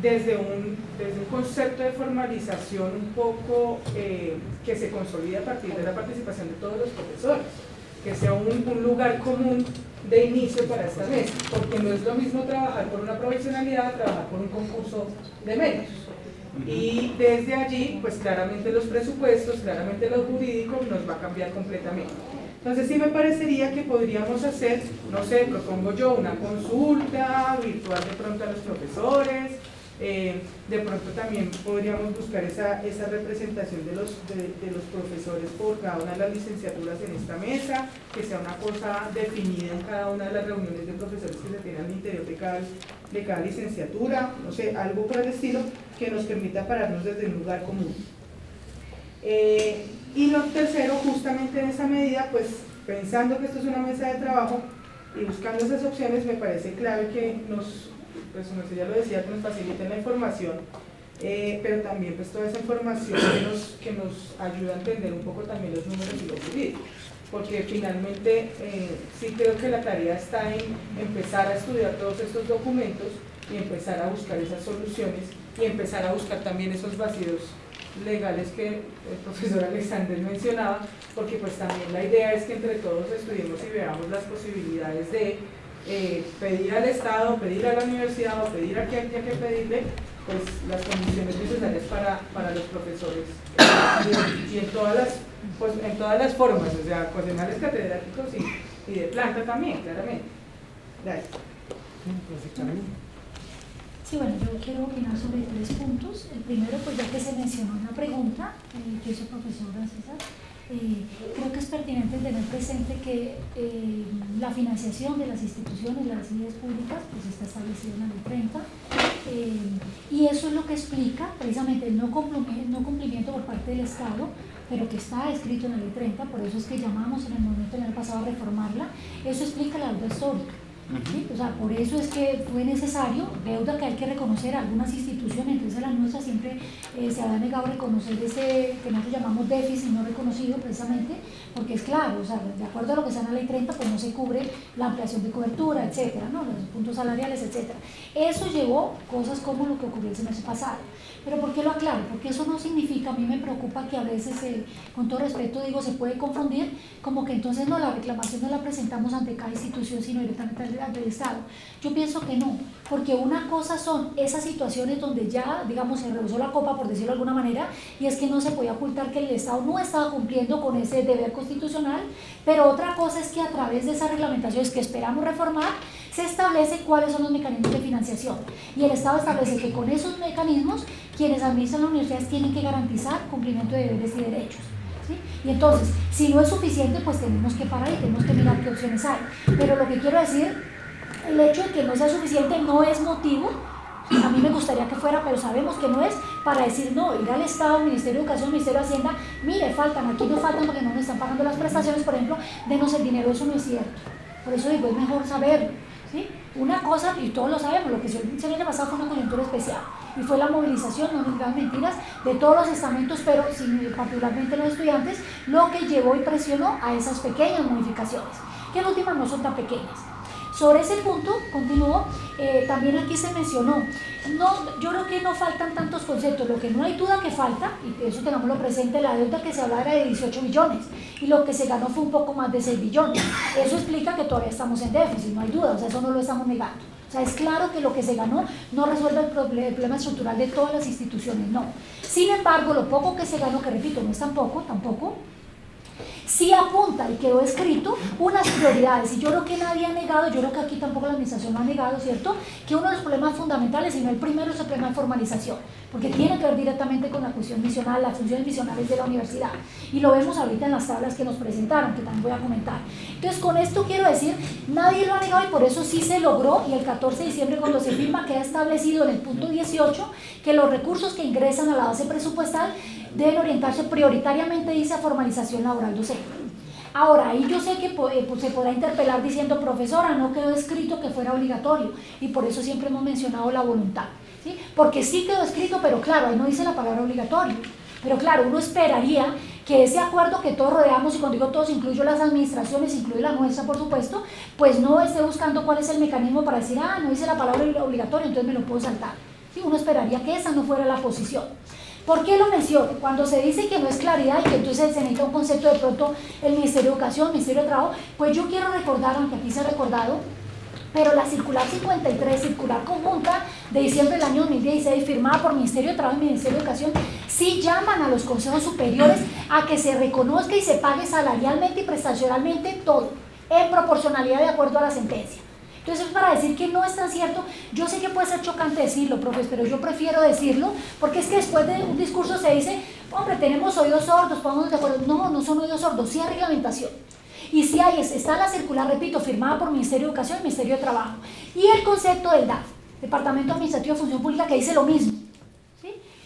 M: desde un, desde un concepto de formalización un poco eh, que se consolide a partir de la participación de todos los profesores, que sea un, un lugar común de inicio para esta mesa, porque no es lo mismo trabajar por una provisionalidad trabajar por un concurso de medios. Y desde allí, pues claramente los presupuestos, claramente lo jurídico nos va a cambiar completamente. Entonces sí me parecería que podríamos hacer, no sé, propongo yo una consulta virtual de pronto a los profesores, eh, de pronto también podríamos buscar esa, esa representación de los, de, los profesores por cada una de las licenciaturas en esta mesa, que sea una cosa definida en cada una de las reuniones de profesores que se tienen al interior de cada, de cada licenciatura, no sé, algo por el estilo que nos permita pararnos desde un lugar común. Eh, y lo tercero, justamente en esa medida, pues pensando que esto es una mesa de trabajo y buscando esas opciones, me parece clave que nos pues como ya lo decía, que nos faciliten la información, eh, pero también pues toda esa información que nos, que nos ayuda a entender un poco también los números y lo jurídico. Porque finalmente eh, sí creo que la tarea está en empezar a estudiar todos estos documentos y empezar a buscar esas soluciones y empezar a buscar también esos vacíos legales que el profesor Alexander mencionaba, porque pues también la idea es que entre todos estudiemos y veamos las posibilidades de eh, pedir al Estado, pedir a la universidad o pedir a quien haya que pedirle pues, las condiciones necesarias para, para los profesores y, en, todas las, pues, en todas las formas, o sea, coordinadores catedráticos y, y de planta también, claramente. Gracias.
E: Sí, bueno, yo quiero opinar sobre tres puntos. El primero, pues ya que se mencionó una pregunta eh, que hizo el profesor César, eh, creo que es pertinente tener presente que eh, la financiación de las instituciones, las ideas públicas, pues está establecida en la ley 30 eh, y eso es lo que explica precisamente el no cumplimiento, no cumplimiento por parte del Estado pero que está escrito en la ley 30, por eso es que llamamos en el momento del año pasado a reformarla, eso explica la deuda histórica. O sea, por eso es que fue necesario, deuda que hay que reconocer, algunas instituciones, entonces la nuestra siempre eh, se ha negado a reconocer ese que nosotros llamamos déficit no reconocido precisamente, porque es claro, o sea, de acuerdo a lo que está en la ley 30, pues no se cubre la ampliación de cobertura, etcétera, los puntos salariales, etcétera. Eso llevó cosas como lo que ocurrió el semestre pasado. Pero ¿por qué lo aclaro? Porque eso no significa, a mí me preocupa que a veces, eh, con todo respeto digo, se puede confundir como que entonces no, la reclamación no la presentamos ante cada institución, sino directamente ante el Estado. Yo pienso que no, porque una cosa son esas situaciones donde ya, digamos, se rehusó la copa, por decirlo de alguna manera, y es que no se podía ocultar que el Estado no estaba cumpliendo con ese deber constitucional, pero otra cosa es que a través de esas reglamentaciones que esperamos reformar, se establece cuáles son los mecanismos de financiación. Y el Estado establece que con esos mecanismos, quienes administran las universidades tienen que garantizar cumplimiento de deberes y derechos. Y entonces, si no es suficiente, pues tenemos que parar y tenemos que mirar qué opciones hay. Pero lo que quiero decir, el hecho de que no sea suficiente no es motivo a mí me gustaría que fuera, pero sabemos que no es para decir no, ir al Estado, Ministerio de Educación, Ministerio de Hacienda, mire, faltan, aquí no faltan porque no me están pagando las prestaciones, por ejemplo, denos el dinero, eso no es cierto. Por eso digo, es mejor Una cosa, y todos lo sabemos, lo que se año pasado fue una coyuntura especial, y fue la movilización, no digan mentiras, de todos los estamentos, pero particularmente los estudiantes, lo que llevó y presionó a esas pequeñas modificaciones, que en últimas no son tan pequeñas. Sobre ese punto, continúo, eh, también aquí se mencionó, no, yo creo que no faltan tantos conceptos, lo que no hay duda que falta, y eso tengámoslo presente, la deuda que se hablaba era de 18 billones, y lo que se ganó fue un poco más de 6 billones. Eso explica que todavía estamos en déficit, no hay duda, o sea, eso no lo estamos negando. O sea, es claro que lo que se ganó no resuelve el problema estructural de todas las instituciones, no. Sin embargo, lo poco que se ganó, que repito, no es tan poco, tampoco, sí apunta y quedó escrito unas prioridades. Y yo creo que nadie ha negado, yo creo que aquí tampoco la administración lo ha negado, ¿cierto? Que uno de los problemas fundamentales, y no el primero, es el problema de formalización, porque tiene que ver directamente con la cuestión misional, las funciones misionales de la universidad. Y lo vemos ahorita en las tablas que nos presentaron, que también voy a comentar. Entonces, con esto quiero decir, nadie lo ha negado y por eso sí se logró, y el 14 de diciembre cuando se firma queda establecido en el punto 18 que los recursos que ingresan a la base presupuestal deben orientarse prioritariamente, dice, a formalización laboral docente. Ahora, ahí yo sé que eh, pues, se podrá interpelar diciendo, profesora, no quedó escrito que fuera obligatorio, y por eso siempre hemos mencionado la voluntad, ¿sí? Porque sí quedó escrito, pero claro, ahí no dice la palabra obligatorio. Pero claro, uno esperaría que ese acuerdo que todos rodeamos, y cuando digo todos, incluyo las administraciones, incluyo la nuestra, por supuesto, pues no esté buscando cuál es el mecanismo para decir, ah, no dice la palabra obligatorio, entonces me lo puedo saltar. ¿Sí? Uno esperaría que esa no fuera la posición. ¿Por qué lo menciono? Cuando se dice que no es claridad y que entonces se necesita un concepto de pronto el Ministerio de Educación, el Ministerio de Trabajo, pues yo quiero recordar, aunque aquí se ha recordado, pero la circular 53, circular conjunta de diciembre del año 2016, firmada por Ministerio de Trabajo y Ministerio de Educación, sí llaman a los consejos superiores a que se reconozca y se pague salarialmente y prestacionalmente todo, en proporcionalidad de acuerdo a la sentencia. Entonces, para decir que no es tan cierto, yo sé que puede ser chocante decirlo, profe, pero yo prefiero decirlo, porque es que después de un discurso se dice, hombre, tenemos oídos sordos, podemos de acuerdo. No, no son oídos sordos, sí hay reglamentación. Y si hay, está la circular, repito, firmada por Ministerio de Educación y Ministerio de Trabajo. Y el concepto del DAF, Departamento Administrativo de Función Pública, que dice lo mismo.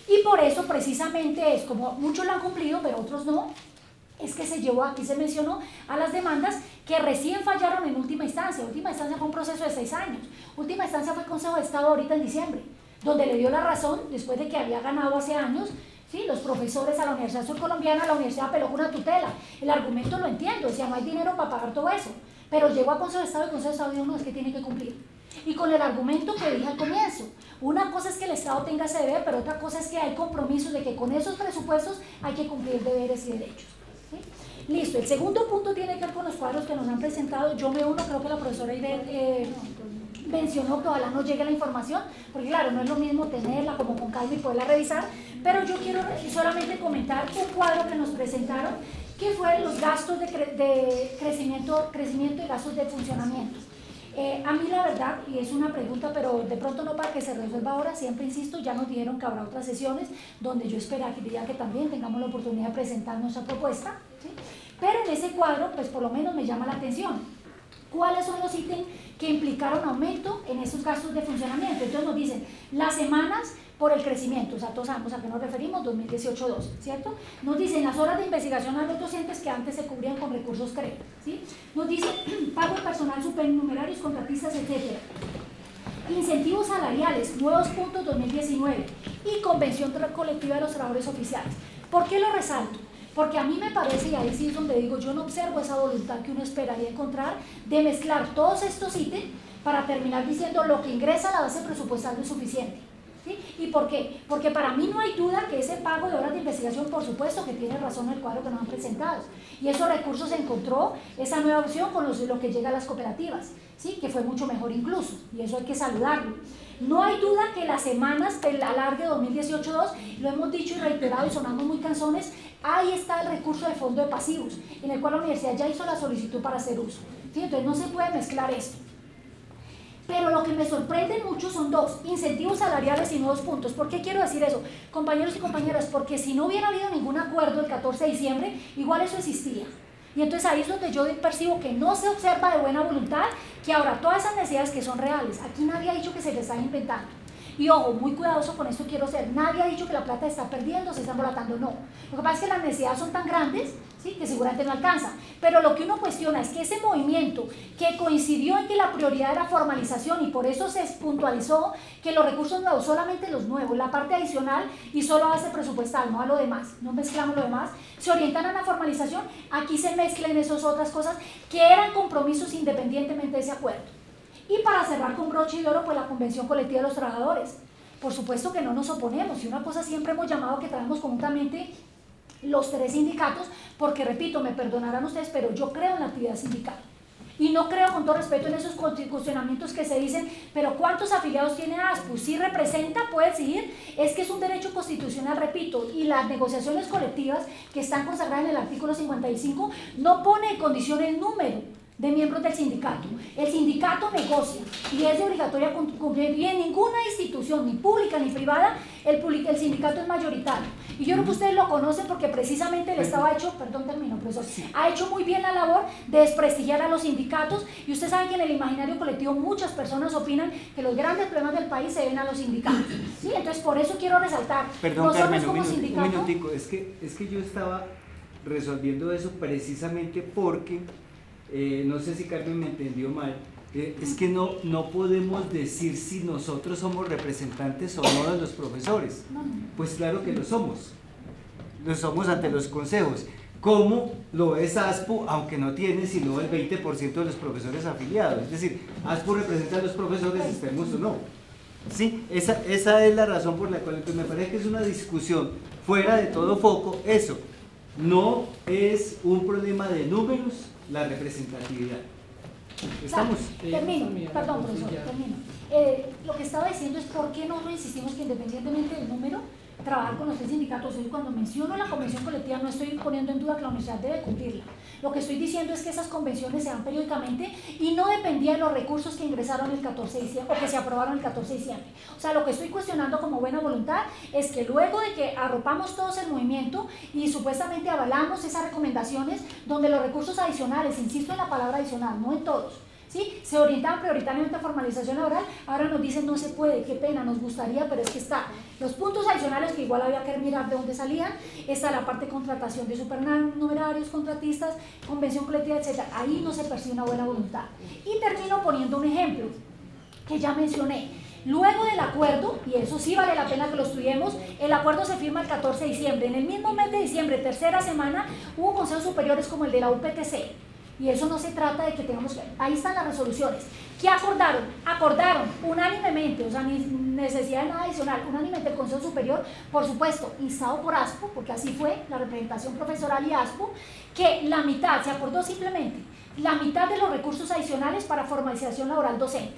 E: Y por eso precisamente es como muchos lo han cumplido, pero otros no, es que se llevó, aquí se mencionó, a las demandas que recién fallaron en última instancia. Última instancia fue un proceso de seis años. Última instancia fue el Consejo de Estado ahorita en diciembre, donde le dio la razón, después de que había ganado hace años, ¿sí? los profesores a la Universidad Surcolombiana, la universidad apeló con una tutela. El argumento lo entiendo, decía, no hay dinero para pagar todo eso. Pero llegó a Consejo de Estado y el Consejo de Estado dijo, no, es que tiene que cumplir. Y con el argumento que dije al comienzo, una cosa es que el Estado tenga ese deber, pero otra cosa es que hay compromisos de que con esos presupuestos hay que cumplir deberes y derechos. Listo, el segundo punto tiene que ver con los cuadros que nos han presentado. Yo me uno, creo que la profesora Irene eh, mencionó que ojalá nos llegue la información, porque claro, no es lo mismo tenerla como con calma y poderla revisar, pero yo quiero solamente comentar un cuadro que nos presentaron, que fue los gastos de, de crecimiento, crecimiento y gastos de funcionamiento. Eh, a mí la verdad, y es una pregunta, pero de pronto no para que se resuelva ahora, siempre insisto, ya nos dijeron que habrá otras sesiones donde yo esperaría que también tengamos la oportunidad de presentar nuestra propuesta, pero en ese cuadro, pues por lo menos me llama la atención. ¿Cuáles son los ítems que implicaron aumento en esos gastos de funcionamiento? Entonces nos dicen, las semanas por el crecimiento, o sea, todos sabemos a qué nos referimos, 2018-2, ¿cierto? Nos dicen las horas de investigación a los docentes que antes se cubrían con recursos CRE, ¿sí? Nos dicen pago de personal supernumerarios, contratistas, etcétera. Incentivos salariales, nuevos puntos 2019 y convención colectiva de los trabajadores oficiales. ¿Por qué lo resalto? Porque a mí me parece, y ahí sí es donde digo, yo no observo esa voluntad que uno esperaría encontrar de mezclar todos estos ítems para terminar diciendo lo que ingresa a la base presupuestal no es suficiente. ¿Y por qué? Porque para mí no hay duda que ese pago de horas de investigación, por supuesto que tiene razón el cuadro que nos han presentado. Y esos recursos se encontró esa nueva opción con los, lo que llega a las cooperativas, ¿sí? que fue mucho mejor incluso, y eso hay que saludarlo. No hay duda que las semanas del alargue 2018-2, lo hemos dicho y reiterado y sonamos muy canzones, ahí está el recurso de fondo de pasivos, en el cual la universidad ya hizo la solicitud para hacer uso. Entonces no se puede mezclar esto. Pero lo que me sorprende mucho son dos, incentivos salariales y nuevos puntos. ¿Por qué quiero decir eso? Compañeros y compañeras, porque si no hubiera habido ningún acuerdo el 14 de diciembre, igual eso existía. Y entonces ahí es donde yo percibo que no se observa de buena voluntad que ahora todas esas necesidades que son reales, aquí nadie ha dicho que se les está inventando. Y ojo, muy cuidadoso con esto quiero ser. Nadie ha dicho que la plata está perdiendo, se está embolatando, no. Lo que pasa es que las necesidades son tan grandes ¿sí? que seguramente no alcanza. Pero lo que uno cuestiona es que ese movimiento que coincidió en que la prioridad era formalización y por eso se puntualizó que los recursos nuevos, solamente los nuevos, la parte adicional y solo base presupuestal, no a lo demás, no mezclamos lo demás, se orientan a la formalización, aquí se mezclan esas otras cosas que eran compromisos independientemente de ese acuerdo. Y para cerrar con broche y oro, pues la Convención Colectiva de los Trabajadores. Por supuesto que no nos oponemos, y una cosa siempre hemos llamado que traemos conjuntamente los tres sindicatos, porque repito, me perdonarán ustedes, pero yo creo en la actividad sindical. Y no creo con todo respeto en esos cuestionamientos que se dicen, pero ¿cuántos afiliados tiene ASPU? Si representa, puede decidir, es que es un derecho constitucional, repito, y las negociaciones colectivas que están consagradas en el artículo 55 no pone en condición el número de miembros del sindicato. El sindicato negocia y es de obligatoria cumplir y en ninguna institución, ni pública ni privada, el, el sindicato es mayoritario. Y yo creo que ustedes lo conocen porque precisamente el Estado ha hecho, perdón, termino, profesor, ha hecho muy bien la labor de desprestigiar a los sindicatos y ustedes saben que en el imaginario colectivo muchas personas opinan que los grandes problemas del país se ven a los sindicatos. ¿sí? Entonces, por eso quiero resaltar,
I: perdón, nosotros como sindicato... Un minutico, es que, es que yo estaba resolviendo eso precisamente porque eh, no sé si Carmen me entendió mal, eh, es que no, no podemos decir si nosotros somos representantes o no de los profesores. Pues claro que lo somos. Lo somos ante los consejos. ¿Cómo lo es ASPO, aunque no tiene sino el 20% de los profesores afiliados? Es decir, ASPO representa a los profesores, estemos o no. Sí, esa, esa es la razón por la cual me parece que es una discusión fuera de todo foco. Eso no es un problema de números, la representatividad.
E: Estamos. termino, perdón, profesor, termino. Eh, lo que estaba diciendo es por qué nosotros insistimos que independientemente del número, trabajar con los tres sindicatos. Cuando menciono la convención colectiva no estoy poniendo en duda que la universidad debe cumplirla. Lo que estoy diciendo es que esas convenciones se dan periódicamente y no dependía de los recursos que ingresaron el 14 de diciembre o que se aprobaron el 14 de diciembre. O sea, lo que estoy cuestionando como buena voluntad es que luego de que arropamos todos el movimiento y supuestamente avalamos esas recomendaciones donde los recursos adicionales, insisto en la palabra adicional, no en todos, ¿sí? Se orientaban prioritariamente a formalización laboral, ahora nos dicen no se puede, qué pena, nos gustaría, pero es que está. Los puntos adicionales que igual había que mirar de dónde salían, está la parte de contratación de supernumerarios, contratistas, convención colectiva, etc. Ahí no se percibe una buena voluntad. Y termino poniendo un ejemplo que ya mencioné. Luego del acuerdo, y eso sí vale la pena que lo estudiemos, el acuerdo se firma el 14 de diciembre. En el mismo mes de diciembre, tercera semana, hubo consejos superiores como el de la UPTC, y eso no se trata de que tengamos Ahí están las resoluciones. ¿Qué acordaron? Acordaron unánimemente, o sea, ni necesidad de nada adicional, unánimemente el Consejo Superior, por supuesto, instado por ASPO, porque así fue la representación profesoral y ASPO, que la mitad, se acordó simplemente, la mitad de los recursos adicionales para formalización laboral docente.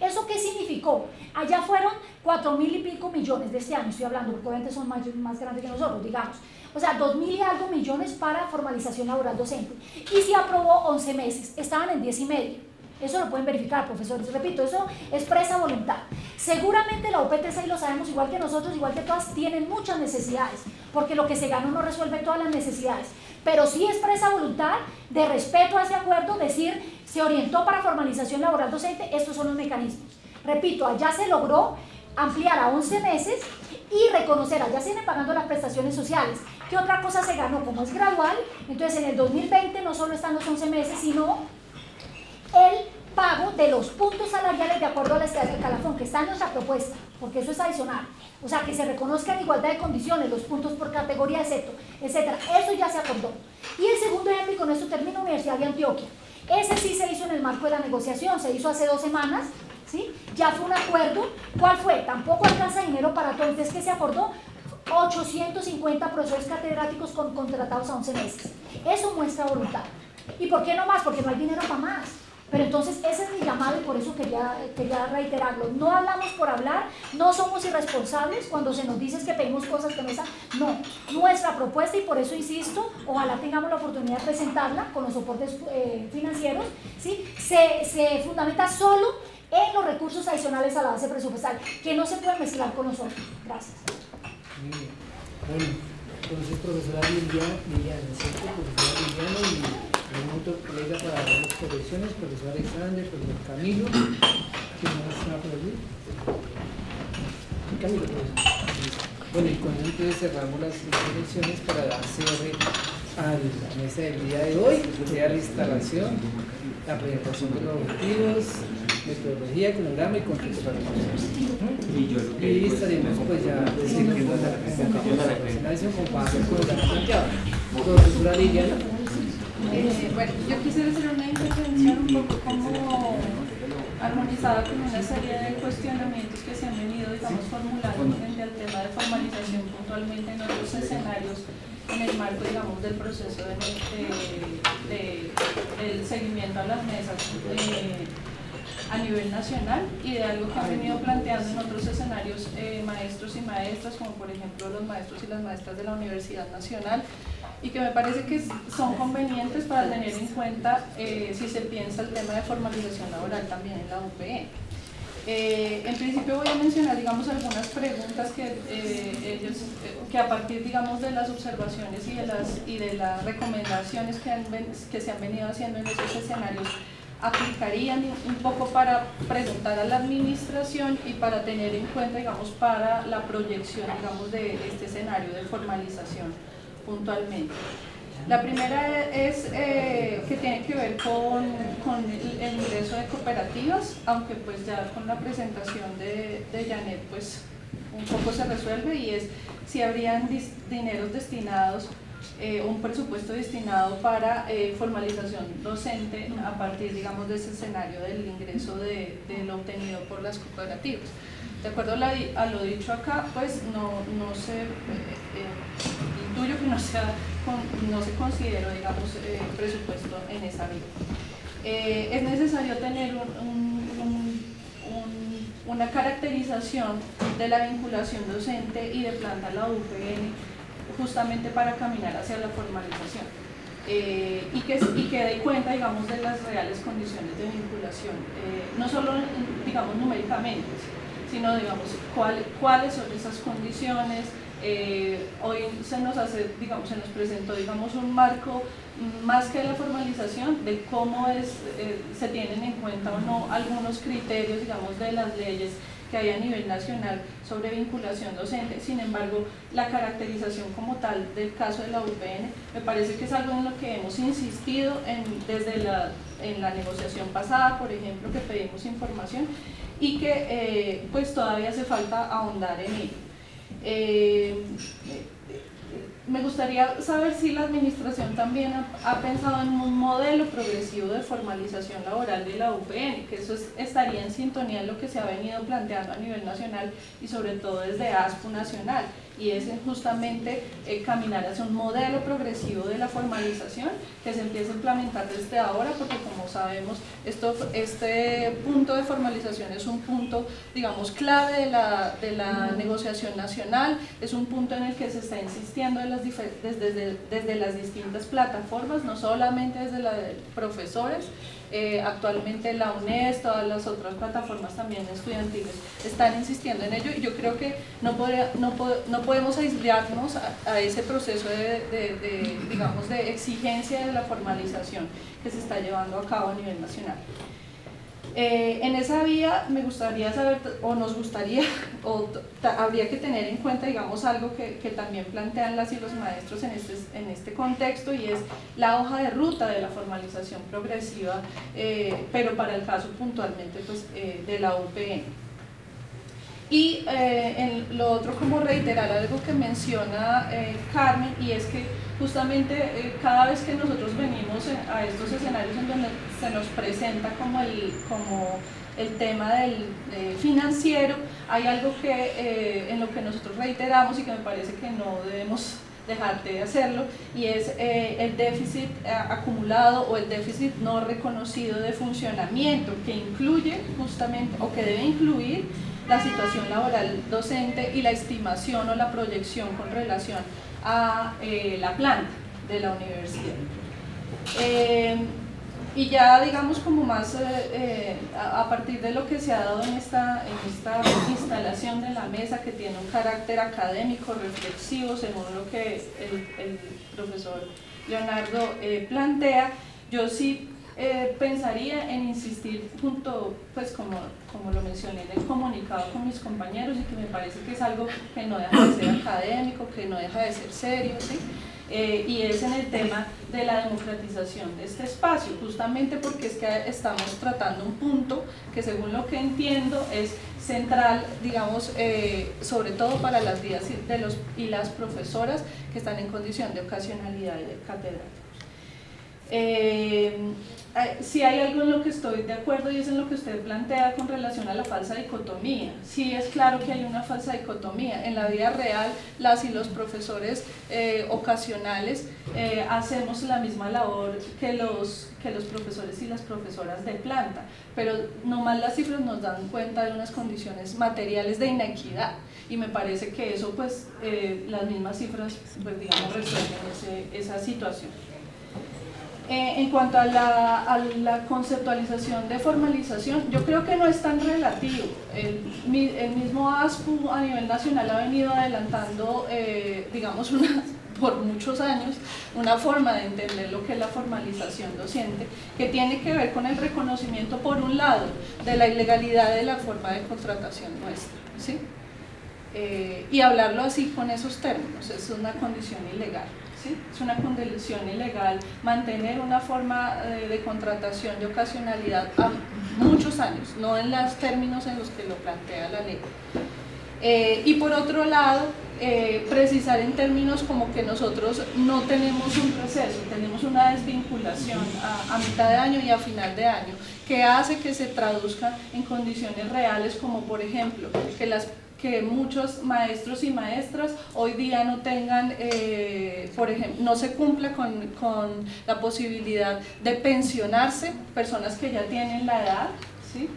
E: ¿Eso qué significó? Allá fueron cuatro mil y pico millones de este año, estoy hablando, porque obviamente son más, más grandes que nosotros, digamos. O sea, dos mil y algo millones para formalización laboral docente. Y se aprobó 11 meses, estaban en 10 y medio. Eso lo pueden verificar, profesores. Repito, eso expresa voluntad. Seguramente la UPTC, y lo sabemos igual que nosotros, igual que todas, tienen muchas necesidades, porque lo que se gana no resuelve todas las necesidades. Pero sí expresa voluntad de respeto a ese acuerdo, decir, se orientó para formalización laboral docente, estos son los mecanismos. Repito, allá se logró ampliar a 11 meses y reconocer, allá se vienen pagando las prestaciones sociales. ¿Qué otra cosa se ganó? Como es gradual, entonces en el 2020 no solo están los 11 meses, sino el pago de los puntos salariales de acuerdo a la escala del calafón, que está en nuestra propuesta, porque eso es adicional. O sea, que se reconozca en igualdad de condiciones los puntos por categoría, etcétera. Eso ya se acordó. Y el segundo ejemplo, y con esto termino, Universidad de Antioquia. Ese sí se hizo en el marco de la negociación, se hizo hace dos semanas, ¿sí? Ya fue un acuerdo. ¿Cuál fue? Tampoco alcanza dinero para todo. Entonces, ¿qué se acordó? 850 profesores catedráticos con, contratados a 11 meses. Eso muestra voluntad. ¿Y por qué no más? Porque no hay dinero para más. Pero entonces ese es mi llamado y por eso quería, quería reiterarlo. No hablamos por hablar, no somos irresponsables cuando se nos dice que pedimos cosas que están. No, nuestra propuesta, y por eso insisto, ojalá tengamos la oportunidad de presentarla con los soportes eh, financieros, ¿sí? se, se fundamenta solo en los recursos adicionales a la base presupuestal, que no se puede mezclar con nosotros. Gracias.
A: Bueno, entonces profesora Liliana, Liliana, ¿cierto? Profesora Liliana y algún otro colega para dar las correcciones, profesor Alexander, profesor Camilo. ¿Quién más está por allí? Camilo, profesor. Bueno, y con eso entonces cerramos las correcciones para dar cierre a la mesa del día de hoy, que sería la instalación, la presentación de los objetivos, metodología, cronograma y contextualización. Y estaremos pues ya decidiendo la convocatoria con base con la planteada. Profesora Liliana.
G: Eh, bueno, yo quisiera hacer una intervención un poco como armonizada con una serie de cuestionamientos que se han venido, digamos, formulando frente al tema de formalización puntualmente en otros escenarios en el marco, digamos, del proceso de, del seguimiento a las mesas a nivel nacional y de algo que han venido planteando en otros escenarios eh, maestros y maestras, como por ejemplo los maestros y las maestras de la Universidad Nacional, y que me parece que son convenientes para tener en cuenta eh, si se piensa el tema de formalización laboral también en la UPE. Eh, en principio voy a mencionar, digamos, algunas preguntas que ellos, que a partir, digamos, de las observaciones y de las, y de las recomendaciones que, que se han venido haciendo en esos escenarios aplicarían un poco para preguntar a la administración y para tener en cuenta, digamos, para la proyección, digamos, de este escenario de formalización puntualmente. La primera es eh, que tiene que ver con, con el, ingreso de cooperativas, aunque pues ya con la presentación de, de Janet pues un poco se resuelve y es si habrían dineros destinados eh, un presupuesto destinado para eh, formalización docente a partir, digamos, de ese escenario del ingreso de, lo obtenido por las cooperativas. De acuerdo a, lo dicho acá, pues no, no se, eh, intuyo que no, sea, no se consideró, digamos, presupuesto en esa vía. es necesario tener una caracterización de la vinculación docente y de planta a la UPN justamente para caminar hacia la formalización. Eh, y, que, y que dé cuenta, digamos, de las reales condiciones de vinculación, eh, no solo, digamos, numéricamente, sino, digamos, cuál, cuáles son esas condiciones. Eh, hoy se nos hace, digamos, se nos presentó, digamos, un marco más que la formalización de cómo es, se tienen en cuenta o no algunos criterios, digamos, de las leyes que hay a nivel nacional sobre vinculación docente. Sin embargo, la caracterización como tal del caso de la UPN me parece que es algo en lo que hemos insistido en, desde la, en la negociación pasada, por ejemplo, que pedimos información y que eh, pues todavía hace falta ahondar en ello. Eh, me gustaría saber si la administración también ha, pensado en un modelo progresivo de formalización laboral de la UPN, que eso estaría en sintonía en lo que se ha venido planteando a nivel nacional y sobre todo desde ASPU Nacional y es justamente eh, caminar hacia un modelo progresivo de la formalización que se empiece a implementar desde ahora porque como sabemos esto, este punto de formalización es un punto digamos clave de la, de la negociación nacional, es un punto en el que se está insistiendo las desde, desde las distintas plataformas, no solamente desde la de profesores, eh, actualmente la UNES, todas las otras plataformas también estudiantiles están insistiendo en ello y yo creo que no, no, no podemos aislarnos a, ese proceso de, digamos, de exigencia de la formalización que se está llevando a cabo a nivel nacional. Eh, en esa vía me gustaría saber, o nos gustaría, o habría que tener en cuenta, digamos, algo que, también plantean las y los maestros en este, en este contexto y es la hoja de ruta de la formalización progresiva, eh, pero para el caso puntualmente pues, eh, de la UPN. Y eh, en lo otro, como reiterar algo que menciona eh, Carmen, y es que justamente eh, cada vez que nosotros venimos a estos escenarios en donde se nos presenta como el, como el tema del financiero, hay algo que, en lo que nosotros reiteramos y que me parece que no debemos dejar de hacerlo, y es el déficit acumulado o el déficit no reconocido de funcionamiento, que incluye justamente, o que debe incluir la situación laboral docente y la estimación o la proyección con relación a eh, la planta de la universidad. Eh, y ya digamos como más eh, a, partir de lo que se ha dado en esta, en esta instalación de la mesa que tiene un carácter académico, reflexivo, según lo que el, profesor Leonardo plantea, yo sí pensaría en insistir junto, pues como, como lo mencioné en el comunicado con mis compañeros y que me parece que es algo que no deja de ser académico, que no deja de ser serio. Eh, y es en el tema de la democratización de este espacio, justamente porque es que estamos tratando un punto que según lo que entiendo es central, digamos, eh, sobre todo para las vidas de los y las profesoras que están en condición de ocasionalidad y de catedral. Eh, eh, si hay algo en lo que estoy de acuerdo y es en lo que usted plantea con relación a la falsa dicotomía. Sí es claro que hay una falsa dicotomía. En la vida real, las y los profesores eh, ocasionales eh, hacemos la misma labor que los, que los profesores y las profesoras de planta, pero nomás las cifras nos dan cuenta de unas condiciones materiales de inequidad y me parece que eso pues las mismas cifras pues digamos resuelven esa situación. Eh, en cuanto a la, conceptualización de formalización, yo creo que no es tan relativo. El, mismo ASPU a nivel nacional ha venido adelantando, eh, digamos, por muchos años, una forma de entender lo que es la formalización docente, que tiene que ver con el reconocimiento, por un lado, de la ilegalidad de la forma de contratación nuestra. ¿sí? Eh, y hablarlo así con esos términos, es una condición ilegal. Es una condición ilegal mantener una forma eh, de contratación de ocasionalidad a muchos años, no en los términos en los que lo plantea la ley. Eh, y por otro lado, eh, precisar en términos como que nosotros no tenemos un proceso, tenemos una desvinculación a, a, mitad de año y a final de año, que hace que se traduzca en condiciones reales como por ejemplo que las que muchos maestros y maestras hoy día no tengan, eh, por ejemplo, no se cumpla con, con, la posibilidad de pensionarse, personas que ya tienen la edad, ¿sí?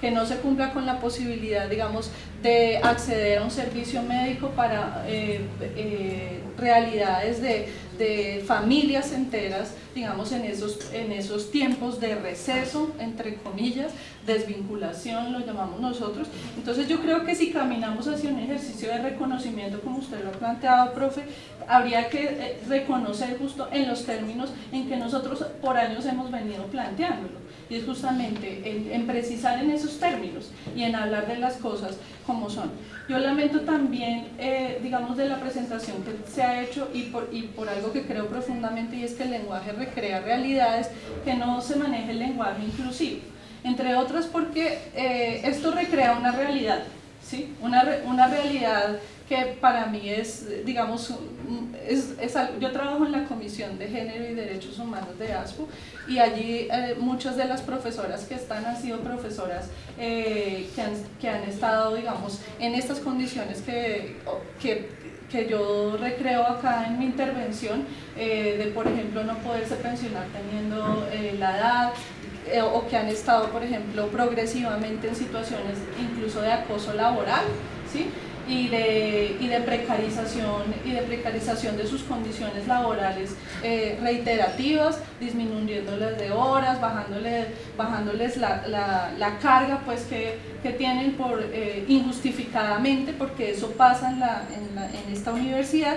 G: Que no se cumpla con la posibilidad, digamos, de acceder a un servicio médico para eh, eh, realidades de, de, familias enteras, digamos, en esos, en esos tiempos de receso, entre comillas, desvinculación, lo llamamos nosotros. Entonces yo creo que si caminamos hacia un ejercicio de reconocimiento, como usted lo ha planteado, profe, habría que eh, reconocer justo en los términos en que nosotros por años hemos venido planteándolo y es justamente en, precisar en esos términos y en hablar de las cosas como son. Yo lamento también, eh, digamos, de la presentación que se ha hecho y por, y por algo que creo profundamente y es que el lenguaje recrea realidades, que no se maneje el lenguaje inclusivo, entre otras porque eh, esto recrea una realidad, ¿sí? una, una realidad que para mí es, digamos, es, es, yo trabajo en la Comisión de Género y Derechos Humanos de ASPU y allí eh, muchas de las profesoras que están han sido profesoras eh, que, han, que, han, estado, digamos, en estas condiciones que, que, que yo recreo acá en mi intervención, eh, de por ejemplo no poderse pensionar teniendo la edad, o que han estado, por ejemplo, progresivamente en situaciones incluso de acoso laboral, ¿sí? y de, y de precarización y de precarización de sus condiciones laborales eh, reiterativas, disminuyéndoles de horas, bajándoles, bajándoles la, la, carga pues, que, que tienen por, eh, injustificadamente, porque eso pasa en, la, en esta universidad.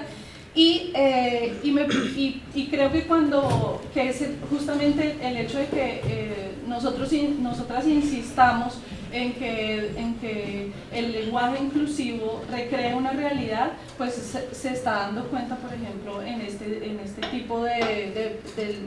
G: Y, eh, y, me, y, y, creo que cuando, que es justamente el hecho de que nosotros, nosotras insistamos en que, en que el lenguaje inclusivo recrea una realidad, pues se, está dando cuenta, por ejemplo, en este, en este tipo de, de,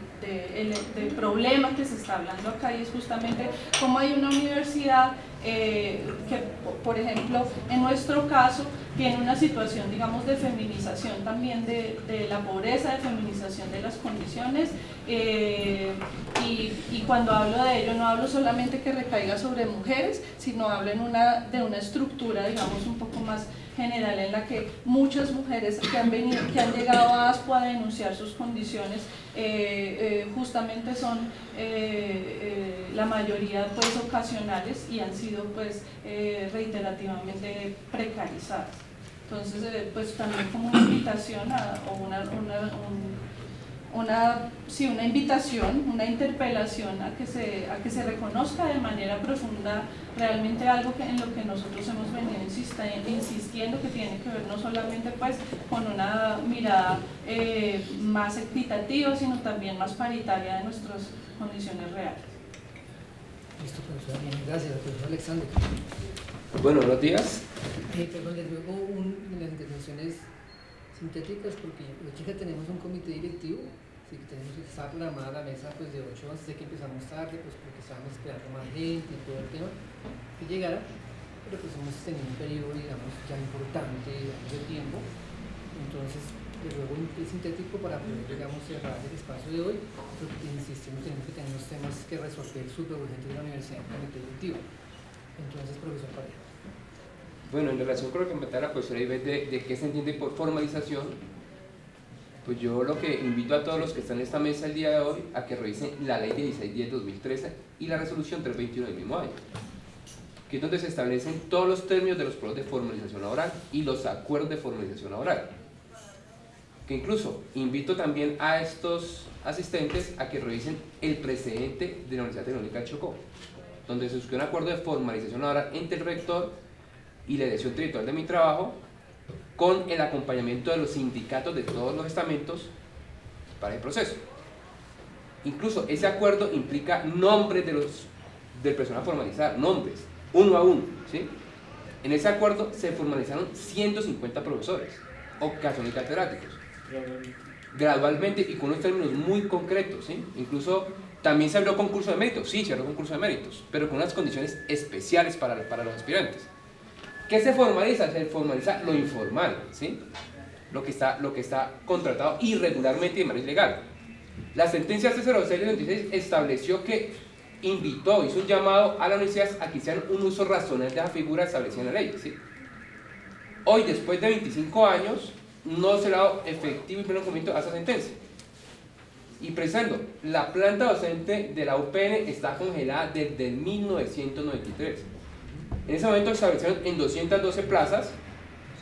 G: problema que se está hablando acá y es justamente cómo hay una universidad eh, que, por ejemplo, en nuestro caso, tiene una situación, digamos, de feminización también de, la pobreza, de feminización de las condiciones, eh, y, y, cuando hablo de ello no hablo solamente que recaiga sobre mujeres, sino hablo en una, de una estructura, digamos, un poco más general en la que muchas mujeres que han, venido, que han llegado a ASPO a denunciar sus condiciones eh, eh, justamente son eh, la mayoría pues ocasionales y han sido pues reiterativamente precarizadas. Entonces pues también como una invitación a, o una, una una, sí, una invitación, una interpelación a que, se, a que se reconozca de manera profunda realmente algo que, en lo que nosotros hemos venido insistiendo, que tiene que ver no solamente pues, con una mirada eh, más equitativa, sino también más paritaria de nuestras condiciones reales.
A: Listo, profesor. Gracias, profesor Alexander.
D: Bueno, buenos días.
A: Eh, perdón, les ruego un, las intervenciones sintéticas porque aquí tenemos un comité directivo que tenemos que estar programada la mesa pues de 8 a sé que empezamos tarde pues porque estábamos esperando más gente y todo el tema que llegara pero pues hemos tenido un periodo digamos ya importante de tiempo entonces
N: de luego un sintético para poder, digamos, cerrar el espacio de hoy, porque insistimos en que tenemos temas que resolver súper urgentes de la universidad en comité directivo. Entonces, profesor Pareja.
D: Bueno, en relación con lo que comentaba la profesora Ives de, de qué se entiende por formalización, pues yo lo que invito a todos los que están en esta mesa el día de hoy a que revisen la ley 1610-2013 y la resolución 321 del mismo año, que es donde se establecen todos los términos de los procesos de formalización laboral y los acuerdos de formalización laboral. Que incluso invito también a estos asistentes a que revisen el precedente de la Universidad Tecnológica de Chocó, donde se suscribió un acuerdo de formalización laboral entre el rector y la dirección territorial de mi trabajo con el acompañamiento de los sindicatos de todos los estamentos para el proceso. Incluso ese acuerdo implica nombres de los, del personal formalizado, nombres, uno a uno. ¿sí? En ese acuerdo se formalizaron 150 profesores, ocasionales catedráticos, gradualmente y con unos términos muy concretos. ¿sí? Incluso también se abrió concurso de méritos, sí, se abrió concurso de méritos, pero con unas condiciones especiales para, para los aspirantes. ¿Qué se formaliza? Se formaliza lo informal, ¿sí? Lo que está, lo que está contratado irregularmente de manera ilegal. La sentencia C06 del 96 estableció que invitó, hizo un llamado a la universidad a que hicieran un uso razonable de esa figura establecida en la ley, ¿sí? Hoy, después de 25 años, no se ha dado efectivo y pleno cumplimiento a esa sentencia. Y precisando, la planta docente de la UPN está congelada desde el 1993 en ese momento se establecieron en 212 plazas,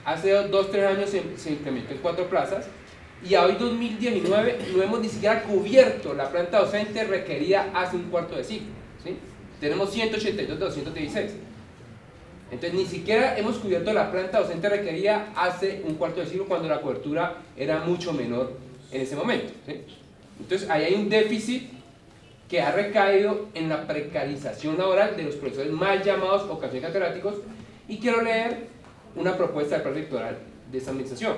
D: hace 2-3 años se, incrementó en 4 plazas, y hoy 2019 no hemos ni siquiera cubierto la planta docente requerida hace un cuarto de siglo. ¿sí? Tenemos 182 de 216. Entonces ni siquiera hemos cubierto la planta docente requerida hace un cuarto de siglo cuando la cobertura era mucho menor en ese momento. Entonces ahí hay un déficit que ha recaído en la precarización laboral de los profesores mal llamados ocasionales catedráticos y quiero leer una propuesta del plan de esta administración.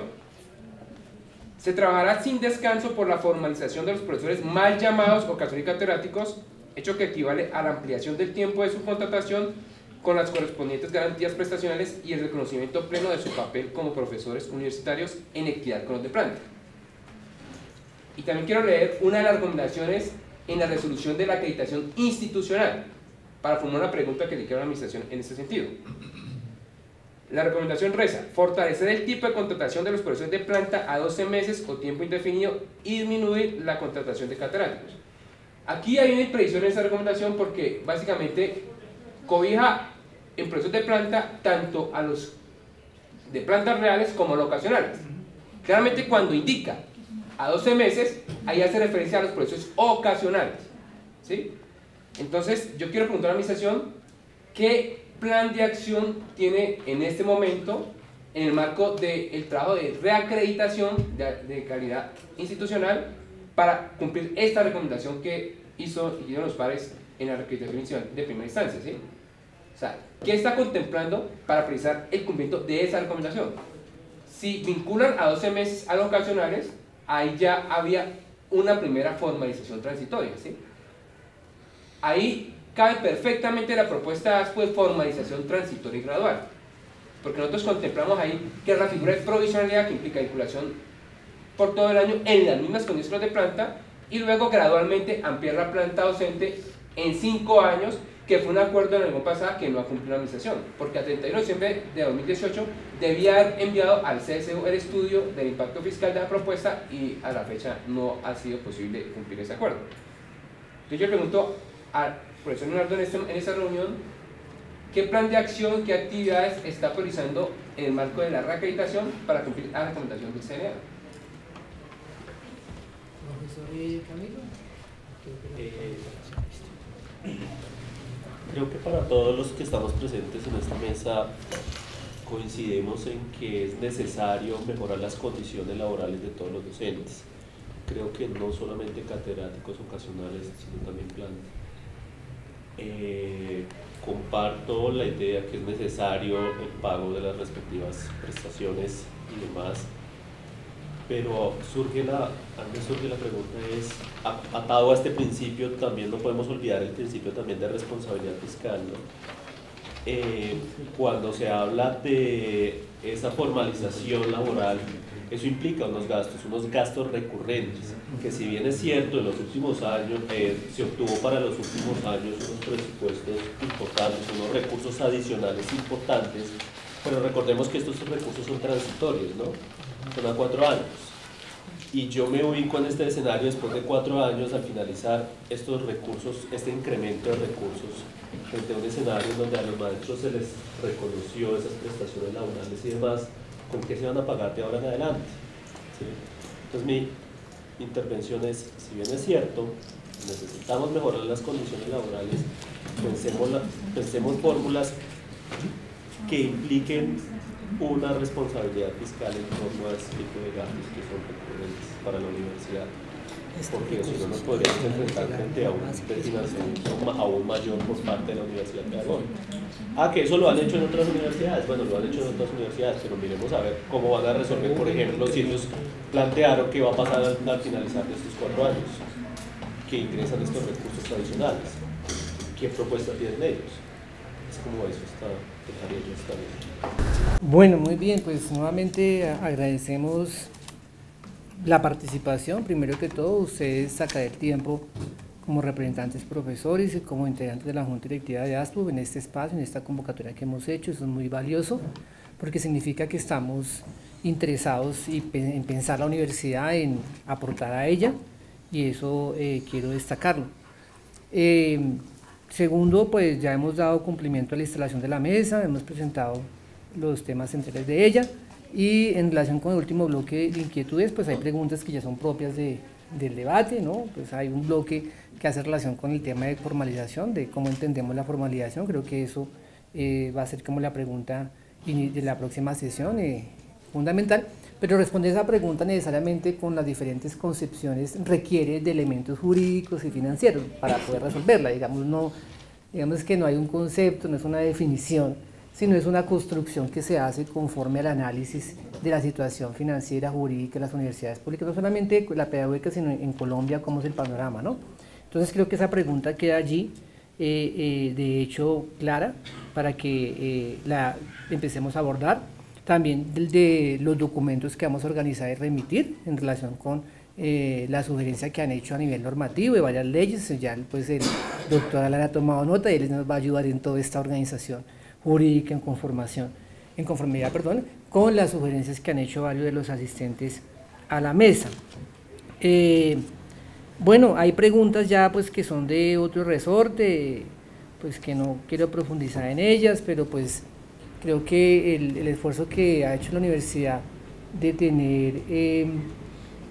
D: Se trabajará sin descanso por la formalización de los profesores mal llamados ocasionales catedráticos, hecho que equivale a la ampliación del tiempo de su contratación con las correspondientes garantías prestacionales y el reconocimiento pleno de su papel como profesores universitarios en equidad con los de planta. Y también quiero leer una de las recomendaciones en la resolución de la acreditación institucional para formar una pregunta que le quiero a la administración en este sentido. La recomendación reza, fortalecer el tipo de contratación de los profesores de planta a 12 meses o tiempo indefinido y disminuir la contratación de catedráticos. Aquí hay una imprecisión en esa recomendación porque básicamente cobija en procesos de planta tanto a los de plantas reales como a los ocasionales. Claramente cuando indica a 12 meses, ahí hace referencia a los procesos ocasionales. ¿sí? Entonces, yo quiero preguntar a la administración, ¿qué plan de acción tiene en este momento en el marco del trabajo de reacreditación de, calidad institucional para cumplir esta recomendación que hizo y los pares en la reacreditación de primera instancia? ¿sí? O sea, ¿qué está contemplando para precisar el cumplimiento de esa recomendación? Si vinculan a 12 meses a los ocasionales, ahí ya había una primera formalización transitoria. ¿sí? Ahí cabe perfectamente la propuesta de formalización transitoria y gradual. Porque nosotros contemplamos ahí que la figura de provisionalidad que implica vinculación por todo el año en las mismas condiciones de planta y luego gradualmente ampliar la planta docente en cinco años que fue un acuerdo en año pasada que no ha cumplido la administración, porque a 31 de diciembre de 2018 debía haber enviado al CSU el estudio del impacto fiscal de la propuesta y a la fecha no ha sido posible cumplir ese acuerdo. Entonces yo le pregunto al profesor Leonardo en, en esta reunión, ¿qué plan de acción, qué actividades está priorizando en el marco de la reacreditación para cumplir la recomendación del CNA?
N: Profesor Camilo.
O: Eh, Creo que para todos los que estamos presentes en esta mesa coincidimos en que es necesario mejorar las condiciones laborales de todos los docentes. Creo que no solamente catedráticos ocasionales, sino también planta. Eh, comparto la idea que es necesario el pago de las respectivas prestaciones y demás pero surge la, a mí surge la pregunta es, atado a este principio, también no podemos olvidar el principio también de responsabilidad fiscal, ¿no? eh, cuando se habla de esa formalización laboral, eso implica unos gastos, unos gastos recurrentes, que si bien es cierto, en los últimos años eh, se obtuvo para los últimos años unos presupuestos importantes, unos recursos adicionales importantes, pero recordemos que estos recursos son transitorios, ¿no? Son a cuatro años. Y yo me ubico en este escenario después de cuatro años al finalizar estos recursos, este incremento de recursos, frente a un escenario donde a los maestros se les reconoció esas prestaciones laborales y demás, ¿con qué se van a pagar de ahora en adelante? Entonces mi intervención es, si bien es cierto, necesitamos mejorar las condiciones laborales, pensemos, pensemos fórmulas que impliquen una responsabilidad fiscal en torno a este tipo de gastos que son recurrentes para la universidad porque si no nos podríamos enfrentar frente a un financiamiento aún mayor por parte de la Universidad Pedagógica. Ah, que eso lo han hecho en otras universidades, bueno, lo han hecho en otras universidades, pero miremos a ver cómo van a resolver, por ejemplo, si ellos plantearon qué va a pasar al, finalizar de estos cuatro años, que ingresan estos recursos adicionales, qué propuesta tienen ellos. Es como eso, está, dejaría yo esta
A: Bueno, muy bien, pues nuevamente agradecemos la participación, primero que todo, ustedes sacar el tiempo como representantes profesores y como integrantes de la Junta Directiva de ASPO en este espacio, en esta convocatoria que hemos hecho, eso es muy valioso porque significa que estamos interesados en pensar la universidad, en aportar a ella y eso eh, quiero destacarlo. Eh, segundo, pues ya hemos dado cumplimiento a la instalación de la mesa, hemos presentado los temas centrales de ella. Y en relación con el último bloque de inquietudes, pues hay preguntas que ya son propias de, del debate, ¿no? Pues hay un bloque que hace relación con el tema de formalización, de cómo entendemos la formalización, creo que eso eh, va a ser como la pregunta de la próxima sesión eh, fundamental, pero responder esa pregunta necesariamente con las diferentes concepciones requiere de elementos jurídicos y financieros para poder resolverla, digamos, no, digamos que no hay un concepto, no es una definición, sino es una construcción que se hace conforme al análisis de la situación financiera, jurídica de las universidades públicas, no solamente la pedagógica, sino en Colombia, cómo es el panorama, ¿no? Entonces creo que esa pregunta queda allí, eh, eh, de hecho, clara, para que eh, la empecemos a abordar. También de, los documentos que vamos a organizar y remitir en relación con la sugerencia que han hecho a nivel normativo de varias leyes, ya pues el doctor Alan ha tomado nota y él nos va a ayudar en toda esta organización jurídica en conformación, en conformidad, perdón, con las sugerencias que han hecho varios de los asistentes a la mesa. Eh, bueno, hay preguntas ya pues que son de otro resorte, pues que no quiero profundizar en ellas, pero pues creo que el, esfuerzo que ha hecho la universidad de tener em,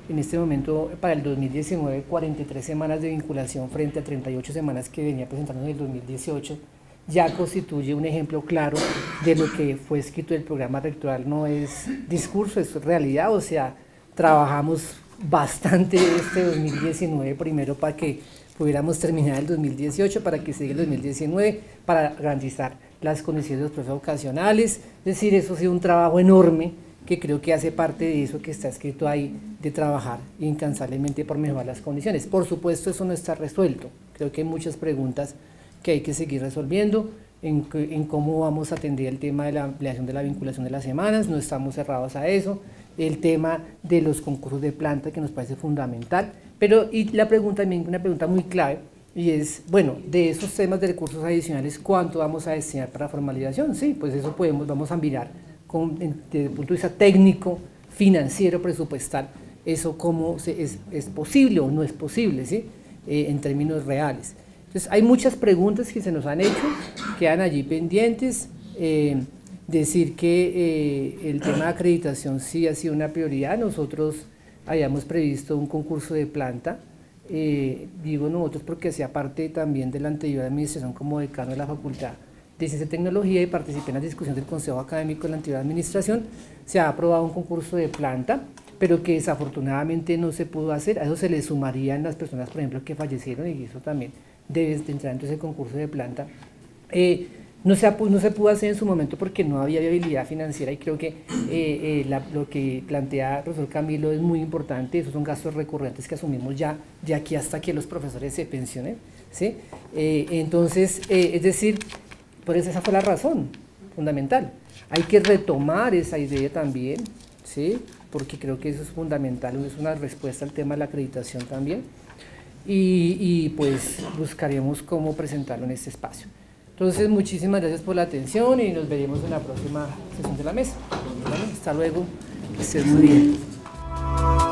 A: en este momento para el 2019 43 semanas de vinculación frente a 38 semanas que venía presentando en el 2018, ya constituye un ejemplo claro de lo que fue escrito el programa rectoral. No es discurso, es realidad, o sea, trabajamos bastante este 2019 primero para que pudiéramos terminar el 2018, para que siga el 2019, para garantizar las condiciones de los ocasionales. Es decir, eso ha sido un trabajo enorme que creo que hace parte de eso que está escrito ahí, de trabajar incansablemente por mejorar las condiciones. Por supuesto, eso no está resuelto. Creo que hay muchas preguntas que hay que seguir resolviendo, en, cómo vamos a atender el tema de la ampliación de la vinculación de las semanas, no estamos cerrados a eso, el tema de los concursos de planta que nos parece fundamental, pero y la pregunta también, una pregunta muy clave, y es, bueno, de esos temas de recursos adicionales, ¿cuánto vamos a destinar para formalización? Sí, pues eso podemos, vamos a mirar con, desde el punto de vista técnico, financiero, presupuestal, eso cómo es, es, posible o no es posible, ¿sí? Eh, en términos reales. Entonces, hay muchas preguntas que se nos han hecho, quedan allí pendientes. Eh, decir que eh, el tema de acreditación sí ha sido una prioridad. Nosotros habíamos previsto un concurso de planta, eh, digo nosotros porque hacía parte también de la anterior administración como decano de la Facultad de Ciencia y Tecnología y participé en la discusión del Consejo Académico de la anterior administración. Se ha aprobado un concurso de planta, pero que desafortunadamente no se pudo hacer. A eso se le sumarían las personas, por ejemplo, que fallecieron y eso también de, entrar en ese concurso de planta. Eh, no, se, no se pudo hacer en su momento porque no había viabilidad financiera y creo que eh, eh, lo que plantea el profesor Camilo es muy importante, esos son gastos recurrentes que asumimos ya de aquí hasta que los profesores se pensionen. ¿sí? entonces, es decir, por eso esa fue la razón fundamental. Hay que retomar esa idea también, ¿sí? porque creo que eso es fundamental, es una respuesta al tema de la acreditación también. Y, pues buscaremos cómo presentarlo en este espacio. Entonces, muchísimas gracias por la atención y nos veremos en la próxima sesión de la mesa. Hasta luego, que estén muy bien.